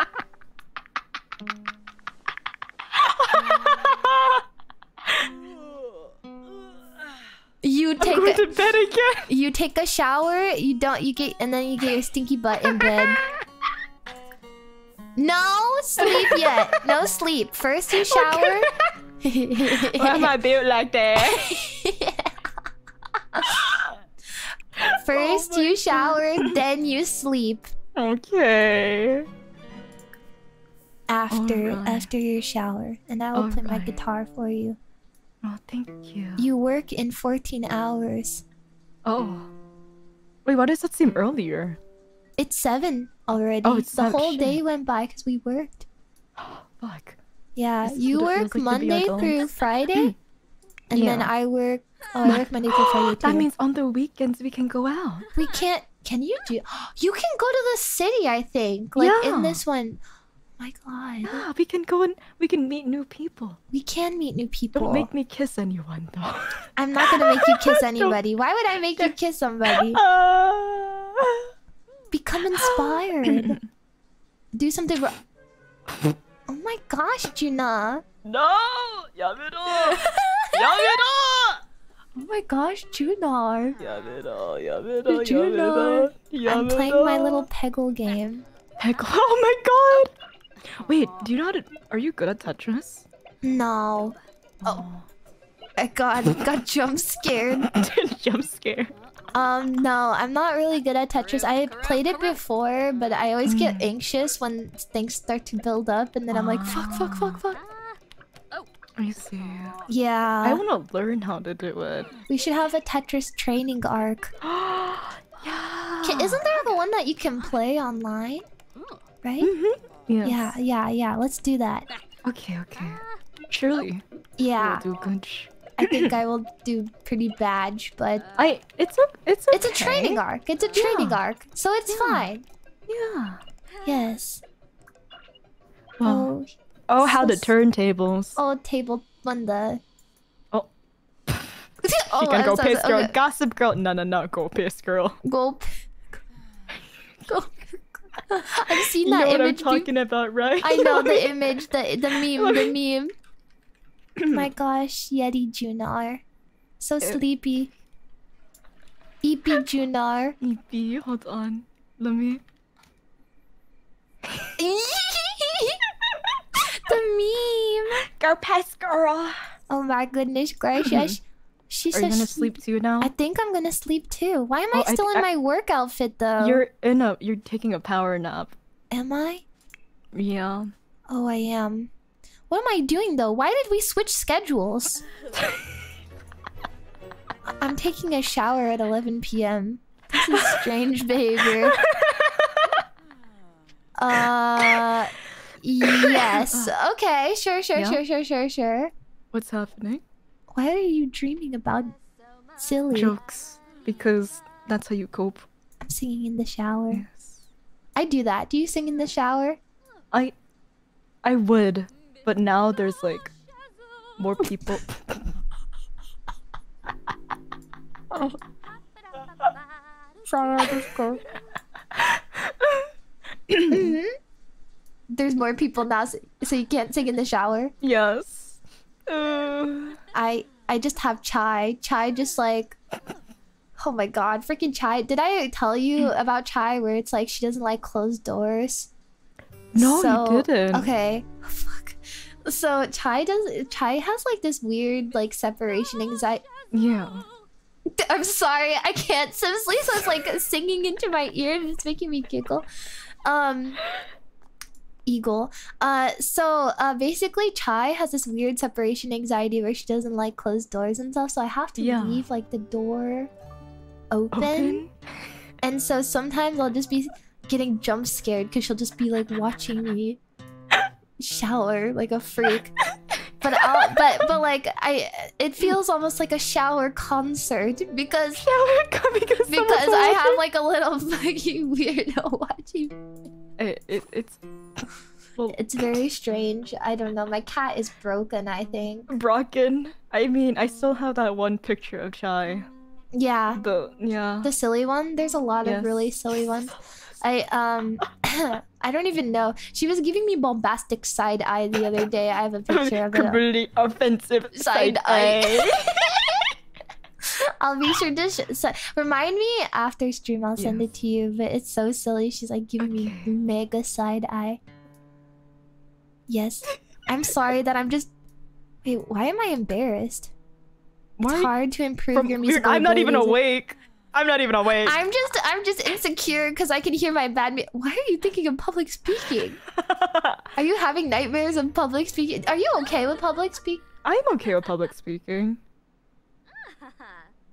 You I'm take going a, to bed again. you take a shower. You don't. You get and then you get your stinky butt in bed. No sleep yet. No sleep. First you shower. Why am I built like that? First Oh you shower, then you sleep. okay. After after your shower, and I will play my guitar for you. Oh, thank you. You work in 14 hours. Oh. Wait, why does that seem earlier? It's seven already. Oh, it's the whole shit. day went by because we worked. Fuck. Yeah, This you work like Monday through Friday, and then I work. Oh, I work Monday through Friday too. That means on the weekends we can go out. we can't. Can you do? You can go to the city. I think. Like Yeah. in this one. My God, Yeah, we can go and we can meet new people. we can meet new people. Don't make me kiss anyone though. I'm not gonna make you kiss anybody. Why would I make you kiss somebody? Uh, Become inspired. Do something. Ro- oh my gosh, Juna. no! Yamero! Yamero! Oh my gosh, Junar. Yamero, yamero, Junar. yamero, I'm playing my little Peggle game. Peggle? oh my god! Wait, do you know how to. Are you good at Tetris? No. Oh. I got got jump scared. Jump scare. Um, no, I'm not really good at Tetris. I played it before, but I always get Mm. anxious when things start to build up, and then I'm like, fuck, fuck, fuck, fuck. Oh. I see. Yeah, I want to learn how to do it. we should have a Tetris training arc. yeah. Isn't there the one that you can play online? Right? Mhm. Yes. Yeah, yeah, yeah. Let's do that. Okay, okay. Surely. Yeah, We'll do good. I think I will do pretty bad, but I. It's a. It's a. it's a training arc. It's a training Yeah. arc, so it's Yeah. fine. Yeah. Yes. Wow. Oh, Oh, how so the turntables. oh, table one the. Oh. oh, She gonna go piss girl, okay. gossip girl. No, no, no, go piss girl. Go. Go. I've seen You know that what I'm talking about, right? I know the image, the the meme, the meme. My gosh, Yeti Junar, so eh. sleepy. Eepy Junar. EP, hold on. Let me. the meme. Go girl. Oh my goodness gracious. She's Are you gonna s- sleep too now? I think I'm gonna sleep too. Why am I Oh, I- still in I- my work outfit though? You're in a. You're taking a power nap. Am I? Yeah. Oh, I am. What am I doing though? Why did we switch schedules? I'm taking a shower at 11 p.m. This is strange behavior. Uh, yes. Okay, sure, sure, Yeah? sure, sure, sure, sure. What's happening? Why are you dreaming about silly? Jokes. Because that's how you cope. I'm singing in the shower. Yes. I do that. Do you sing in the shower? I. I would, but now there's like more people. Sorry, I'll just. There's more people now, so, so you can't sing in the shower. yes. Uh, I I just have chai. Chai just like Oh my god, freaking chai. Did I tell you about chai where it's like she doesn't like closed doors? no, So- you didn't. Okay. Fuck. So chai does chai has like this weird like separation anxiety. Yeah. I'm sorry, I can't. Sims Lisa's like singing into my ear and it's making me giggle. Um Eagle. Uh, so uh, basically, Chai has this weird separation anxiety where she doesn't like closed doors and stuff. So I have to Yeah. leave like the door open. Open? and so sometimes I'll just be getting jump scared because she'll just be like watching me shower like a freak. But I'll, but but like I, it feels almost like a shower concert because Shower because because I have like a little fucking weirdo watching. it, it, it's well It's very strange. I don't know. My cat is broken. I think. broken. I mean, I still have that one picture of Chai. Yeah, The yeah. the silly one. There's a lot of really silly ones. I um, I don't even know. She was giving me bombastic side eye the other day. I have a picture of it. Completely offensive Side side eye. I'll be sure to sh- so, remind me after stream. I'll send it to you. But it's so silly. She's like giving me mega side eye. Yes, I'm sorry that I'm just. Wait, why am I embarrassed? Why? It's hard to improve From- your musical. I'm not even awake. I'm not even awake. I'm just, I'm just insecure because I can hear my bad. Why are you thinking of public speaking? Are you having nightmares of public speaking? Are you okay with public speak? I'm okay with public speaking.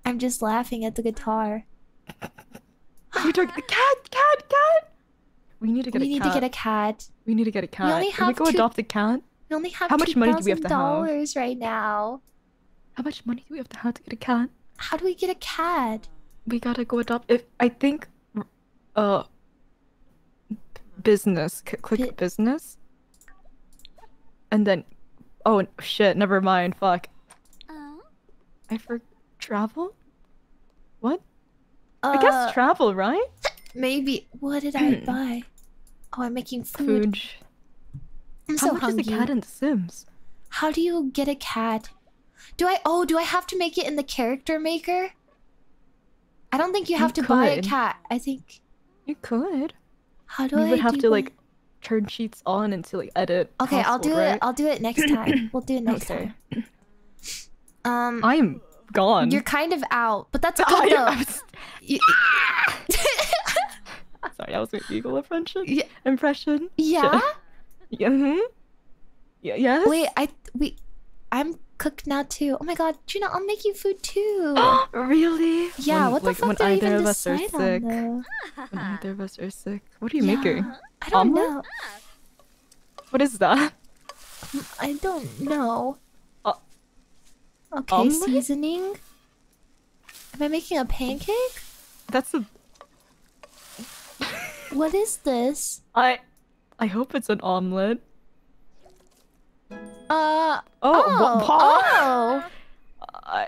I'm just laughing at the guitar. You took the cat, cat, cat. We need to get we a need cat. to get a cat. We need to get a cat. We only Can we go two- adopt a cat? We only have How much money do we have to have? dollars right now. How much money do we have to have to get a cat? How do we get a cat? We gotta go adopt. If I think, uh, business. C- click Bi- business, and then, oh shit! Never mind. Fuck. Oh. I for travel. What? Uh, I guess travel, right? maybe. What did I buy? Oh, I'm making food. Food. I'm How so much hungry. is a cat in The Sims? How do you get a cat? Do I? Oh, do I have to make it in the character maker? I don't think you have You to buy a cat. I think. You could. How do You I? would have to like turn sheets on and to like edit. Okay, I'll do right? it. I'll do it next time. We'll do it next Okay. time. Um, I'm gone. you're kind of out, but that's good I- though. I'm s- You- Sorry, that was my eagle impression. Yeah. Impression. yeah. Yeah. mhm. Yeah. Yes. Wait, I wait. I'm cooked now too. Oh my god, Gina, I'll make you food too. really? yeah, When- what the like, fuck when did I even of us are sick. though? When either of us are sick. What are you Yeah. making? I don't Omelet? know. What is that? I don't know. Uh, okay, omelet? seasoning. Am I making a pancake? That's a. What is this? I. I hope it's an omelet. Uh Oh. oh wha- oh I-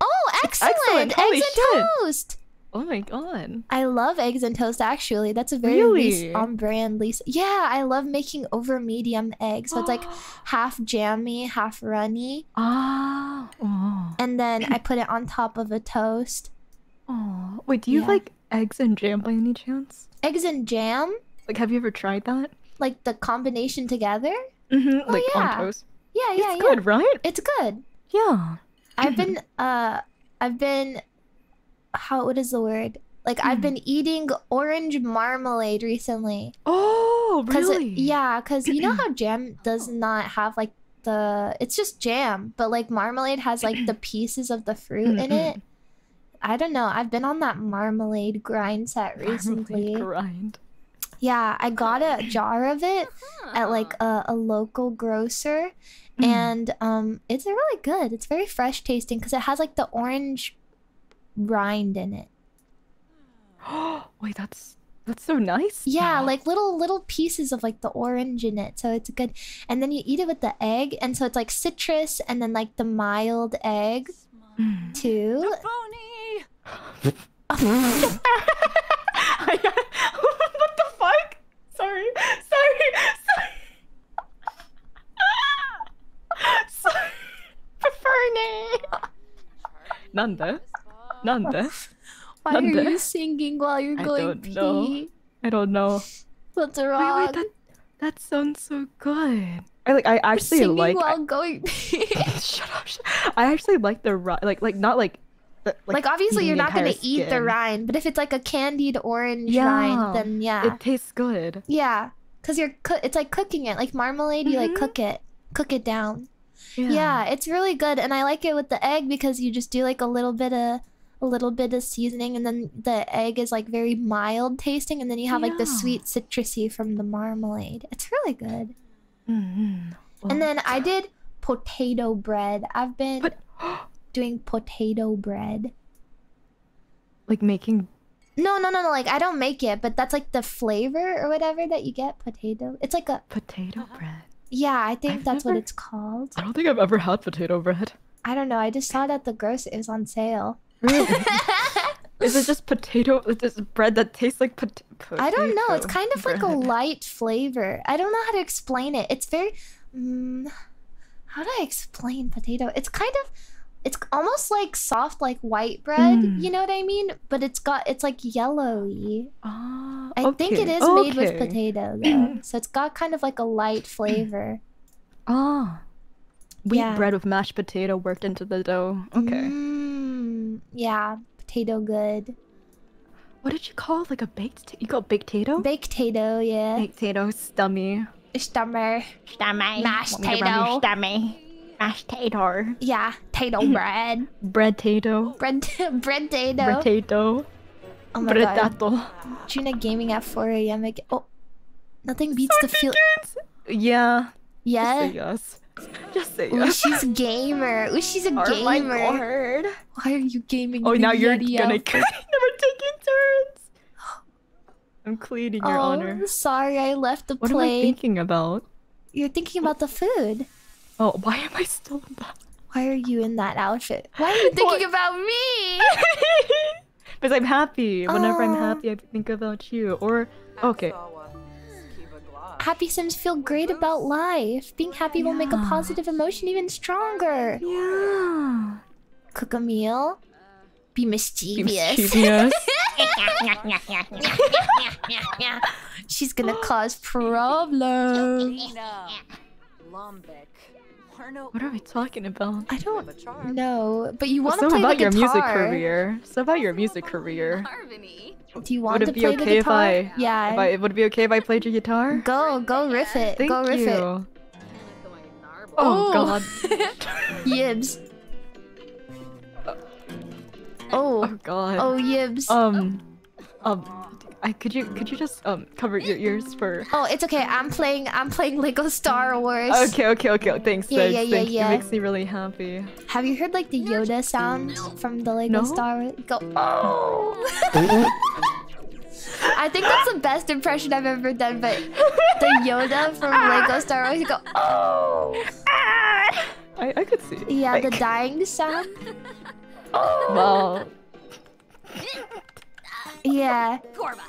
oh excellent! excellent, Eggs and shit. toast. Oh my god. I love eggs and toast. Actually, that's a very Really? Lisa- on brand Lisa. Yeah, I love making over medium eggs. So it's like half jammy, half runny, Ah. Oh. and then I put it on top of a toast. Oh. Wait, do you Yeah. like eggs and jam by any chance? Eggs and jam, Like, have you ever tried that? like the combination together. Mm-hmm. like yeah. on toast. Yeah, yeah, it's yeah. good, right? It's good. Yeah. I've been uh I've been how what is the word? Like I've Hmm. been eating orange marmalade recently. Oh, Cause it- really? yeah, cuz you know how jam does not have like the it's just jam, but like marmalade has like the pieces of the fruit in it. I don't know. I've been on that marmalade grind set recently. Marmalade grind. Yeah, I got a jar of it at like a, a local grocer Mm. and um it's really good it's very fresh tasting because it has like the orange rind in it Oh Wait, that's that's so nice. yeah though. like little little pieces of like the orange in it so it's good and then you eat it with the egg and so it's like citrus and then like the mild egg Mm. too Pony! what the fuck? Sorry, sorry, sorry. sorry. Fernie. Nanda. Nanda. why are Nanda. you singing while you're I going don't pee know. I don't know. what's wrong wait, that that sounds so good. I like. I actually singing like. while going pee shut up. Shut I actually like the ri- like like not like. the- like, obviously you're not gonna entire eat the skin. rind but if it's like a candied orange Yeah. rind then yeah It tastes good. Yeah. Cause you're coo- it's like cooking it like marmalade. You like Mhm. cook it, cook it down. Yeah. it's really good, and I like it with the egg because you just do like a little bit of a little bit of seasoning, and then the egg is like very mild tasting, and then you have like the sweet citrusy from the marmalade. It's really good. Mhm. Well, And then I did potato bread. I've been But- doing potato bread. like making No, no, no, no. Like I don't make it, but that's like the flavor or whatever that you get. Potato. It's like a potato bread. yeah. I think I've that's what it's called. I don't think I've ever had potato bread. I don't know. I just saw it at the grocery. It was on sale. Really? Is it just potato? This bread that tastes like pot- potato? I don't know. It's kind of like a light flavor. I don't know how to explain it. It's very. Mm, how do I explain potato? It's kind of. It's almost like soft, like white bread. Mm. You know what I mean? But it's got. It's like yellowy. Ah, I think it is okay, made with potato though, so it's got kind of like a light flavor. Ah, wheat Yeah. bread with mashed potato worked into the dough. Okay. Mm, yeah, potato good. What did you call like a baked? ta- you call baked potato? Baked potato, yeah. baked potato, stummy. Stummer. Stomach. Mashed potato. Stummy. Mashed tater. Yeah, potato bread. Bread tato. Bread, bread Bread potato. tato. Oh my Bread god. tato. Tuna gaming at 4 a.m. again. Oh, nothing beats the feel. Yeah. Yeah. Just say yes. Just say yes. she's gamer. Ooh, she's a Oh gamer. my god. Why are you gaming? Oh, now you're gonna. Never taking turns. I'm cleaning your honor. oh, honor. sorry, I left the What am I thinking about? You're thinking about the food. Oh, why am I still in that? Why are you in that outfit? Why are you thinking about me? because I'm happy. Whenever I'm Oh. happy, I think about you. Or okay, Happy Sims feel great about life. Being happy will make a positive emotion even stronger. yeah. Cook a meal. Be Be mischievous. mischievous. She's gonna cause problems. Nina. Lumbek. Warno. what are we talking about? I don't know, but you want to So play about the your music career. So about your music career. Harmony. Do you want Would to it be play the okay if guitar? I? yeah. I, would it be okay if I played your guitar? Go, go riff it. Thank go riff you. it. Oh, Oh. God. Yibs. Oh. Oh God. Oh, yibs. Um. Um. I could you could you just um cover your ears for? Oh, it's okay. I'm playing. I'm playing Lego Star Wars. Okay, okay, okay. Thanks, Yeah, thanks, yeah, yeah, thanks. yeah. It makes me really happy. Have you heard like the Yoda sound from the Lego No. Star Wars? Go. Oh. I think that's the best impression I've ever done. But the Yoda from Lego Star Wars, you go. Oh. I I could see. Yeah, the like, dying sound. Oh. Well, Yeah. Korba.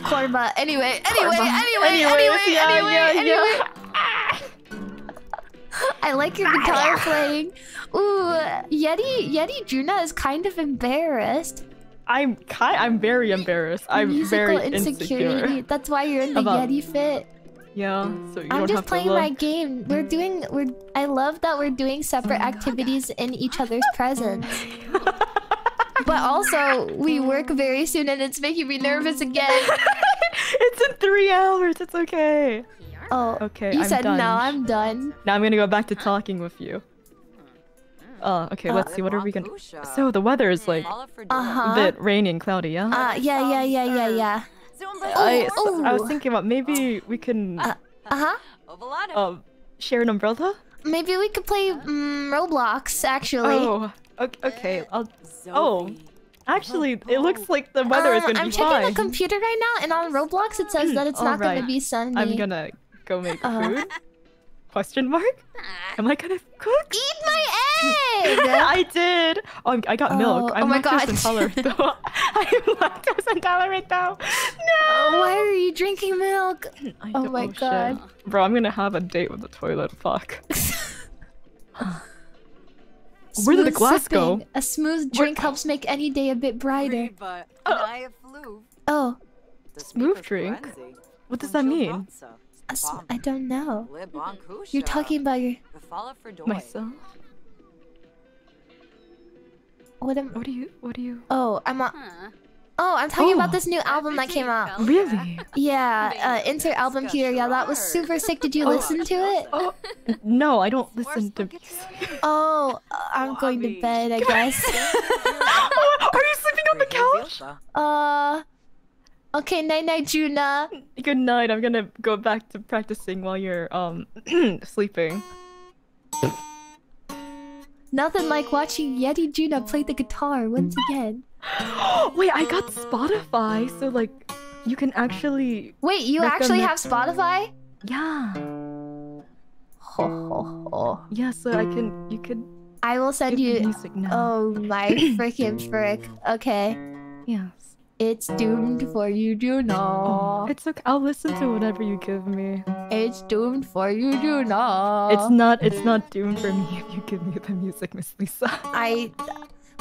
Korba. Anyway, anyway, Korba. anyway, Anyways, anyway, yeah, anyway, yeah, anyway. yeah. I like your guitar playing. Ooh, Yeti Yeti Juna is kind of embarrassed. I'm kind. I'm very embarrassed. I'm Musical very insecurity. insecure. That's why you're in the About- Yeti fit. Yeah. So you I'm don't just playing my game. We're doing we're I love that we're doing separate activities in each other's presence. Oh but also we work very soon and it's making me nervous again. it's in three hours. It's okay. Oh, Okay. you I'm said done. no, I'm done. Now I'm gonna go back to talking with you. Oh, okay, Uh, let's see. What are we gonna? So the weather is like Uh a bit rainy and cloudy, yeah. Uh yeah, yeah, yeah, yeah, yeah. I, oh, I was thinking about maybe we can Uh huh. Ovalada. um share an umbrella. Maybe we could play mm, Roblox actually. Oh, okay. okay. I'll, oh, Zoe. actually, it looks like the weather is Um, gonna I'm be checking the computer right now, and on Roblox it says that it's not gonna be sunny. I'm gonna go make Uh. food. Question mark? Am I gonna cook? eat my egg. I did. Oh, I'm- I got milk. Oh, I'm oh my lactose God. intolerant though. I'm lactose intolerant though. No. Why are you drinking milk? I Oh don't- my shit. God. Bro, I'm gonna have a date with the toilet. Fuck. Where did the Smooth glass go? sipping. A smooth drink helps make any day a bit brighter. Reba. Oh. Naya Flu. Oh, Smooth drink? What does that mean? A sm- I don't know. You're talking about your Myself? what am? What do you? What do you? Oh, I'm on. Huh. Oh, I'm talking about Oh. this new album that came out. Really? Yeah, uh, insert album here. Yeah, that was super sick. Did you listen to it? Oh, no, I don't listen to. Oh, uh, I'm going to bed, I guess. Are you sleeping on the couch? Uh, okay, night night, Juna. Good night. I'm gonna go back to practicing while you're um sleeping. Nothing like watching Yeti Juna play the guitar once again. Wait, I got Spotify, so like you can actually Wait, you actually have Spotify? yeah Ho, ho, ho. yeah. So I can you can I will send you. music now. Oh my freaking frick. Okay. yes. It's doomed for you, Juna. It's okay. I'll listen to whatever you give me. It's doomed for you, Juna. It's not. It's not doomed for me if you give me the music, Miss Lisa. I.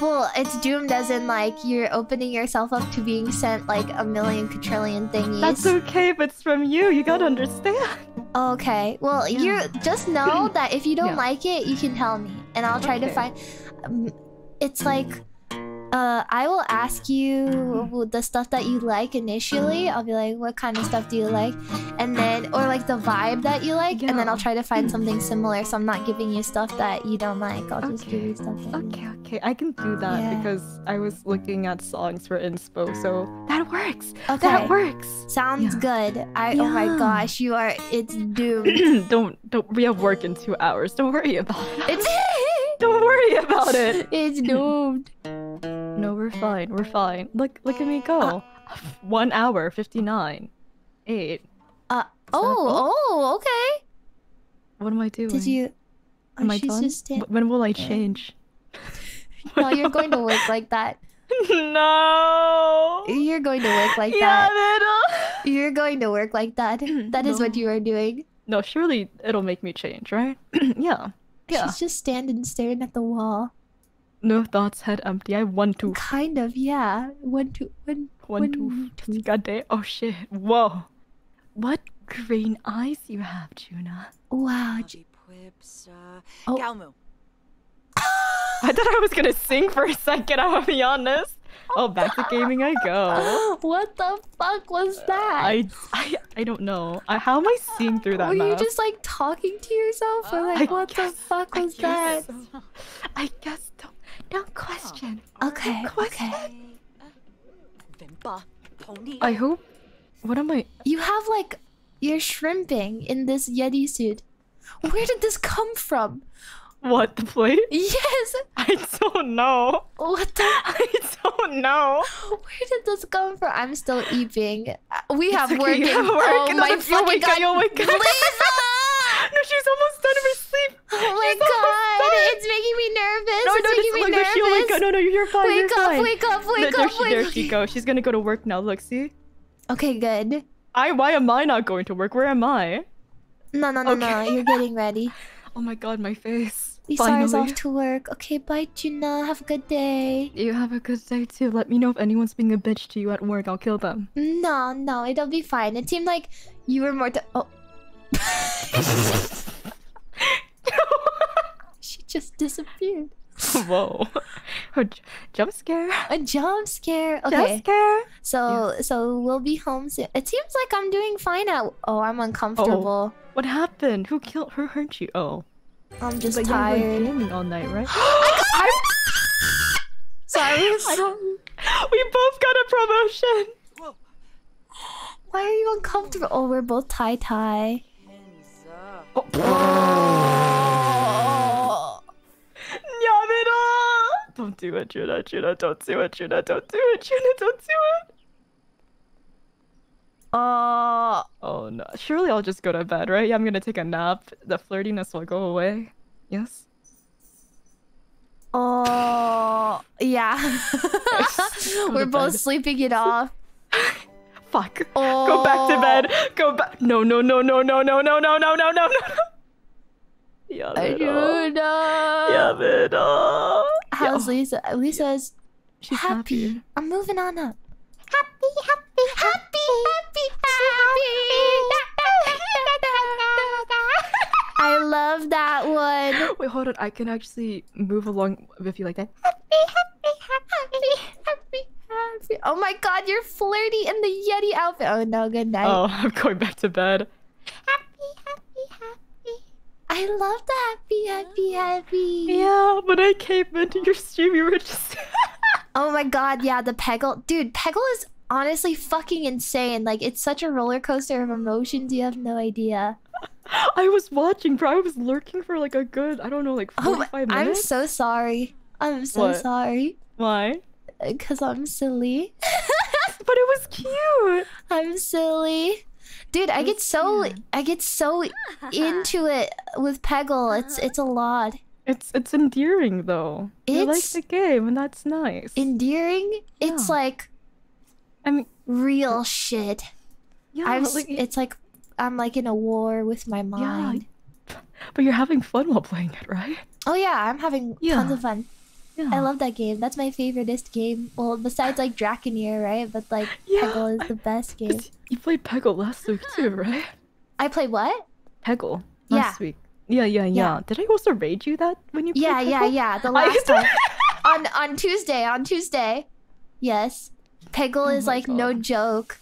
Well, it's doomed as in like you're opening yourself up to being sent like a million quadrillion thingies. That's okay if it's from you. You gotta understand. Okay. Well, Yeah. you're just know that if you don't Yeah. like it, you can tell me, and I'll try to find. Um, it's like, uh, I will ask you the stuff that you like initially. I'll be like, what kind of stuff do you like, and then or like the vibe that you like, and then I'll try to find something similar. So I'm not giving you stuff that you don't like. I'll just give you stuff. That you Okay, okay, I can do that Yeah. because I was looking at songs for inspo, so that works. Okay. That works. Sounds Yeah. good. I oh my gosh, you are it's doomed. don't don't we have work in two hours. Don't worry about it. it's Don't worry about it. it's doomed. No, we're fine. We're fine. Look look at me go. One hour, fifty nine. Eight. Uh oh oh okay. What am I doing? Did you? Oh, Am I she's done? just When will I change? No, you're going to work like that. no. You're going to work like yeah, that. little. You're going to work like that. That is what you are doing. No, surely it'll make me change, right? yeah. Yeah. She's just standing staring at the wall. No thoughts, head empty. I have one tooth. Kind of, yeah. One, two, one, One one tooth. tooth. God damn. Oh shit. Whoa. What green eyes you have, Juna. Wow. Oh. Galmu. I thought I was gonna sing for a second, I'm gonna be honest. Oh, back to gaming I go. what the fuck was that? I, I, I don't know. I, how am I seeing through that Were you map? just like talking to yourself, or like I what the guess- fuck I was that? so. I guess don't, don't question. Okay, Question. okay. I hope. What am I? You have like you're shrimping in this Yeti suit. Where did this come from? What the plate? Yes. I don't know. What the? I don't know. Where did this come from? I'm still eating. Uh, We have It's work. okay, you in- have work. Oh Another my fucking fucking god! guy, oh my God. No, she's almost done her sleep. Oh my She's god! It's making me nervous. No, it's no, making me look, there she, oh my nervous. God, no, no, you're fine. wake you're up! fine. Wake up! Wake there, there up! she, Wake there she goes. She's gonna go to work now. Look, see? Okay, good. I. Why am I not going to work? Where am I? No, no, no, no. You're getting ready. Oh my God, my face. Lisa is off to work. Okay, bye, Juna. Have a good day. You have a good day too. Let me know if anyone's being a bitch to you at work. I'll kill them. No, no, it'll be fine. It seemed like you were more. To- oh. she just disappeared. Whoa. J- jump scare. A jump scare. Jump Okay, scare. so so we'll be home soon. It seems like I'm doing fine at. Oh, I'm uncomfortable. Oh, What happened? Who killed? Who hurt you? Oh. I'm just But tired. gaming all night, right? Sorry. we both got a promotion. Why are you uncomfortable? Oh, we're both tie tie. Don't do it, Juna. Juna, don't do it, Juna. Don't do it, Juna. Don't do it. Oh. Oh no. Surely I'll just go to bed, right? Yeah, I'm gonna take a nap. The flirtiness will go away. Yes? Oh. Yeah. We're both bed. sleeping it off. Fuck. Oh. Go back to bed. Go back. No, no, no, no, no, no, no, no, no, no, no, no. Yamida. Juna. Yamida. How's Lisa? Lisa's She's happy. happy. I'm moving on up. Happy, happy, happy, happy, happy, I love that one. Wait, hold on. I can actually move along with you like that. Happy, happy, happy, happy, happy. Oh my god, you're flirty in the Yeti outfit. Oh no, good night. Oh, I'm going back to bed. Happy, happy, happy. I love the happy, happy, happy. Yeah, when I came into your stream, you were just. Oh my god, yeah, the Peggle. Dude, Peggle is honestly fucking insane. Like, it's such a roller coaster of emotions, you have no idea. I was watching, bro. I was lurking for like a good, I don't know, like Oh, 45 I'm so sorry. I'm so What? sorry. Why? Because I'm silly. But it was cute. I'm silly. Dude, I get so I get so into it with Peggle. It's it's a lot. It's it's endearing though. You like the game, and that's nice. Endearing. It's like I mean, real shit. yeah, I'm like, it's like I'm like in a war with my mind. but you're having fun while playing it, right? Oh yeah, I'm having tons of fun. Yeah. I love that game. That's my favoriteest game. Well, besides like Draconeer, right? But like Yeah, Peggle is the best game. You played Peggle last week too, right? I played what? Peggle Yeah. last week. Yeah, yeah, yeah, Yeah. Did I also raid you that when you played Yeah, yeah, Peggle? yeah. The last time on on Tuesday. On Tuesday, yes. Peggle Oh is like no joke.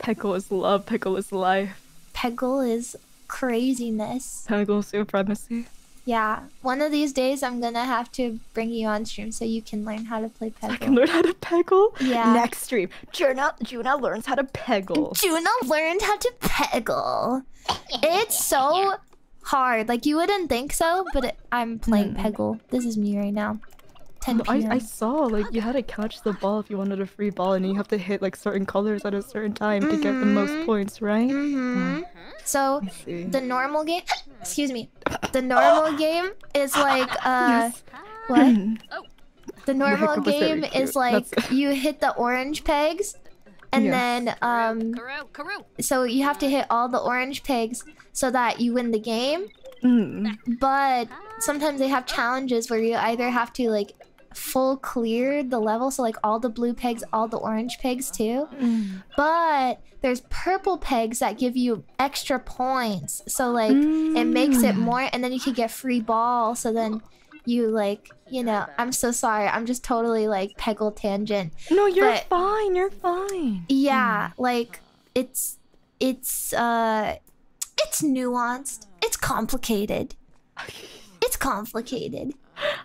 Peggle is love. Peggle is life. Peggle is craziness. Peggle supremacy. Yeah. One of these days, I'm gonna have to bring you on stream so you can learn how to play Peggle. I can learn how to Peggle. Yeah. Next stream, Juna Juna learns how to Peggle. Juno learned how to Peggle. It's so hard. Like you wouldn't think so, but it, I'm playing Mm. Peggle. This is me right now. 10 I, p.m. I saw like you had to catch the ball if you wanted a free ball, and you have to hit like certain colors at a certain time to get the most Mhm. points, right? hmm So the normal game, excuse me, the normal game is like uh yes. what? The normal was very game is like That's- you hit the orange pegs, and Yes. then um Karoo, Karoo. so you have to hit all the orange pegs so that you win the game. Mm. But sometimes they have challenges where you either have to like full clear the level, so like all the blue pegs, all the orange pegs too. Mm. But there's purple pegs that give you extra points. So like it makes it Mm. more and then you can get free ball. So then you like, you know, I'm so sorry. I'm just totally like peggle tangent. No, you're But- fine. You're fine. Yeah, like it's it's uh it's nuanced. It's complicated. It's complicated.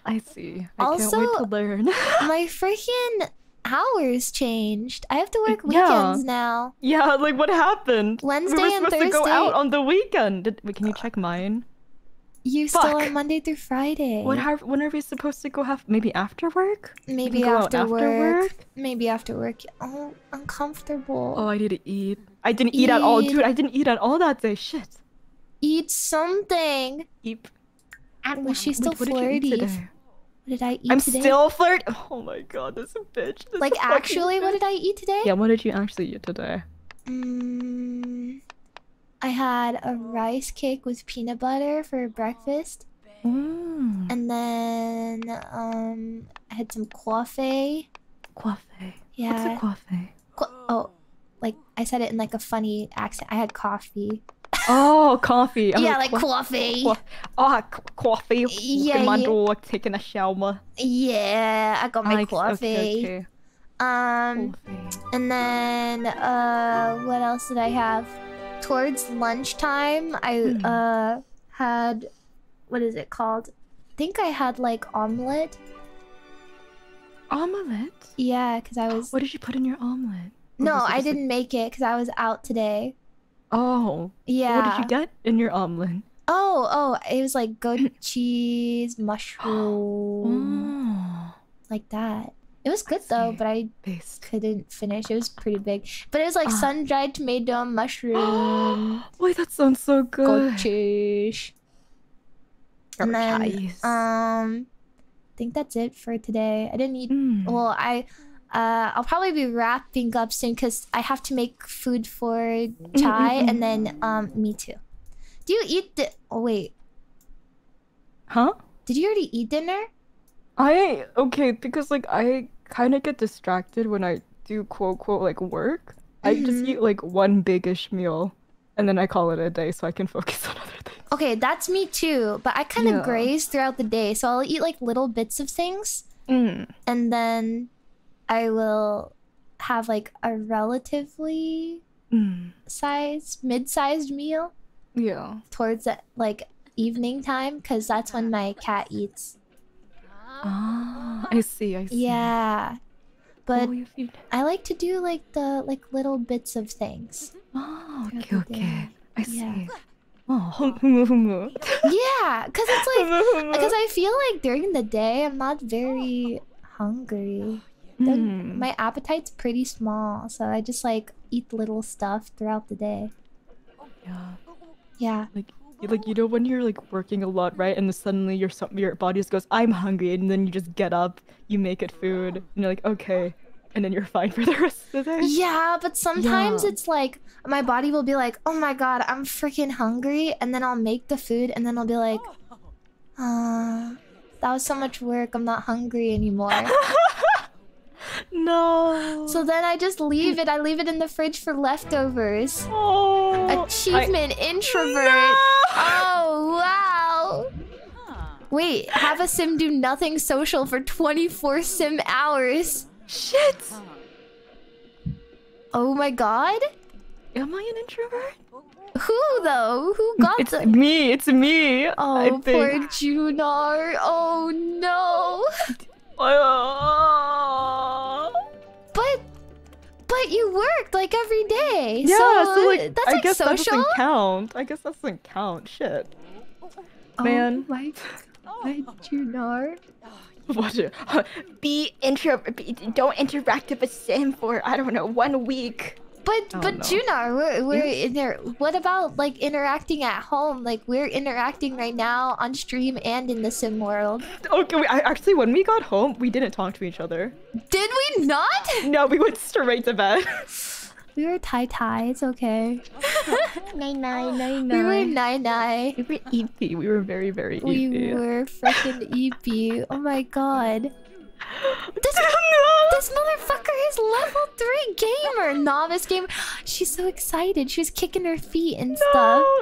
I see. I Also- can't wait to learn. My freaking hours changed. I have to work Yeah. weekends now. yeah, like what happened? Wednesday we were and supposed to go out on the weekend. Did, wait, can you check mine? You still on Monday through Friday. What? When are we supposed to go? Have maybe after work? Maybe out after, work. work? Maybe after work. Oh, uncomfortable. Oh, I need to eat. I didn't eat, at all, dude. I didn't eat at all that day. Shit. Eat something. Eat. Was she still Wait, what did you eat flirty? today? What did I eat I'm today? still flirt. Oh my god, this bitch. This like fucking actually, what did I eat today? Yeah, what did you actually eat today? Mm, I had a rice cake with peanut butter for breakfast, Mm. and then um, I had some coffee. Coffee. Yeah. What's a coffee? Co- oh, like I said it in like a funny accent. I had coffee. Oh, coffee. I yeah, like coffee. co- Oh, coffee. Yeah, my yeah. dog, taking a shower. Yeah, I got my I- coffee. Okay, okay. Um, Coffee. and then uh, what else did I have? Towards lunchtime, I Hmm. uh had what is it called? I think I had like omelet. Omelette? Yeah, because I was What did you put in your omelet? Or no, I didn't make it because I was out today. Oh. Yeah. What did you get in your omelet? Oh, oh, it was like goat cheese, mushroom, Oh. like that. It was good though, but I Based. couldn't finish. It was pretty big, but it was like Ah. sun dried tomato, mushroom, Wait, that sounds so good. goat cheese. And then, um, I think that's it for today. I didn't eat. Mm. Well, I, uh, I'll probably be wrapping up soon because I have to make food for Chai, and then um, me too. Do you eat the? Oh wait, Huh? did you already eat dinner? I okay because like I kind of get distracted when I do quote quote like work. I just Mhm. eat like one bigish meal, and then I call it a day so I can focus on other things. Okay, that's me too. But I kind of Yeah. graze throughout the day, so I'll eat like little bits of things, Mm. and then I will have like a relatively Mm, sized, mid-sized meal yeah. towards the, like evening time because that's when my cat eats. Ah, I see. I see. Yeah. But Oh, I like to do like the like little bits of things. Oh, okay, okay. I see. Yeah. Oh, humu humu. Yeah, because it's like because I feel like during the day I'm not very hungry. Mm. My appetite's pretty small, so I just like eat little stuff throughout the day. Yeah. Yeah. Like, you- like you know when you're like working a lot, right? And then suddenly your your body just goes, "I'm hungry," and then you just get up, you make it food, and you're like, "Okay," and then you're fine for the rest of the day. Yeah, but sometimes Yeah. it's like my body will be like, "Oh my god, I'm freaking hungry," and then I'll make the food, and then I'll be like, "Uh, that was so much work. I'm not hungry anymore." No. so then I just leave it. I leave it in the fridge for leftovers. oh, I- Achievement introvert. No! Oh wow. Wait, have a sim do nothing social for 24 sim hours. Shit. Oh my god. Am I an introvert? Who though? Who got It's me. It's me. I Oh, poor. Junar. Oh no. Uh, But but you worked like every day. yeah, so, so, like that's I like guess that social. doesn't count. I guess that doesn't count. Shit. man. Oh my god, Junar. What? do- Be intro. Be, don't interact with a sim for I don't know one week. But Oh, but no. Juna, we're, we're in there. What about like interacting at home? Like we're interacting right now on stream and in the sim world. Okay, wait, I, actually, when we got home, we didn't talk to each other. Did we not? No, we went straight to bed. We were tie tie. It's okay. Nine nine nine We were nine nine. we were EP. We were very, very EP. We were freaking EP. Oh my god. This this motherfucker is level three gamer, novice gamer. She's so excited. She was kicking her feet and stuff.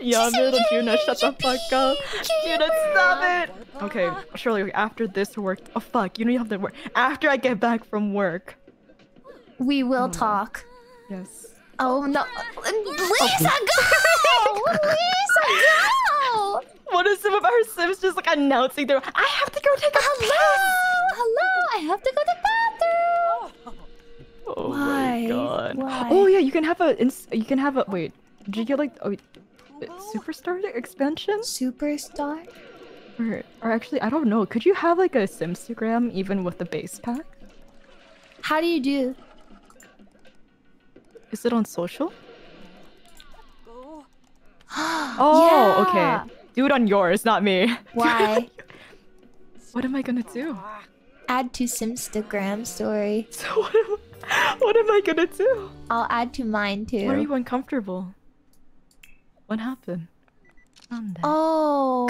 Yeah, little "Yay, Juna, shut the fuck up. gamer." Juna, stop it! Okay, Shirley, after this work... Oh, fuck, you know you have to work. After I get back from work. We will hmm. talk. Yes. Oh no, Lisa, go! Lisa, go! What if some of our Sims just like announcing their... I have to go take a Hello, hello. I have to go to the bathroom. Oh my god. Why? Oh yeah, you can have a you can have a wait. Did you get like oh superstar expansion? Superstar. Or, or actually, I don't know. Could you have like a Simstagram even with the base pack? How do you do? Is it on social? Oh, Yeah. okay. Do it on yours, not me. Why? What am I gonna do? add to Simstagram story. So what am, what am I gonna do? I'll add to mine too. Why are you uncomfortable? What happened? Oh.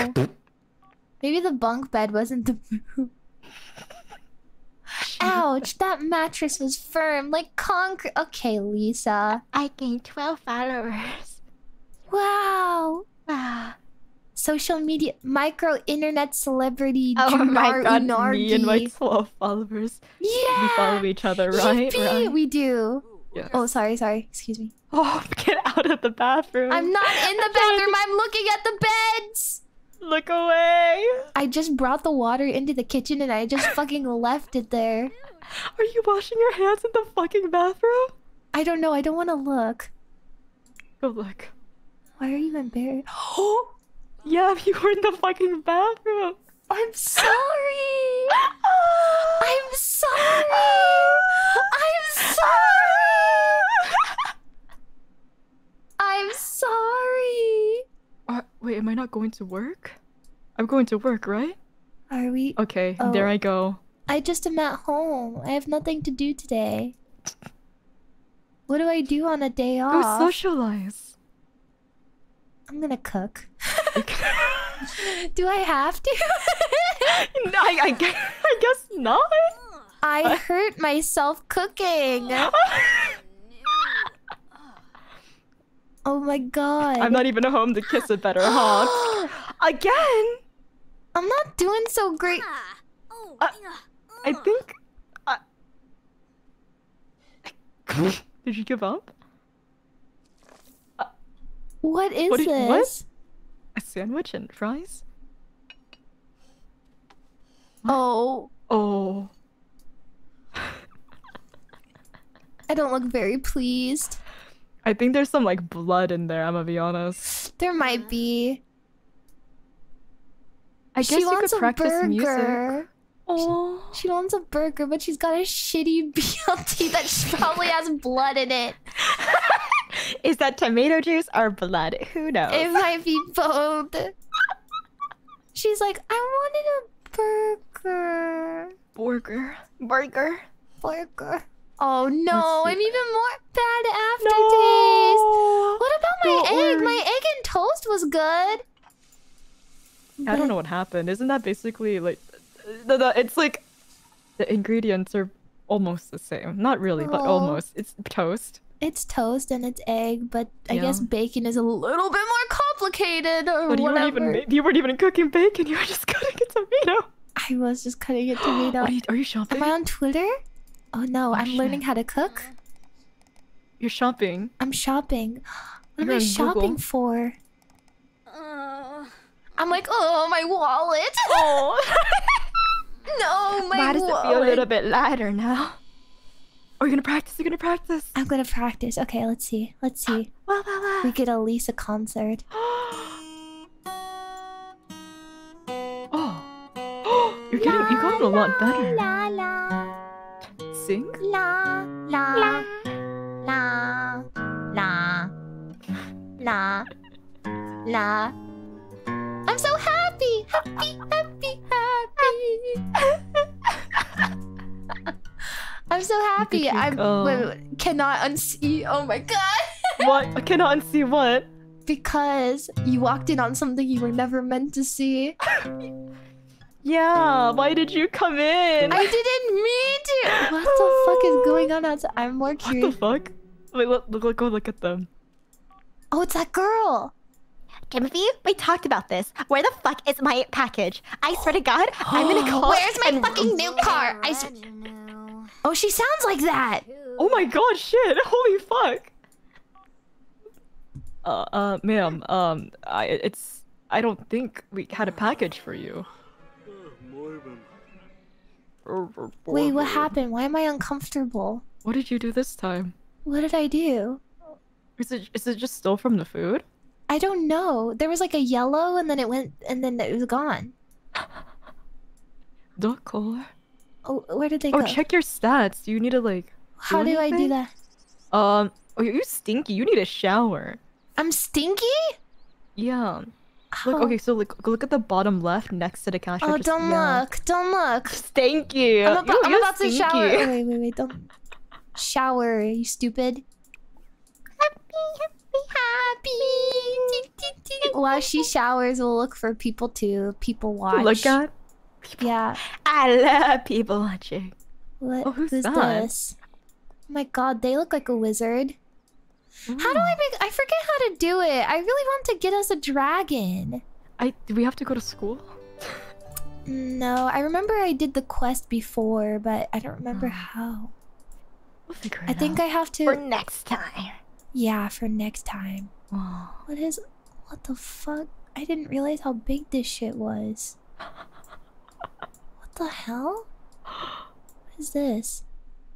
Maybe the bunk bed wasn't the move. Ouch, that mattress was firm, like concrete. Okay, Lisa. I gained twelve followers. Wow. Social media, micro internet celebrity. Oh my God, Unagi. me and my 12 followers. Yeah. We follow each other, right? Yippee, right? We do. Yes. Oh, sorry, sorry. Excuse me. Oh, get out of the bathroom. I'm not in the bathroom. I'm looking at the beds. Look away. I just brought the water into the kitchen and I just fucking left it there. Are you washing your hands in the fucking bathroom? I don't know. I don't want to look. Go look. Why are you embarrassed? Oh, yeah, you were in the fucking bathroom. I'm sorry. I'm sorry. I'm sorry. I'm sorry. Uh, wait, am I not going to work? I'm going to work, right? Are we? Okay, Oh. there I go. I just am at home. I have nothing to do today. What do I do on a day Go off? socialize. I'm gonna cook. do I have to? no, I, I, gue- I guess not. I hurt myself cooking. Oh my god. I'm not even home to kiss it better, huh? Again? I'm not doing so great. Uh, I think. Uh, Did you give up? What is What did- this? what? A sandwich and fries? Oh, Oh. I don't look very pleased. I think there's some like blood in there, I'm gonna be honest. There might be. I guess she you wants could a practice burger. music. Oh. She wants a burger, but she's got a shitty BLT that sh- probably has blood in it. Is that tomato juice or blood? Who knows? It might be both. She's like, I wanted a burger. burger. Burger. Burger. Oh no, I'm even more bad aftertaste. No. What about my egg? worry. My egg and toast was good. I don't know what happened. Isn't that basically like the, the it's like the ingredients are almost the same. Not really, but Oh. almost. It's toast. It's toast and it's egg, but I guess bacon is a little bit more complicated or But you weren't whatever. even you weren't even cooking bacon. You were just cutting a tomato. I was just cutting a tomato. Are you, are you shopping? Am I on Twitter? Oh no, Oh, I'm shit. learning how to cook. You're shopping. I'm shopping. What am You're I shopping Google. for? Uh, I'm like, oh, my wallet. Oh. no, my Why does wallet. it feel a little bit lighter now? Are you gonna practice? You're gonna practice. I'm gonna practice. Okay, let's see. Let's see. Wow, wow, We get a Lisa concert. oh. You're getting you got it a lot better. La la Sing? la la la la la la. I'm so happy, happy, happy, happy. I'm so happy. I'm go. wait, wait, wait, cannot unsee. Oh my god. what? I cannot unsee what? because you walked in on something you were never meant to see. Yeah, why did you come in? I didn't mean to. What the fuck is going on outside? I'm more curious. What the fuck? Wait, look, look, look, go look at them. Oh, it's that girl. Timothy, we talked about this. Where the fuck is my package? I swear to God, I'm gonna call. Where's my fucking new car? I s- oh, she sounds like that. Oh my god, shit! Holy fuck! Uh, uh, ma'am, um, I, it's, I don't think we had a package for you. Wait, what happened? Why am I uncomfortable? What did you do this time? What did I do? Is it, is it just still from the food? I don't know. There was like a yellow, and then it went, and then it was gone. D'accord. Oh, where did they Oh, go? check your stats. You need to like, How do do I do that? um, oh, you stinky. You need a shower. I'm stinky. Yeah. Look, Oh. okay, so look, look at the bottom left next to the cash Oh, don't Yeah. look! Don't look! Thank you. I'm, about, You- I'm you're about to shower. Oh, wait, wait, wait! Don't shower, you stupid. Happy, happy. Happy. While she showers, we'll look for people to people watch. Look at. Yeah. I love people watching. What? Oh, who's who's that? this? Oh my god, they look like a wizard. How do I mm. make? I forget how to do it. I really want to get us a dragon. I do we have to go to school? No, I remember I did the quest before, but I don't remember oh. how. We'll figure it I think out. I have to For next time. Yeah, for next time. Oh. What is? What the fuck? I didn't realize how big this shit was. What the hell? What is this?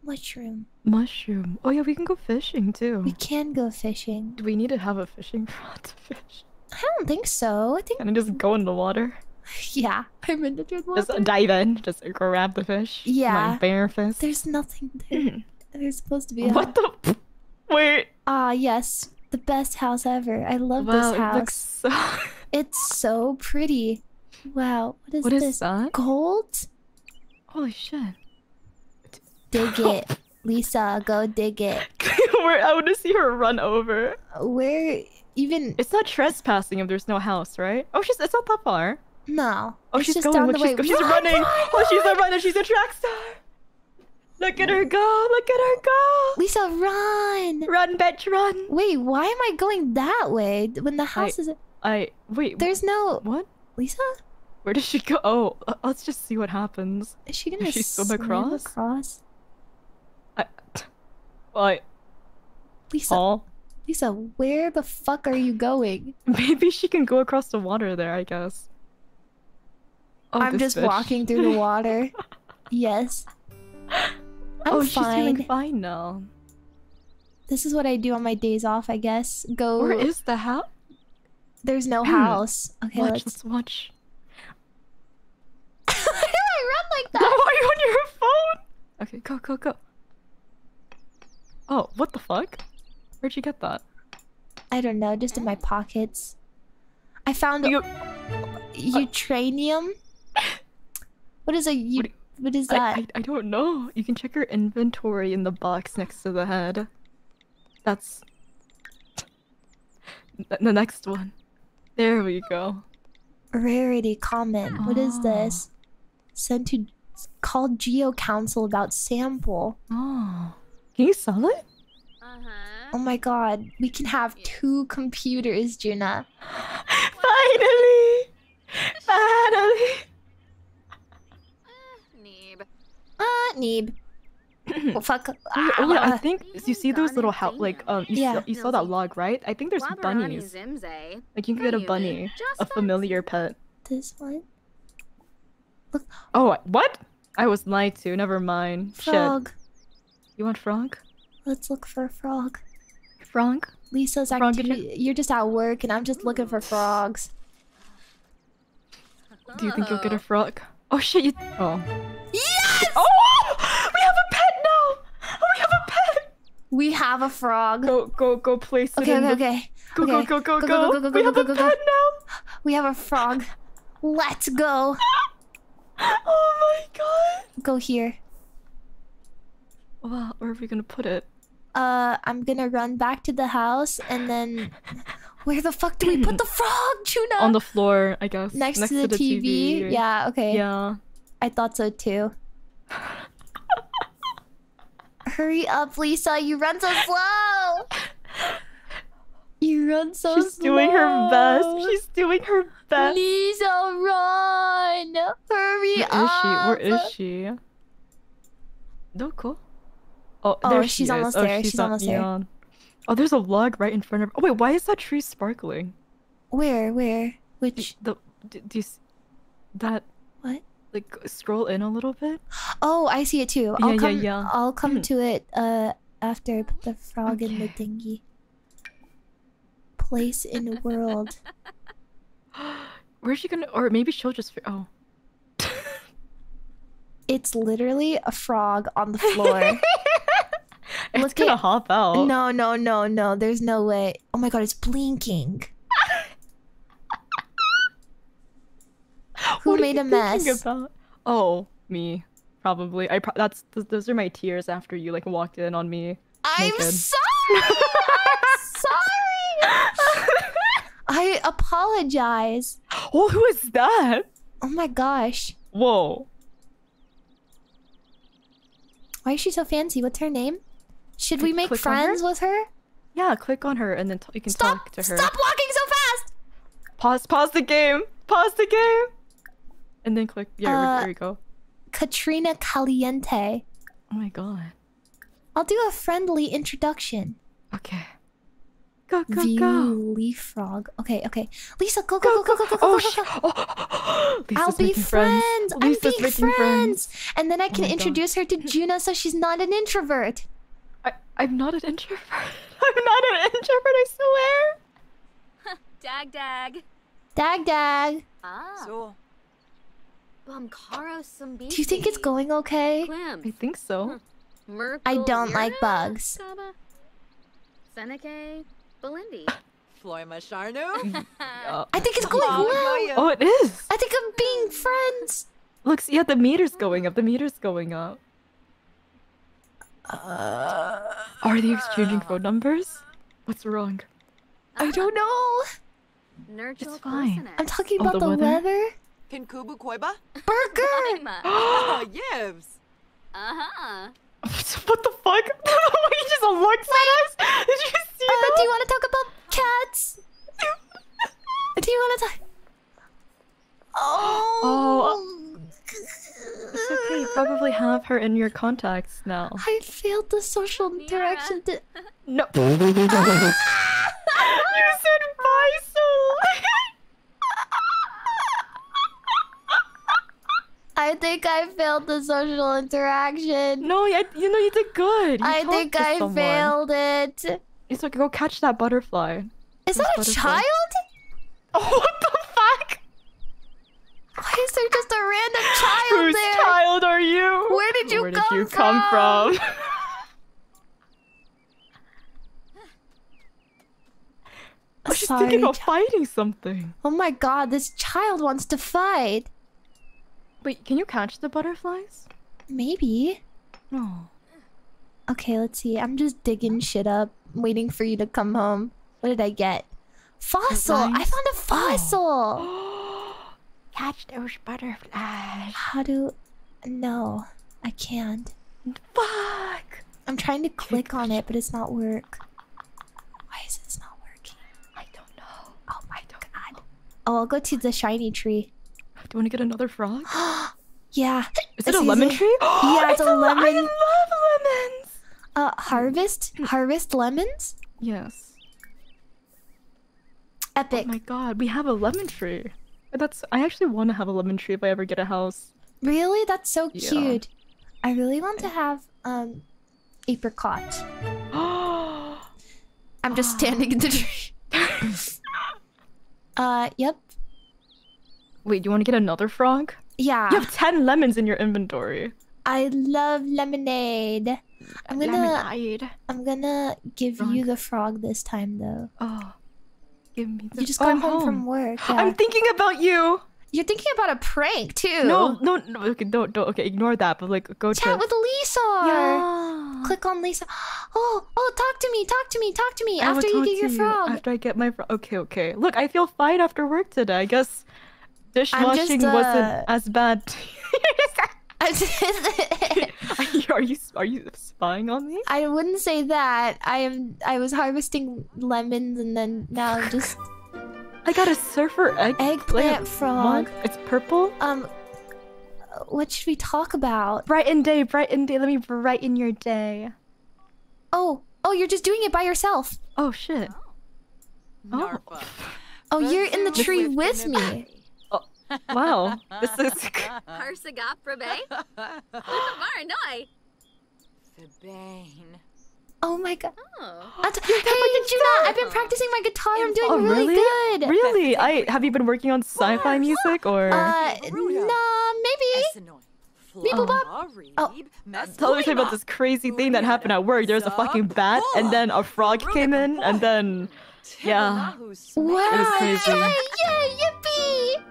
Mushroom. Mushroom. Oh yeah, we can go fishing too. We can go fishing. Do we need to have a fishing rod to fish? I don't think so. I think Can I just go in the water? yeah. I'm in the water. Just dive in, just grab the fish. Yeah. My bare fist. There's nothing there. There's supposed to be a what the? Wait. Ah, yes. The best house ever. I love wow, this it house. looks so. It's so pretty. Wow. What is what is this? that? Gold? Holy shit! Dig it. Lisa, go dig it. Where I want to see her run over. Where even It's not trespassing if there's no house, right? Oh, she's. It's not that far. no. Oh, she's going. Look, the she's, way. go- she's Run, running. run, oh, she's a run. runner. She's a track star. Look at her go. Look at her go. Lisa, run! Run, bitch, run. Wait, why am I going that way when the house is? I wait. There's no what? Lisa. Where does she go? Oh, let's just see what happens. Is she gonna she swim swim across? across? What? Lisa, Oh, Lisa, where the fuck are you going? maybe she can go across the water there. I guess. Oh, I'm just bitch. walking through the water. yes. I'm oh, she's fine. doing fine now. This is what I do on my days off, I guess. Go. Where is the house? There's no Hmm. house. Okay, watch, let's. let's watch. Why do I run like that? are you on your phone? Okay, go, go, go. Oh, what the fuck? Where'd you get that? I don't know, just in my pockets. I found You, Utranium. Uh, what is a u what, what is that? I, I don't know. You can check your inventory in the box next to the head. That's the next one. There we go. Rarity comment. What is Oh. this? Sent to called Geo Council about sample. Oh, can you sell it? Uh-huh. Oh my god, we can have two computers, Juna. Finally, finally. Neeb. Uh, Neeb. oh, fuck. Oh, yeah, oh yeah, I Ah, think you see those little how like um you Yeah. saw, you saw that log right? I think there's bunnies. Like you can get a bunny, a familiar pet. this one. Look. Oh what? I was lied to. Never mind. Frog. Shit. You want frog? Let's look for a frog. Frog? Lisa's Frog activity. You're just at work, and I'm just looking for frogs. Do you think you'll get a Oh. frog? Oh shit! You. Oh. Yes! Oh! We have a pet now. Oh, we have a pet. We have a frog. Go go go place it Okay, in okay, the. okay. Go, okay. go go go Go, go go, go, go, We go, have go, a go, go. pet now. We have a frog. Let's go. Oh my god. Go here. Wow, where are we gonna put it? Uh, I'm gonna run back to the house, and then where the fuck do we put the frog, Tuna? On the floor, I guess. next, to, the, TV. Yeah. Okay. Yeah. I thought so too. Hurry up, Lisa! You run so slow. You run so slow. She's slow. doing her best. She's doing her best. Lisa, run! Hurry Where is up! she? Where is she? No, cool. Oh, Oh, she's she almost oh, there, She's, she's on- almost there. Oh, there's a log right in front of. Oh wait, why is that tree sparkling? Where? Where? Which? The do, do you s- that What? like scroll in a little bit? Oh, I see it too. Yeah, I'll yeah, come. yeah. I'll come Hmm. to it. Uh, after I put the frog in the Okay. dinghy. Place in the world. Where's she gonna? Or maybe she'll just. Oh. It's literally a frog on the floor. it's Look gonna at- hop out. No, no, no, no. There's no way. Oh my god, it's blinking. Who What made a mess? about? Oh, me. Probably. I. Pro- that's. Th- those are my tears after you like walked in on me. I'm naked. sorry. I'm sorry. I apologize. Oh, who is that? Oh my gosh. Whoa. Why is she so fancy? What's her name? Should we make on her? friends with her? Yeah, click on her and then you can Stop! talk to her. Stop walking so fast! Pause. Pause the game. Pause the game. And then click. Yeah, Uh, there you go. Katrina Caliente. Oh my god. I'll do a friendly introduction. Okay. Go go View go. leaf frog. Okay, okay. Lisa, go go go go go go go Oh, go, go, go. oh. Lisa's I'll be making friends. I'm being making friends. And then I Oh can God. introduce her to Juna so she's not an introvert. I, I'm not an introvert. I'm not an introvert, I swear. Dag dag. Dag dag. Ah. So, Bumkaro Do you think it's going okay? Clam. I think so. Merkle I don't like bugs. Kaba, Seneca, Belindi. Floima Sharnu? I think it's going Oh, well. oh, it is. I think I'm being friends. Look, yeah, the meter's going up. The meter's going up. Are they exchanging phone numbers? What's wrong? I don't know. Nurgle It's fine. Glistener. I'm talking Oh, about the the, weather? weather. Kinkubu Koiba? Burger. Lima. Oh, yibs. Uh-huh. what the fuck? he just looks at us. Did you see Uh, that? do you want to talk about cats? do you want to talk? Oh. It's okay, you probably have her in your contacts now. I failed the social interaction. To... No. you said Faisal. I think I failed the social interaction. no, I, you know you did good. You I think I someone. failed it. It's okay. Go catch that butterfly. Is Those that a butterflies. child? Oh, what the fuck? Why is there just a random child Whose there? child are you? Where did you Where come did you come from? from? I was just Sorry. thinking about fighting something. Oh my god, this child wants to fight. Wait, can you catch the butterflies? Maybe. No. Okay, let's see. I'm just digging shit up, waiting for you to come home. What did I get? Fossil! I found a fossil! Catch those butterflies. How do. No, I can't. Fuck! I'm trying to click on it, but it's not work. Why is this not working? I don't know. Oh my god. Oh, I'll go to the shiny tree. Do you want to get another frog? Yeah. Is it a lemon it. tree? Yeah, it's a lemon. I love lemons! Uh, harvest? Harvest lemons? Yes. Epic. Oh my god, we have a lemon tree. That's. I actually want to have a lemon tree if I ever get a house. Really? That's so Yeah. cute. I really want to have, um, apricot. I'm just standing in the tree. uh, yep. Wait, do you want to get another frog? Yeah. You have 10 lemons in your inventory. I love lemonade. I'm gonna Lemonade. I'm gonna give you the frog this time though. Oh. Give me the You just oh, got I'm home, from work. Yeah. I'm thinking about you. You're thinking about a prank too. No, no, no. Okay, don't, don't. Okay, ignore that. But like, go Chat to. with Lisa. yeah. Click on Lisa. Oh, oh, talk to me, talk to me, talk to me I after you get your frog. After I get my frog. Okay, okay. Look, I feel fine after work today. I guess dishwashing uh, wasn't as bad. I are, you, are you spying on me? I wouldn't say that. I am. I was harvesting lemons and then now I'm just I got a surfer egg eggplant frog. mug. It's purple. Um, what should we talk about? Brighten day, brighten day. Let me brighten your day. Oh, oh, you're just doing it by yourself. Oh shit. Oh. Narfa. Oh, you're in the tree lifting with it me. Wow. This is. Harsagap Rabe? Varnoi. Fibane. Oh my god. Oh. That's- hey, Juna, I've been practicing my guitar. I'm doing Oh really, really? good. Really? I have you been working on sci-fi music or? Uh, nah, maybe. Essenoi. Beeple Oh. Tell me about this crazy thing that happened at work. There was a fucking bat, and then a frog came in, and then yeah. Wow! It was crazy. Yay! Yay! Yippee!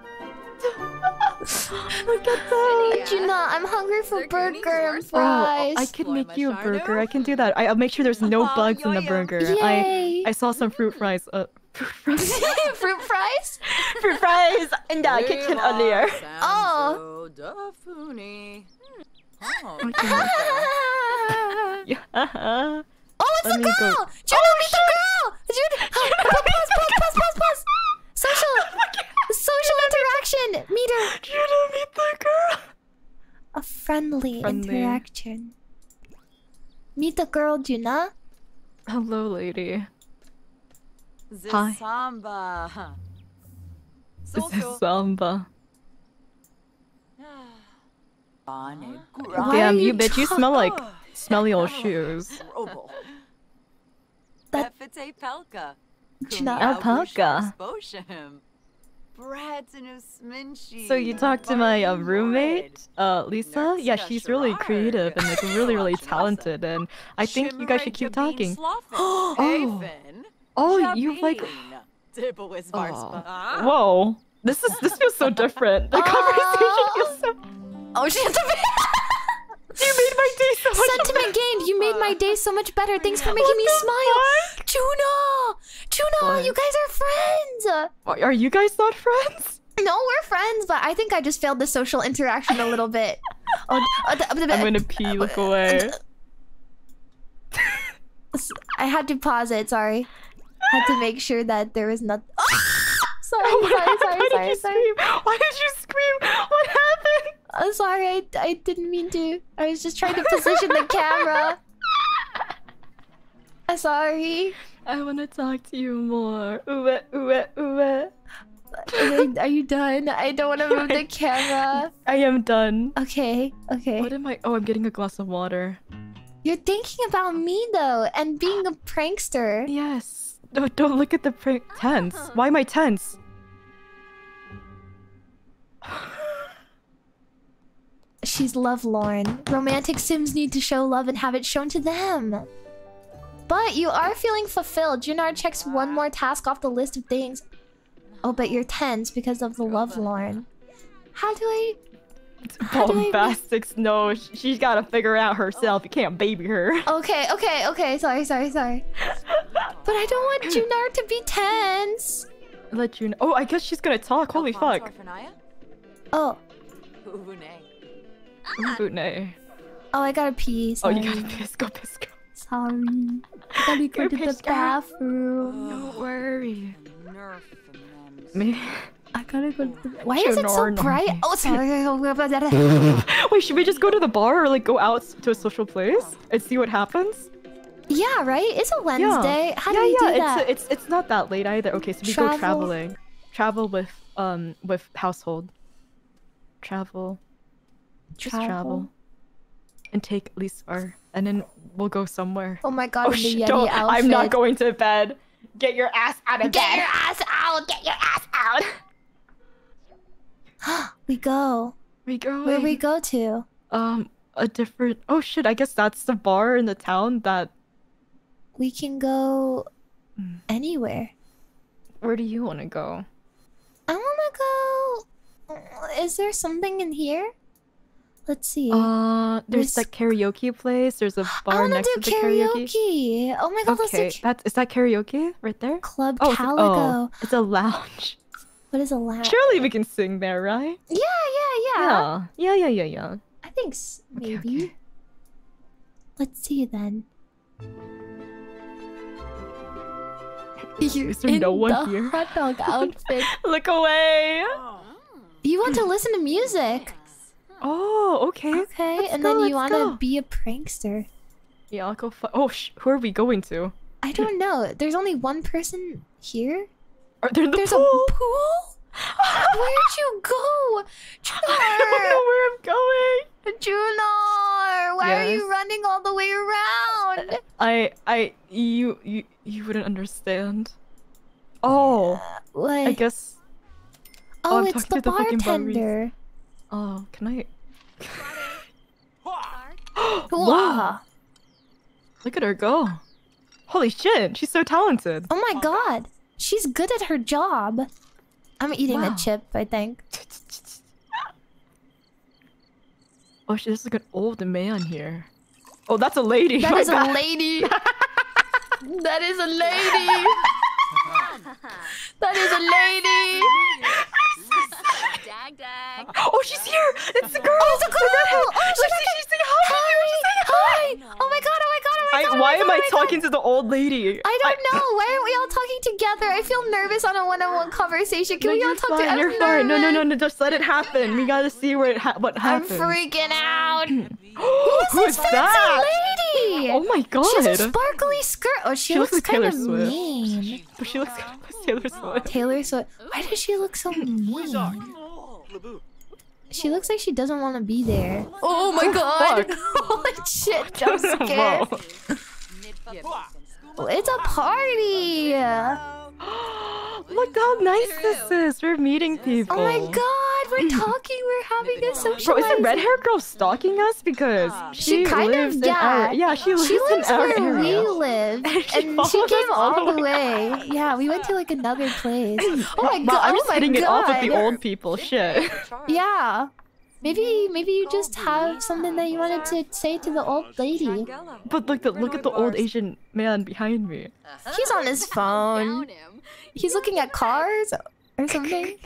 Look at that. Yeah. Juna, I'm hungry for They're burger and worse. Bro, fries. I can make you a burger. I can do that. I, I'll make sure there's no Oh, bugs in the burger. I Yay! I saw some fruit fries. Uh, fruit fries. Fruit fries? fruit fries in the kitchen earlier. Oh. Dafuni. Oh. Yeah. Oh, it's Let a girl! go- Juna, meet the girl! Juna, pause, pause, pause, pause, pause. Social, social interaction. Meet her. Judah, meet the girl. A friendly, Friendly. interaction. Meet the girl, Juna. Hello, lady. Hi. Zisamba. This is Samba. Bane Why gura. are Damn, you you bitch, you smell like smelly old oh, shoes. That- Efite pelka. Juna- Alpaca. Sposhim. Bratinus. So you talked to my uh, roommate, uh, Lisa? Yeah, she's really creative and like really, really talented, and I think you guys should keep talking. Oh. Oh, you like? Oh. Whoa, this is this feels so different. The conversation feels so. Oh, she You made my day so much. Sentiment gained. You made my day so much better. Thanks for making me smile. Tuna! Tuna, What? you guys are friends! Are you guys not friends? No, we're friends, but I think I just failed the social interaction a little bit. Oh, oh th- I'm gonna pee. Look away. I had to pause it, sorry. Had to make sure that there was not. sorry, What sorry, sorry, Why sorry, did you sorry. scream? Why did you scream? What happened? Uh, sorry. I, I didn't mean to. I was just trying to position the camera. I'm sorry. I want to talk to you more. Ooh, ooh, ooh. Are, are you done? I don't want to move the camera. I am done. Okay, okay. What am I? Oh, I'm getting a glass of water. You're thinking about me though, and being a prankster. Yes. Don't look at the prank tense. Why am I tense? She's lovelorn. Romantic Sims need to show love and have it shown to them. But you are feeling fulfilled. Juna checks one more task off the list of things. Oh, but you're tense because of the lovelorn. How do I... How do I make- Bombastics. No, she's got to figure out herself. You can't baby her. Okay, okay, okay. Sorry, sorry, sorry. But I don't want Juna to be tense. Let you know. Oh, I guess she's gonna talk. Holy fuck. Oh, Ooh, nay. oh, I gotta pee. Oh, you gotta piss. Go piss. Go. Sorry. I gotta go Go to the go. bathroom. Don't worry. Nerf Me. I gotta go to the... Why is it so Juna, no. bright? Oh, sorry. Wait, should we just go to the bar or like go out to a social place and see what happens? yeah, right? It's a Wednesday. How do yeah, we yeah, do that? It's, it's it's not that late either. Okay, so we Travel. go traveling. Travel with um with household. Travel. Just travel. Travel. And take Lisar. And then we'll go somewhere. Oh my god, Oh shit, don't- outfit. I'm not going to bed. Get your ass out of Get bed. Get your ass out! Get your ass out! we go. We go. Where we go to? Um, a different. Oh shit! I guess that's the bar in the town that. We can go Mm. anywhere. Where do you want to go? I wanna go. Is there something in here? Let's see. Uh, there's This- that karaoke place. There's a bar wanna next do to the karaoke. karaoke. Oh my god, Okay, let's do that's is that karaoke right there? Club Oh, it's, Calico. oh, it's a lounge. What is a lounge? Surely we can sing there, right? Yeah, yeah, yeah. Yeah, yeah, yeah, yeah, yeah. I think s- Okay, maybe. okay. Let's see then. Is there no one the here? Hot dog outfit. Look away. you want to listen to music, Oh, okay. okay? Let's and go, then you want to be a prankster. Yeah, I'll go. Oh, sh- who are we going to? I don't know. There's only one person here. Are there in the There's pool? a pool. Where'd you go, Juna! I don't know where I'm going. Juna, why are you Yes? running all the way around? Uh, I, I, you, you, you wouldn't understand. Oh, What? I guess. oh, I'm it's the to the fucking bartender. Oh, can I? Wow. Look at her go. Holy shit, she's so talented. Oh my god. She's good at her job. I'm eating Wow. a chip, I think. Oh shit, there's like an old man here. Oh, that's a lady. That my is a lady. that is a lady. that is a lady. Dag dag. Oh, she's here. It's the girl. Oh, it's a The redhead. girl. Oh, she's Look, like she's saying hi. Hi. Hi. Oh my god. Oh my god. Oh my I, god. oh why my am god, oh I oh my God. talking to the old lady? I don't know. Why aren't we all talking together? I feel nervous on a one-on-one conversation. Can No, we all talk fine, together? You're fine. No, no, no, no. Just let it happen. We gotta see where it ha- what happens. I'm freaking out. Who is Fancy that? lady. Oh my god. She has a sparkly skirt. Oh, she, She looks, looks like kind Taylor of Swift. mean. But she looks kind of Taylor Swift. Taylor Swift. Why does she look so mean? She looks like she doesn't want to be there. Oh, oh my god! Holy shit, jump scare. Whoa. It's a party! Look how nice this is. We're meeting people. Oh my god, we're talking, we're having a social Bro, is the red hair girl stalking us? Because she, She kind of- lives in yeah. our yeah, she lives, She lives in our where we area. live, And she and she came all all the the way. Yeah, we went to like another place. Oh my Wow, god! I'm oh just my hitting god! it off with the old people. Shit. Yeah. Maybe maybe you just have something that you wanted to say to the old lady. But look, the, look at the old Asian man behind me. He's on his phone. He's looking at cars or something.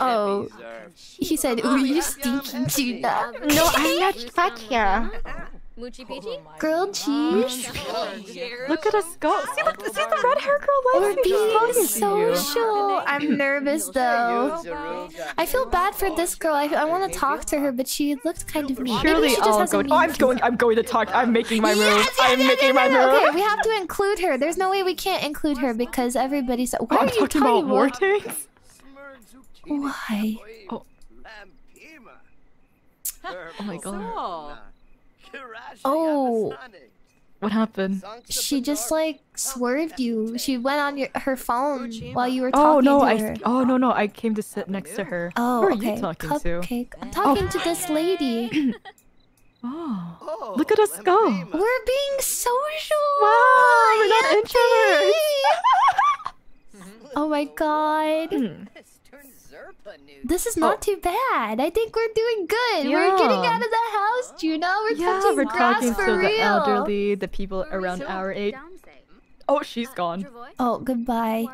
Oh, he said, "Ooh, you stinky tuna." No, I'm not fat here. Moochie Peachy? Grilled cheese? Look at us go. See, look, see the red hair girl We're me. She's being talking social. I'm nervous though. I feel bad for this girl. I, I want to talk to her, but she looked kind of mean. Maybe Surely she just I'll has a go. mean Oh, I'm going. I'm going to talk. I'm making my move. Yes, yes, I'm yes, making yes, my yes, move. Okay, we have to include her. There's no way we can't include her because everybody's. Why Oh, I'm are you talking about talking about? tanks. Why? Oh. Oh my god. Oh. What happened? She just like swerved you. She went on your her phone while you were talking Oh talking no! to I. her. Oh no no! I came to sit next to her. Oh, Who are okay. you talking to? Cupcake. I'm talking to this lady. Oh. Look at us go. We're being social. Wow, we're not introverts. Oh my god. Hmm. This is not oh. too bad. I think we're doing good. We're getting out of the house, Juno. We're Yeah, touching we're grass talking for to real. the elderly, the people around our age. Oh, she's gone. Oh, goodbye.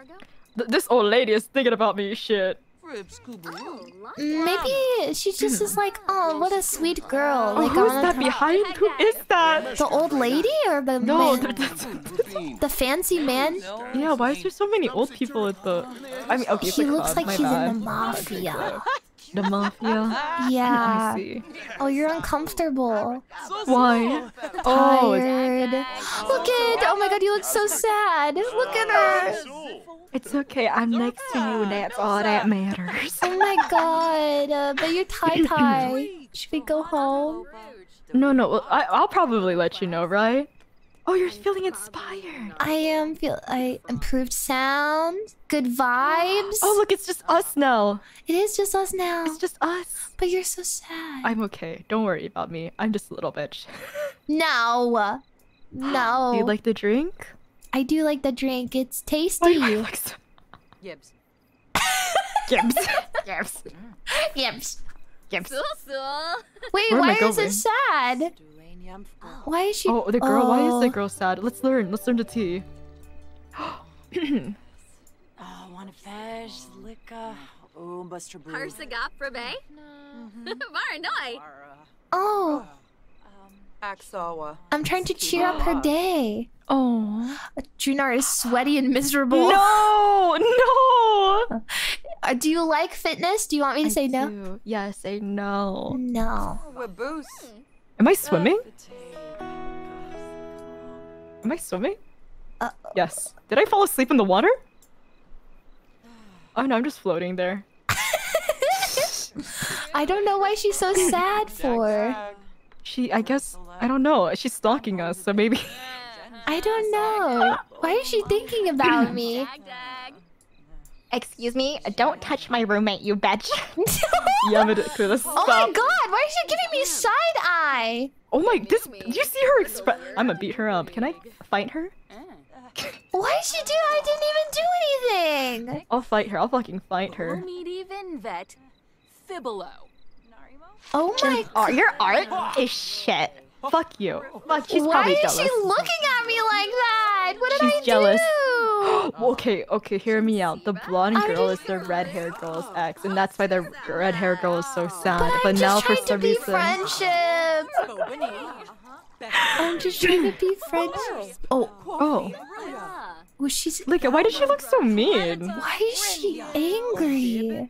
Th- this old lady is thinking about me. Shit. Mm, maybe she just is like, oh, what a sweet girl. Oh, Like, I who's that behind? Who is that? The old lady or the No. man? th- The fancy man? yeah. Why is there so many old people at the? I mean, okay. He looks club, like my he's bad. in the mafia. The mafia. Yeah. I see. Oh, you're uncomfortable. Why? Oh, Tired. Look at. Oh my god, you look so sad. Look at her. it's okay. I'm next to you. That's all that matters. Oh my god. Uh, but you're tie tie. Should we go home? No, no. Well, I, I'll probably let you know, right? Oh, you're feeling inspired. I am feel. I improved sound. Good vibes. Oh, look, it's just us now. It is just us now. It's just us. But you're so sad. I'm okay. Don't worry about me. I'm just a little bitch. No. No. Do you like the drink? I do like the drink. It's Why tasty. do I look so... Gibbs. Gibbs. Yes. Yips. Gibbs. Sul sul. Wait, Where why is going? it sad? Why is she? Oh, the girl. Why is Oh. the girl sad? Let's learn. Let's learn the tea. Oh, wanna fish, licka. Oh, Buster Boo. Harsagap Rabe? Maranoi. Oh, Aksawa. I'm trying to cheer up her day. Oh. Juna is sweaty and miserable. No, no. Uh, do you like fitness? Do you want me to say no? do. Yes, say no. No. Waboose. Am I swimming? Am I swimming? Uh, Yes. Did I fall asleep in the water? Oh no, I'm just floating there. I don't know why she's so sad for. She, I guess, I don't know. She's stalking us, so maybe. I don't know. Why is she thinking about me? Dag dag. Excuse me, don't touch my roommate, you bitch. yeah, but could have Oh my god, why is she giving me side eye? Oh my, this. Do you see her express? I'm gonna beat her up. Can I fight her? Why is she do? I didn't even do anything. I'll fight her. I'll fucking fight her. Meaty Vinvet. Fibolo. Oh my. your art is shit. Fuck you. Fuck. She's Why probably is she looking at me like that? What did She's I jealous. do? okay, okay, hear me out. The blonde girl is the red haired girl's ex, and that's why the red haired girl is so sad. But, But, I'm now just for trying to some be reason. friendship. Oh, I'm just trying to be friendship. Oh, Oh, was she's? look, why did she look so mean? Why is she angry?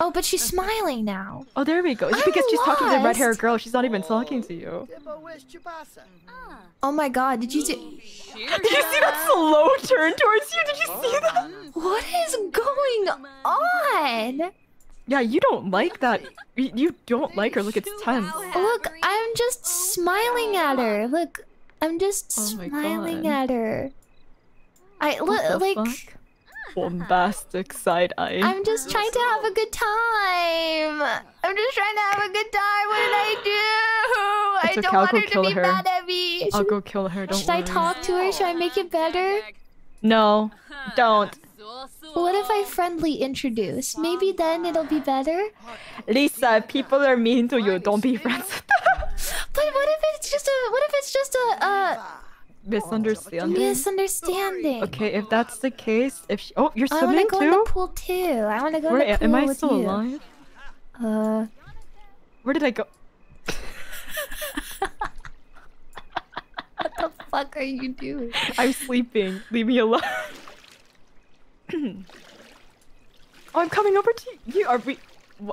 Oh, but she's smiling now. Oh, there we go. It's I'm because she's talking to the red haired girl. She's not even talking to you. Oh my god, did you see? Did you see that slow turn towards you? Did you see that? What is going on? Yeah, you don't like that. You, you don't like her. Look, it's tense. Look, I'm just smiling at her. Look, I'm just Oh smiling God. at her. I look like fuck? Bombastic side eye. I'm just trying to have a good time. I'm just trying to have a good time. What did I do? It's I don't I'll want her to be her. mad at me. I'll go kill her. Don't should I talk to her? Should I make it better? No, don't. Sul sul. What if I friendly introduce? Maybe then it'll be better. Lisa, people are mean to you, don't be friends with them. But what if it's just a what if it's just a uh Misunderstanding. misunderstanding? Okay, if that's the case, if she... oh, you're swimming too. I want to go in the pool too. I want to go Where in the pool am I still you. alive? Uh, Where did I go? What the fuck are you doing? I'm sleeping. Leave me alone. oh, I'm coming over to you. Are we?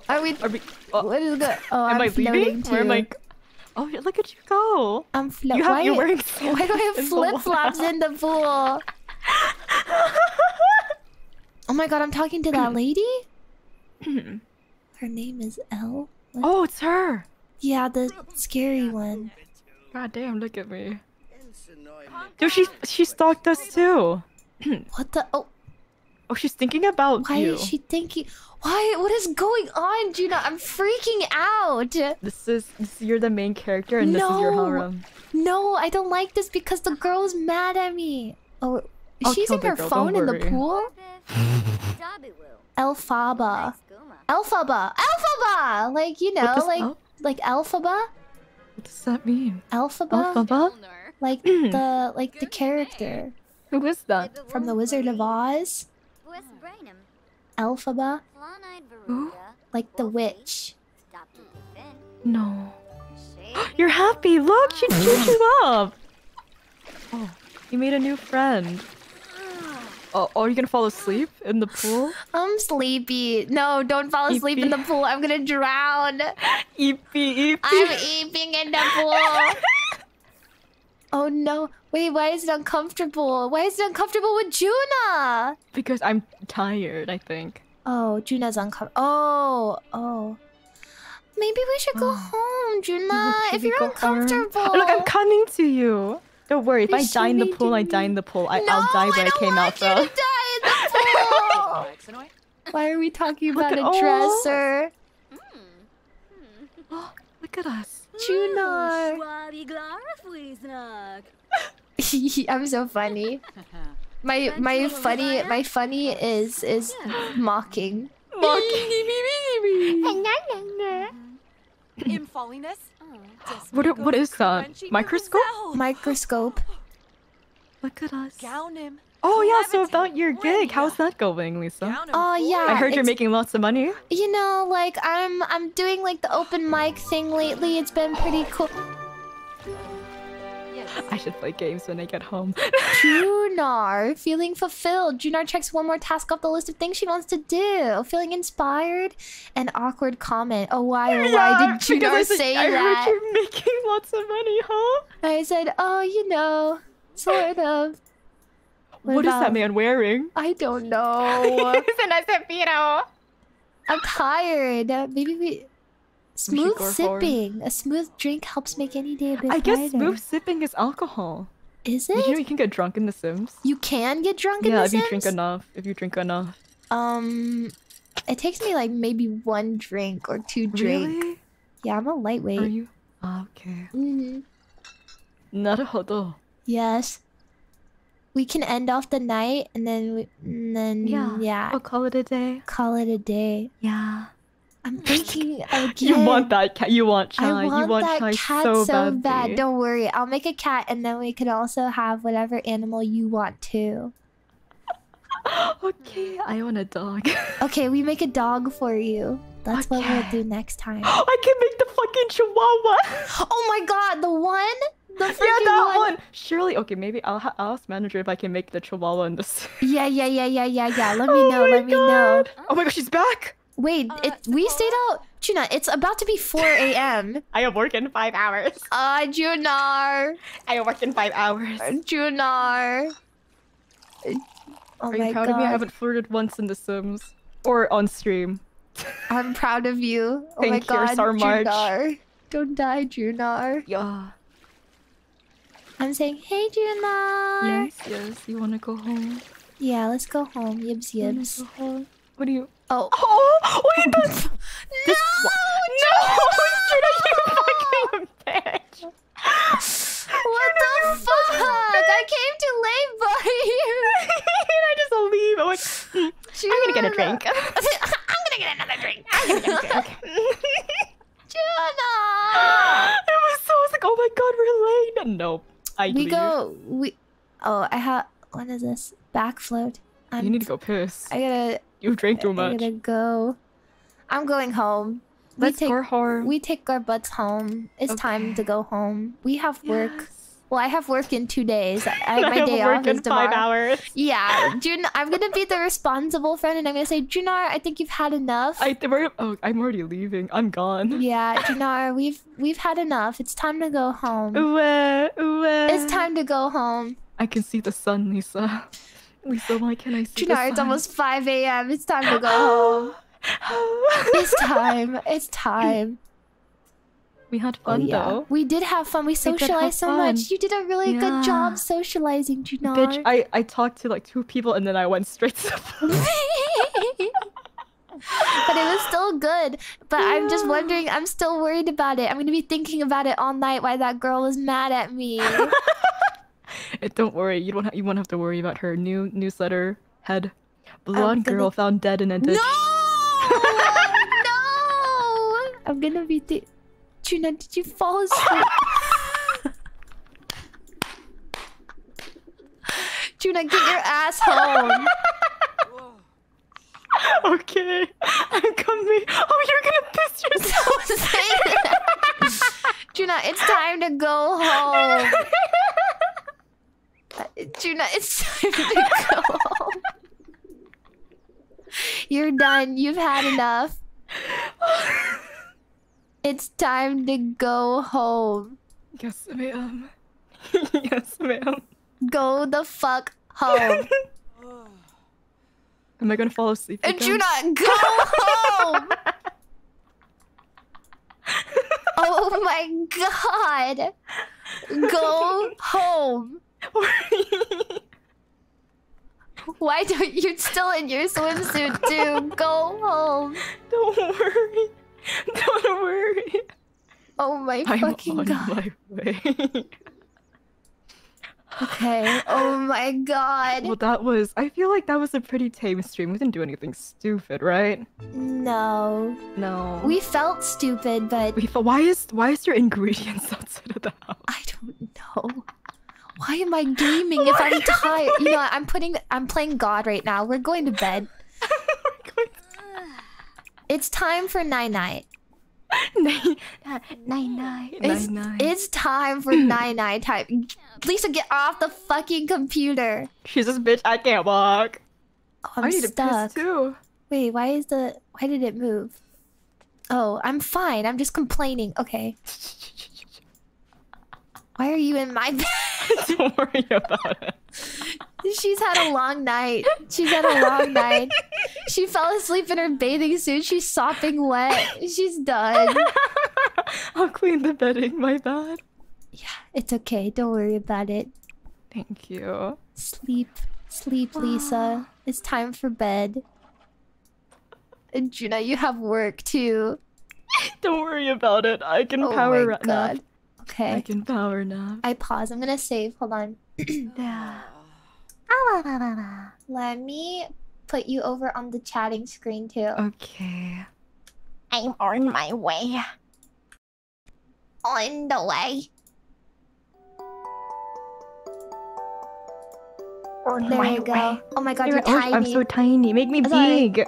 Are we? Are we? uh, What is good? Oh, am I'm I leaving? too. Where am I? G- Oh, look at you go. I'm floating. You have why, you wearing? why do I have flip flops in the pool? Oh my god, I'm talking to that lady. Her name is Elle. What? oh, it's her. Yeah, the scary one. God damn, look at me. Dude, she she stalked us too. What the? Oh, Oh, she's thinking about why you. is she thinking? Why? What is going on, Juna? I'm freaking out. This is this, you're the main character, and this is your No. harem. No, I don't like this because the girl's mad at me. Oh, is I'll she kill using her girl, phone in the pool? Elphaba. Elphaba. Elphaba! Like, you know, What does like el- like Alphaba? What does that mean? Alphaba? Alphaba? Like the like the character Who is that? from the Wizard of Oz? Ah. Elphaba? Who? Like the witch. No. You're happy. Look, she ah. chewed you up. Oh, you made a new friend. Oh, oh, are you gonna fall asleep in the pool? I'm sleepy. No, don't fall asleep in the pool. I'm gonna drown. Eepy, eepy. I'm eeping in the pool. Oh no. Wait, why is it uncomfortable? Why is it uncomfortable with Juna? Because I'm tired, I think. Oh, Juna's uncomfortable. Oh, oh. Maybe we should go Oh. home, Juna. Should If you're uncomfortable. Look, I'm coming to you. Don't worry, if I die in the pool, I die in the pool. I, no, I'll die where I, don't came out from. to die in the pool. Why are we talking about a oh. dresser? Look at us. Juna. I'm so funny. My my funny my funny is is mocking. In falliness? What, what is that? Microscope? Microscope. Look at us. Gown him. Oh yeah, so about your gig, how's that going, Lisa? Oh for yeah. I heard you're making lots of money. You know, like I'm I'm doing like the open mic thing lately. It's been pretty cool. I should play games when I get home. Juna feeling fulfilled. Juna checks one more task off the list of things she wants to do. Feeling inspired. An awkward comment. Oh why? oh, why did because Juna I said- say I that? heard you're making lots of money, huh? I said, oh, you know, sort of. What is that man wearing? I don't know. He's an nice I'm tired. Maybe we. Smooth we sipping. Forward. A smooth drink helps make any day a bit I guess smooth sipping is alcohol. Is it? Did you know you can get drunk in The Sims? You can get drunk yeah, in The Sims? Yeah, if you drink enough. If you drink enough. Um, it takes me like maybe one drink or two drinks. Really? Yeah, I'm a lightweight. Are you? Ah, okay. Mm -hmm. Naruhodo. Yes. We can end off the night and then we, and then Yeah. yeah, We'll call it a day. call it a day. Yeah. I'm thinking again. You want that cat? You want chai? I want you want that chai cat so, so, bad. Don't worry, I'll make a cat, and then we can also have whatever animal you want too. okay, I want a dog. Okay, we make a dog for you. That's what we'll do next time. I can make the fucking chihuahua. oh my god, the one, the yeah, freaking that one. one. Surely, okay. Maybe I'll, I'll ask manager if I can make the chihuahua in this. Yeah, yeah, yeah, yeah, yeah, yeah. Let me oh know. my Let me know. Oh my god, she's back. Wait, it, we stayed out. Tuna, it's about to be 4 a.m. I have work in five hours. Ah, Juna. I have work in five hours. Juna. Oh Are my you proud god. of me? I haven't flirted once in The Sims or on stream. I'm proud of you. Oh Thank my you, god, Sarmarch. Juna. Don't die, Juna. Yeah. I'm saying, hey, Juna. Yes, yes. You wanna go home? Yeah, let's go home. Yibs, yibs. go home? What do you? Oh. Oh, wait, that's this. No, Judah, you fucking bitch. What the fuck? I came too late, buddy. and I just leave. I'm like, "Hmm, I'm gonna get a drink. I'm gonna get another drink. I'm gonna get a drink. Juna. it was so. I was like, oh my god, we're late. Nope. I We leave. go. We. Oh, I have. What is this? Back float. I'm, You need to go piss. I gotta. You've drank too much. I gotta go. I'm going home. Let's we take. go home. We take our butts home. It's time to go home. We have work. Yes. Well, I have work in two days. I, I my day off in is tomorrow. five hours. Yeah, Jun, I'm gonna be the responsible friend, and I'm gonna say, Juna, I think you've had enough. I oh, I'm already leaving. I'm gone. Yeah, Juna, we've we've had enough. It's time to go home. Ooh, ooh, It's time to go home. I can see the sun, Lisa. Lisa, why can't I see the sun? Juna, it's almost 5 a.m. It's time to go home. It's time. It's time. We had Oh, fun yeah. though. We did have fun. We socialized so fun. much. You did a really good job socializing, Juna. Bitch, I, I talked to like two people and then I went straight to but it was still good. But I'm just wondering, I'm still worried about it. I'm gonna be thinking about it all night why that girl was mad at me. Don't worry, you don't ha- you won't have to worry about her new newsletter head. Blonde gonna- girl found dead in a ditch. no! no! I'm gonna be th- Tuna, did you fall asleep? Tuna, get your ass home. okay, I'm coming. Oh, you're gonna piss yourself. Don't say that. Juna, it's time to go home. Juna, it's time to go home. You're done. You've had enough. It's time to go home. yes, ma'am. yes, ma'am. Go the fuck home. Am I gonna fall asleep? And again? Juna, go home. Oh my god. Go home. Why don't you still in your swimsuit too? Go home. Don't worry. Don't worry. Oh my I'm fucking on god. my way. Okay. Oh my god. well, that was. I feel like that was a pretty tame stream. We didn't do anything stupid, right? No. No. We felt stupid, but We. Why is why is there ingredients outside of the house? I don't know. Why am I gaming if I'm tired? You know, I'm putting I'm playing God right now. We're going to bed. We're going It's time for night night. nine Nine nine. It's, nine nine. it's time for night night time. Lisa, get off the fucking computer. She's this bitch. I can't walk. Oh, I'm I need stuck. to piss too. Wait, why is the why did it move? Oh, I'm fine. I'm just complaining. Okay. Why are you in my bed? Don't worry about it. She's had a long night. She's had a long night. She fell asleep in her bathing suit. She's sopping wet. She's done. I'll clean the bedding. My bad. Yeah, it's okay. Don't worry about it. Thank you. Sleep. Sleep, Lisa. It's time for bed. And Juna, you have work too. Don't worry about it. I can Oh power my nap. god. I can power nap. I pause. I'm gonna save. Hold on. Yeah. Ah, let me put you over on the chatting screen too. Okay. I'm on my way. On the way. On There my you go. way. Oh my god, you're oh, tiny. I'm so tiny. Make me Sorry. big.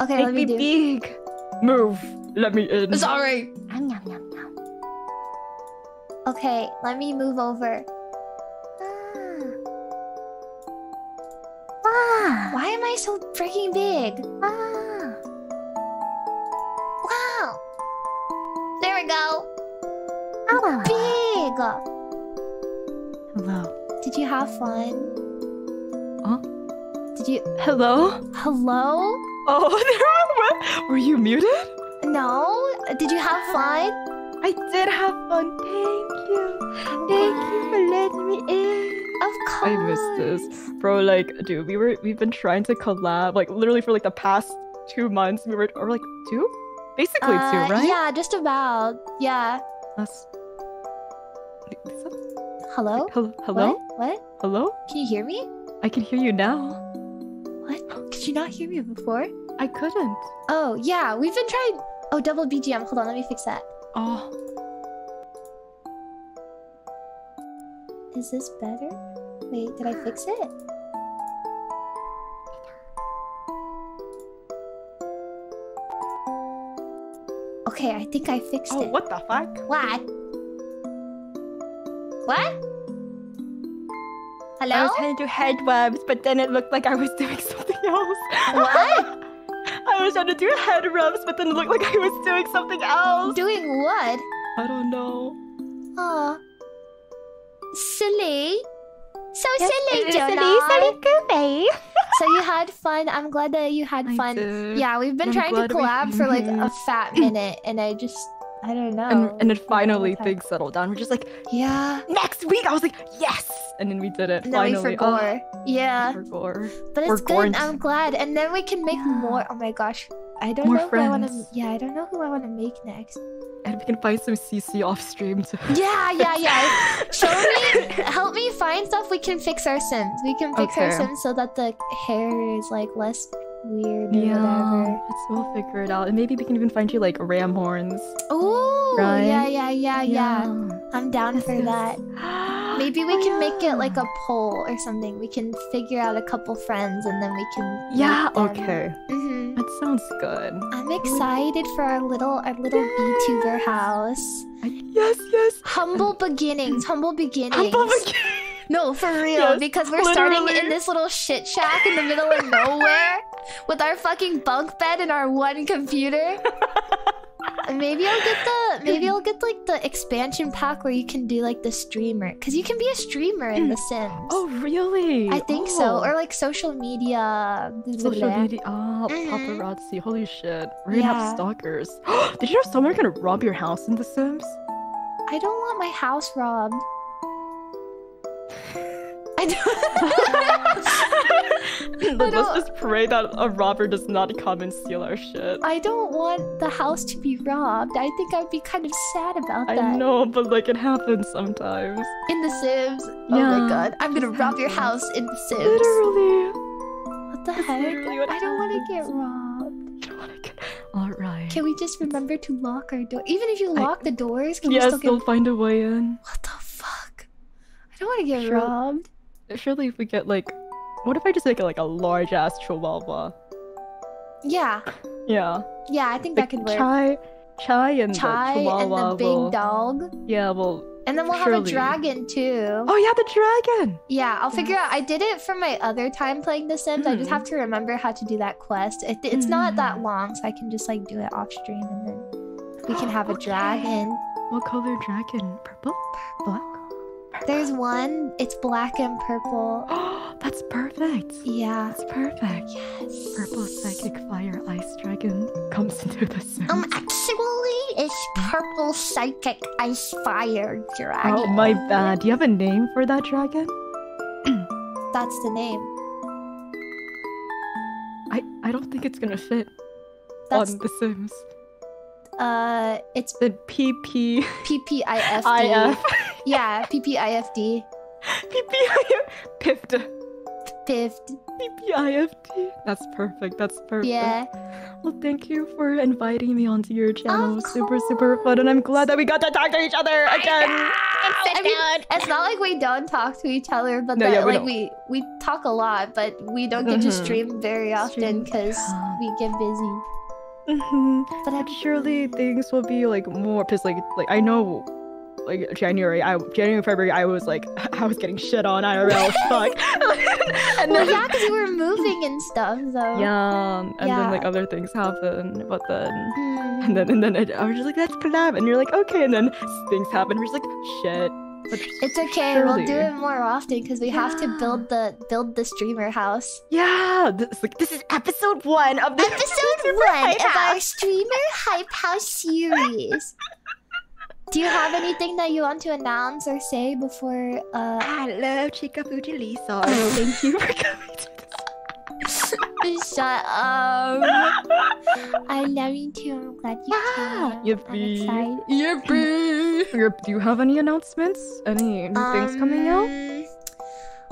okay, Make let me me big. Move. Let me in. Sorry. Nom, nom, nom, nom. Okay, let me move over. Ah. Why am I so freaking big? Ah. Wow. There we go. Ah. Big. Hello. Did you have fun? Huh? Did you? Hello? Hello? Oh, there were, were you muted? No? Did you have fun? I did have fun. Thank you. Thank you for letting me in. Of course. I missed this, bro. Like, dude, we were we've been trying to collab, like literally for like the past two months. We were or like two, basically Uh, two, right? Yeah, just about. Yeah. That's... Hello? Hello? Hello? What? What? Hello? Can you hear me? I can hear you now. What? Could you not hear me before? I couldn't. Oh, yeah. We've been trying. Oh, double BGM. Hold on, let me fix that. Oh, Is this better? Wait, did I fix it? Okay, I think I fixed oh, it. what the fuck? What? What? Hello? I was trying to do head webs, but then it looked like I was doing something else. What? I was trying to do head rubs, but then it looked like I was doing something else. Doing what? I don't know. Oh. Silly. So Yes, silly, silly, Jonah. silly goofy. So you had fun. I'm glad that you had I fun. did. Yeah, we've been I'm trying to we- collab for like a fat minute, and I just, I don't know. And, and then finally things settled down. We're just like, Yeah. next week. I was like, yes. And then we did it. And then we finally. forgot. Oh, yeah, For gore. but we're it's good. gorgeous. I'm glad. And then we can make more. Oh my gosh. I don't More know who I want to. Yeah, I don't know who I want to make next. And we can find some CC off stream too. Yeah, yeah, yeah. Show me, help me find stuff we can fix our Sims. We can fix our Sims so that the hair is like less weird or Yeah, whatever. let's we'll figure it out. And maybe we can even find you like ram horns. Oh, Right? yeah, yeah, yeah, yeah. I'm down for that. Maybe we can make it like a poll or something. We can figure out a couple friends and then we can. Yeah, okay. Mhm. That sounds good. I'm excited for our little our little VTuber house. Yes, yes. Humble beginnings, humble beginnings. Humble. No, for real, Yes, because we're starting in this little shit shack in the middle of nowhere with our fucking bunk bed and our one computer. Maybe I'll get the maybe I'll get like the expansion pack where you can do like the streamer because you can be a streamer in The Sims. Oh, really? I think so, Oh. or like social media. Social blah. media. Ah, Mhm. paparazzi. Holy shit. We're gonna Yeah. have stalkers. Did you know someone gonna rob your house in The Sims? I don't want my house robbed. I don't. Let's don't- just pray that a robber does not come and steal our shit. I don't want the house to be robbed. I think I'd be kind of sad about I that. I know, but like it happens sometimes. In The Sims. Oh my god. I'm gonna rob your house in The Sims. Literally. What the That's heck? what I don't want to get robbed. You don't wanna get- All right. Can we just remember to lock our door? Even if you I- lock the doors, can we still get... they'll find a way in. What the fuck? I don't want to get robbed. Surely, if we get like, what if I just make it like a large ass chihuahua? Yeah. Yeah. Yeah, I think that could work. Chai, Chai, and Chai the and the big will. dog. Yeah, well. And then we'll have a dragon too. Oh yeah, the dragon. Yeah, I'll figure out. I did it for my other time playing The Sims. I just Mhm. have to remember how to do that quest. It, it's not that Mhm. long, so I can just like do it off stream and then we can have a Okay. dragon. What color dragon? Purple? Black? There's one, it's black and purple. Oh, that's perfect. Yeah. That's perfect. Yes. Purple psychic fire ice dragon comes into the Sims. Um, actually, it's purple psychic ice fire dragon. oh my bad. Do you have a name for that dragon? That's the name. I I don't think it's gonna fit That's on The Sims. Uh, it's The PP PPIFD. IF Yeah, PPIFD. PPIF Piffed. Piffed. PPIFT. That's perfect. That's perfect. Yeah. Well, thank you for inviting me onto your channel. Of Super, super fun, and I'm glad that we got to talk to each other again. I mean, it's not like we don't talk to each other, but No, that, yeah, we like don't. we we talk a lot, but we don't get to Mhm. stream very often because we get busy. Hmm But surely things will be like more because like like I know like January I January February I was like I was getting shit on IRL fuck. And well, then yeah, because you were moving and stuff, so. Yeah and Yeah. then like other things happen but then Hmm. and then and then I, I was just like let's collab and you're like okay and then things happen we're just like shit It's okay. We'll do it more often because we have to build the build the streamer house. yeah this, like this is episode one of the Episode one of our streamer hype house series. Do you have anything that you want to announce or say before? Uh, I love Chikafuji Lisa. Thank you for coming to shut up. I love you too. I'm glad you Yeah, came. yippee. I'm excited. Yippee. Your- Do you have any announcements? Any new things coming out? Um,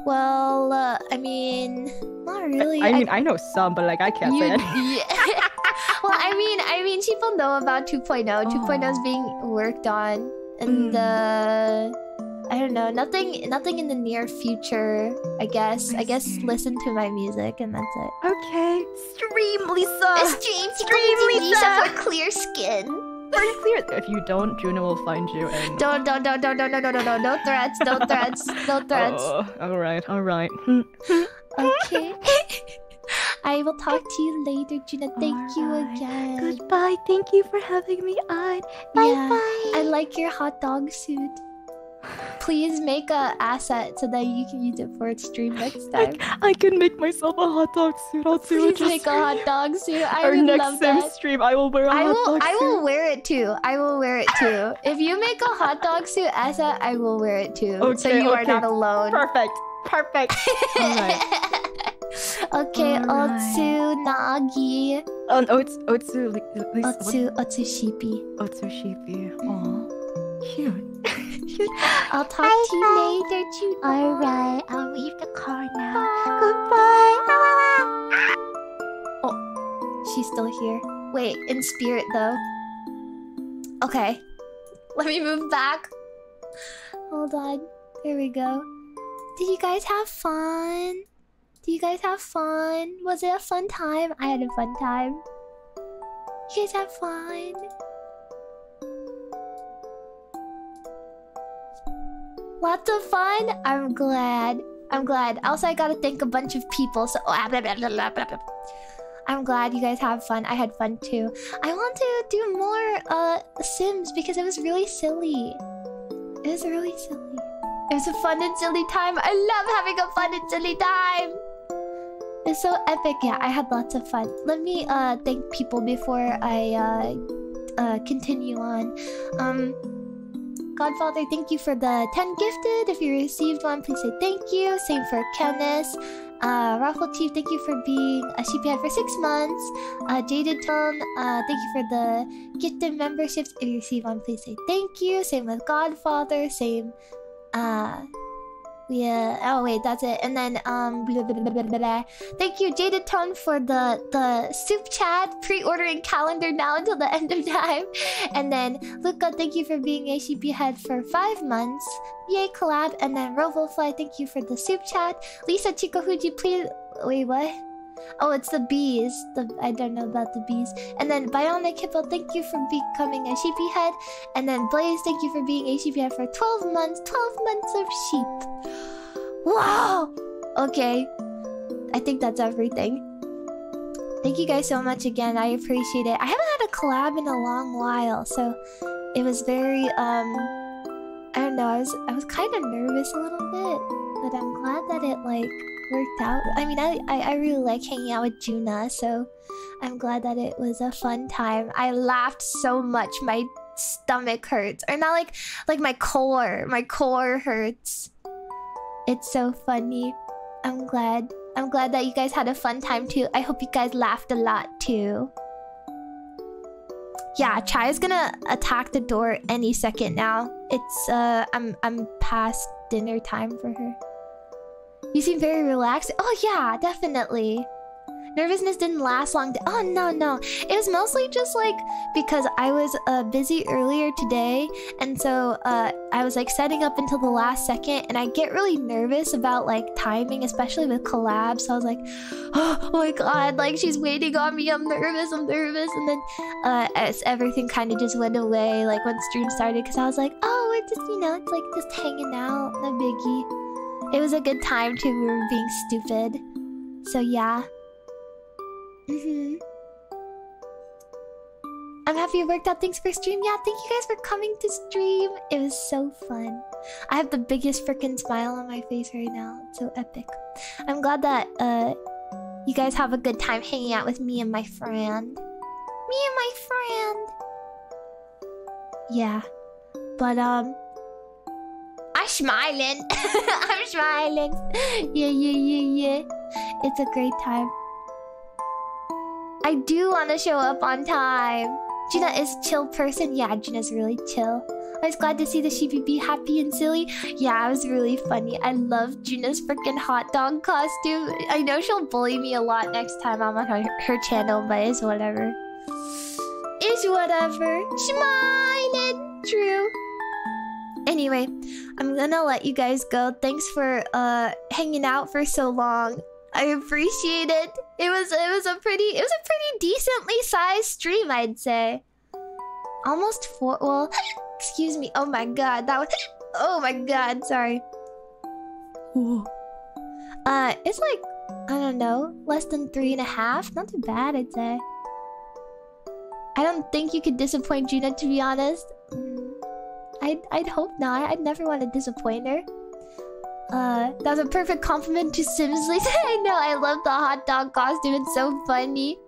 Well, uh, I mean, not really. I mean, I know some, but like I can't You- say any. yeah. well, I mean, I mean, people know about 2.0. 2.0 is being worked on, and Mm. uh, I don't know, nothing, nothing in the near future. I guess. I, I guess listen to my music, and that's it. Okay, stream Lisa. Stream, Stream Lisa. for clear skin. Pretty clear. If you don't, Juno will find you and. Don't, don't, don't, don't, don't, no, no, no, no, no threats, no threats, no oh, threats. Oh, all right, all right. Okay. I will talk to you later, Gina. Thank you Alright. again. Goodbye. Thank you for having me on. Bye Yeah, bye. I like your hot dog suit. Please make a asset so that you can use it for stream next time. I can make myself a hot dog suit. I'll do it Please make a hot dog suit. I Our would next love sim that. stream, I will wear a I hot will. dog I suit. will wear it too. I will wear it too. If you make a hot dog suit asset, I will wear it too. Okay, so Okay, you are not alone. Perfect. Perfect. Alright. okay, Alright. Otsu Nagi. Um, Ots, Otsu, li- li- Lisa, what- Otsu Otsu Sheepy. Otsu Sheepy. Aw, cute. I'll talk Bye, to you bye. later, Juno. Alright, I'll leave the car now. Bye. Goodbye. Oh, she's still here. Wait, in spirit though. Okay. Let me move back. Hold on. There we go. Did you guys have fun? Did you guys have fun? Was it a fun time? I had a fun time. You guys have fun? Lots of fun? I'm glad. I'm glad. Also, I gotta thank a bunch of people, so. ah, blah, blah. I'm glad you guys have fun. I had fun too. I want to do more uh Sims because it was really silly. It was really silly. It was a fun and silly time. I love having a fun and silly time. It's so epic. Yeah, I had lots of fun. Let me uh thank people before I uh uh continue on. Um Godfather, thank you for the 10 gifted. If you received one, please say thank you. Same for Kenneth. Uh, Raffle Chief, thank you for being a sheepyhead for six months. Uh, Jaded Tone, uh, thank you for the gifted memberships. If you receive one, please say thank you. Same with Godfather. Same. Uh, yeah. Oh wait, that's it. And then um, blah, blah, blah, thank you, Jaded Tone, for the the Super Chat pre-ordering calendar now until the end of time. And then Luca, thank you for being a sheepyhead for five months. Yay collab. And then Rovolfly, thank you for the Super Chat. Lisa Chikafuji, please. Wait, what? Oh, it's the bees. The I don't know about the bees. And then Bionic Hippo, thank you for becoming a sheepy head. And then Blaze, thank you for being a sheepy head for 12 months. 12 months of sheep. Wow! Okay. I think that's everything. Thank you guys so much again. I appreciate it. I haven't had a collab in a long while, so it was very um I don't know, I was I was kind of nervous a little bit, but I'm glad that it like worked out. I mean, I, I, I really like hanging out with Juna, so I'm glad that it was a fun time. I laughed so much, my stomach hurts, or not like like my core, my core hurts. It's so funny. I'm glad. I'm glad that you guys had a fun time too. I hope you guys laughed a lot too. Yeah, Chai is gonna attack the door any second now. It's uh, I'm I'm past dinner time for her. You seem very relaxed. Oh yeah, definitely. Nervousness didn't last long. oh no no, it was mostly just like because I was uh, busy earlier today, and so uh, I was like setting up until the last second, and I get really nervous about like timing, especially with collabs. So I was like, oh, my god, like she's waiting on me. I'm nervous. I'm nervous, and then uh, as everything kind of just went away, like when stream started, because I was like, oh, we're just you know, it's like just hanging out, no biggie. It was a good time too. We were being stupid. So yeah. Mhm. I'm happy it worked out. things for stream. Yeah, thank you guys for coming to stream. It was so fun. I have the biggest freaking smile on my face right now. It's so epic. I'm glad that uh you guys have a good time hanging out with me and my friend. Me and my friend. Yeah. But um I'm smiling. I'm smiling. Yeah, yeah, yeah, yeah. It's a great time. I do want to show up on time. Gina is chill person. Yeah, Gina's really chill. I was glad to see the sheepy be happy and silly. Yeah, it was really funny. I love Gina's freaking hot dog costume. I know she'll bully me a lot next time I'm on her, her channel, but it's whatever. It's whatever. Smiling. True. Anyway, I'm gonna let you guys go. Thanks for uh hanging out for so long. I appreciate it. It was it was a pretty it was a pretty decently sized stream, I'd say. almost four. Well, excuse me. Oh my god, that was. Oh my god, sorry. Uh, it's like I don't know, less than three and a half. Not too bad, I'd say. I don't think you could disappoint Juna, to be honest. I'd I'd hope not. I'd never want to disappoint her. Uh, that was a perfect compliment to Simsley. I know. I love the hot dog costume. It's so funny.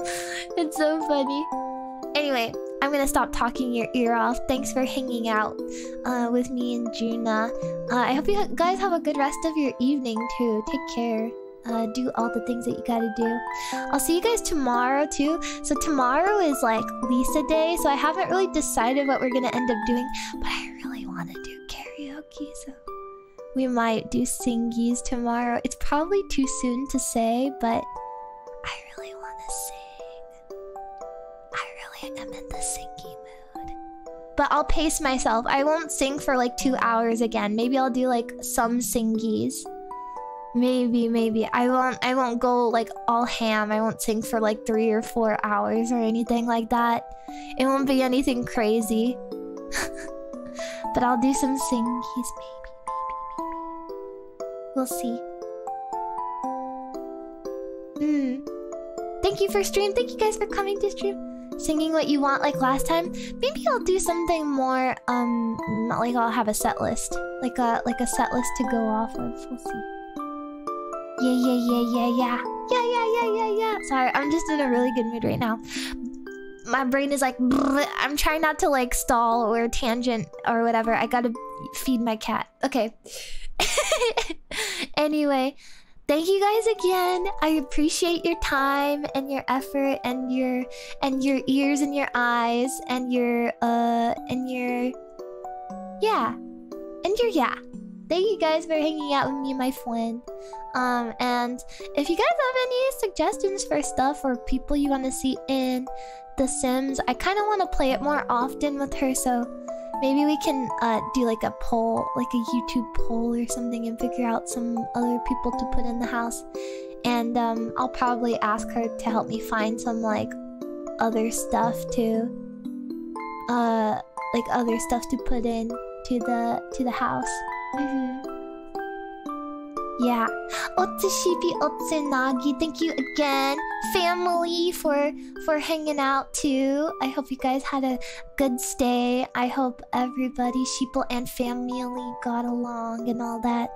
it's so funny. Anyway, I'm gonna stop talking your ear off. Thanks for hanging out uh, with me and Juna. Uh, I hope you guys have a good rest of your evening too. Take care. Uh, do all the things that you gotta do. I'll see you guys tomorrow too. So tomorrow is like Lisa Day, so I haven't really decided what we're gonna end up doing, but I really want to do karaoke, so we might do singies tomorrow. It's probably too soon to say, but I really want to sing. I really am in the singy mood. But I'll pace myself. I won't sing for like two hours again. Maybe I'll do like some singies. Maybe, maybe. I won't I won't go like all ham. I won't sing for like three or four hours or anything like that. It won't be anything crazy. but I'll do some singies, maybe, maybe, maybe. We'll see. Hmm. Thank you for stream. Thank you guys for coming to stream. Singing what you want like last time. Maybe I'll do something more um not like I'll have a set list. Like a like a set list to go off of. We'll see. Yeah, yeah, yeah, yeah, yeah. Yeah, yeah, yeah, yeah, yeah. Sorry, I'm just in a really good mood right now. My brain is like, I'm trying not to like stall or tangent or whatever. I gotta feed my cat. Okay. anyway, thank you guys again. I appreciate your time and your effort and your and your ears and your eyes and your uh and your yeah and your yeah. Thank you guys for hanging out with me, my friend. Um, and if you guys have any suggestions for stuff or people you want to see in The Sims, I kind of want to play it more often with her, so maybe we can uh, do like a poll, like a YouTube poll or something, and figure out some other people to put in the house. And um, I'll probably ask her to help me find some like other stuff to, uh, like other stuff to put in to the to the house. Mhm. Yeah. Otsushipi Otsunagi, thank you again. Family for for hanging out too. I hope you guys had a good stay. I hope everybody, sheeple and family got along and all that.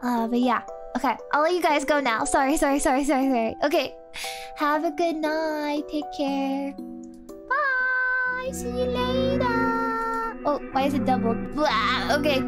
Uh but yeah. Okay, I'll let you guys go now. Sorry, sorry, sorry, sorry, sorry. Okay. Have a good night. Take care. Bye. See you later. Oh, why is it doubled? Blah. Okay.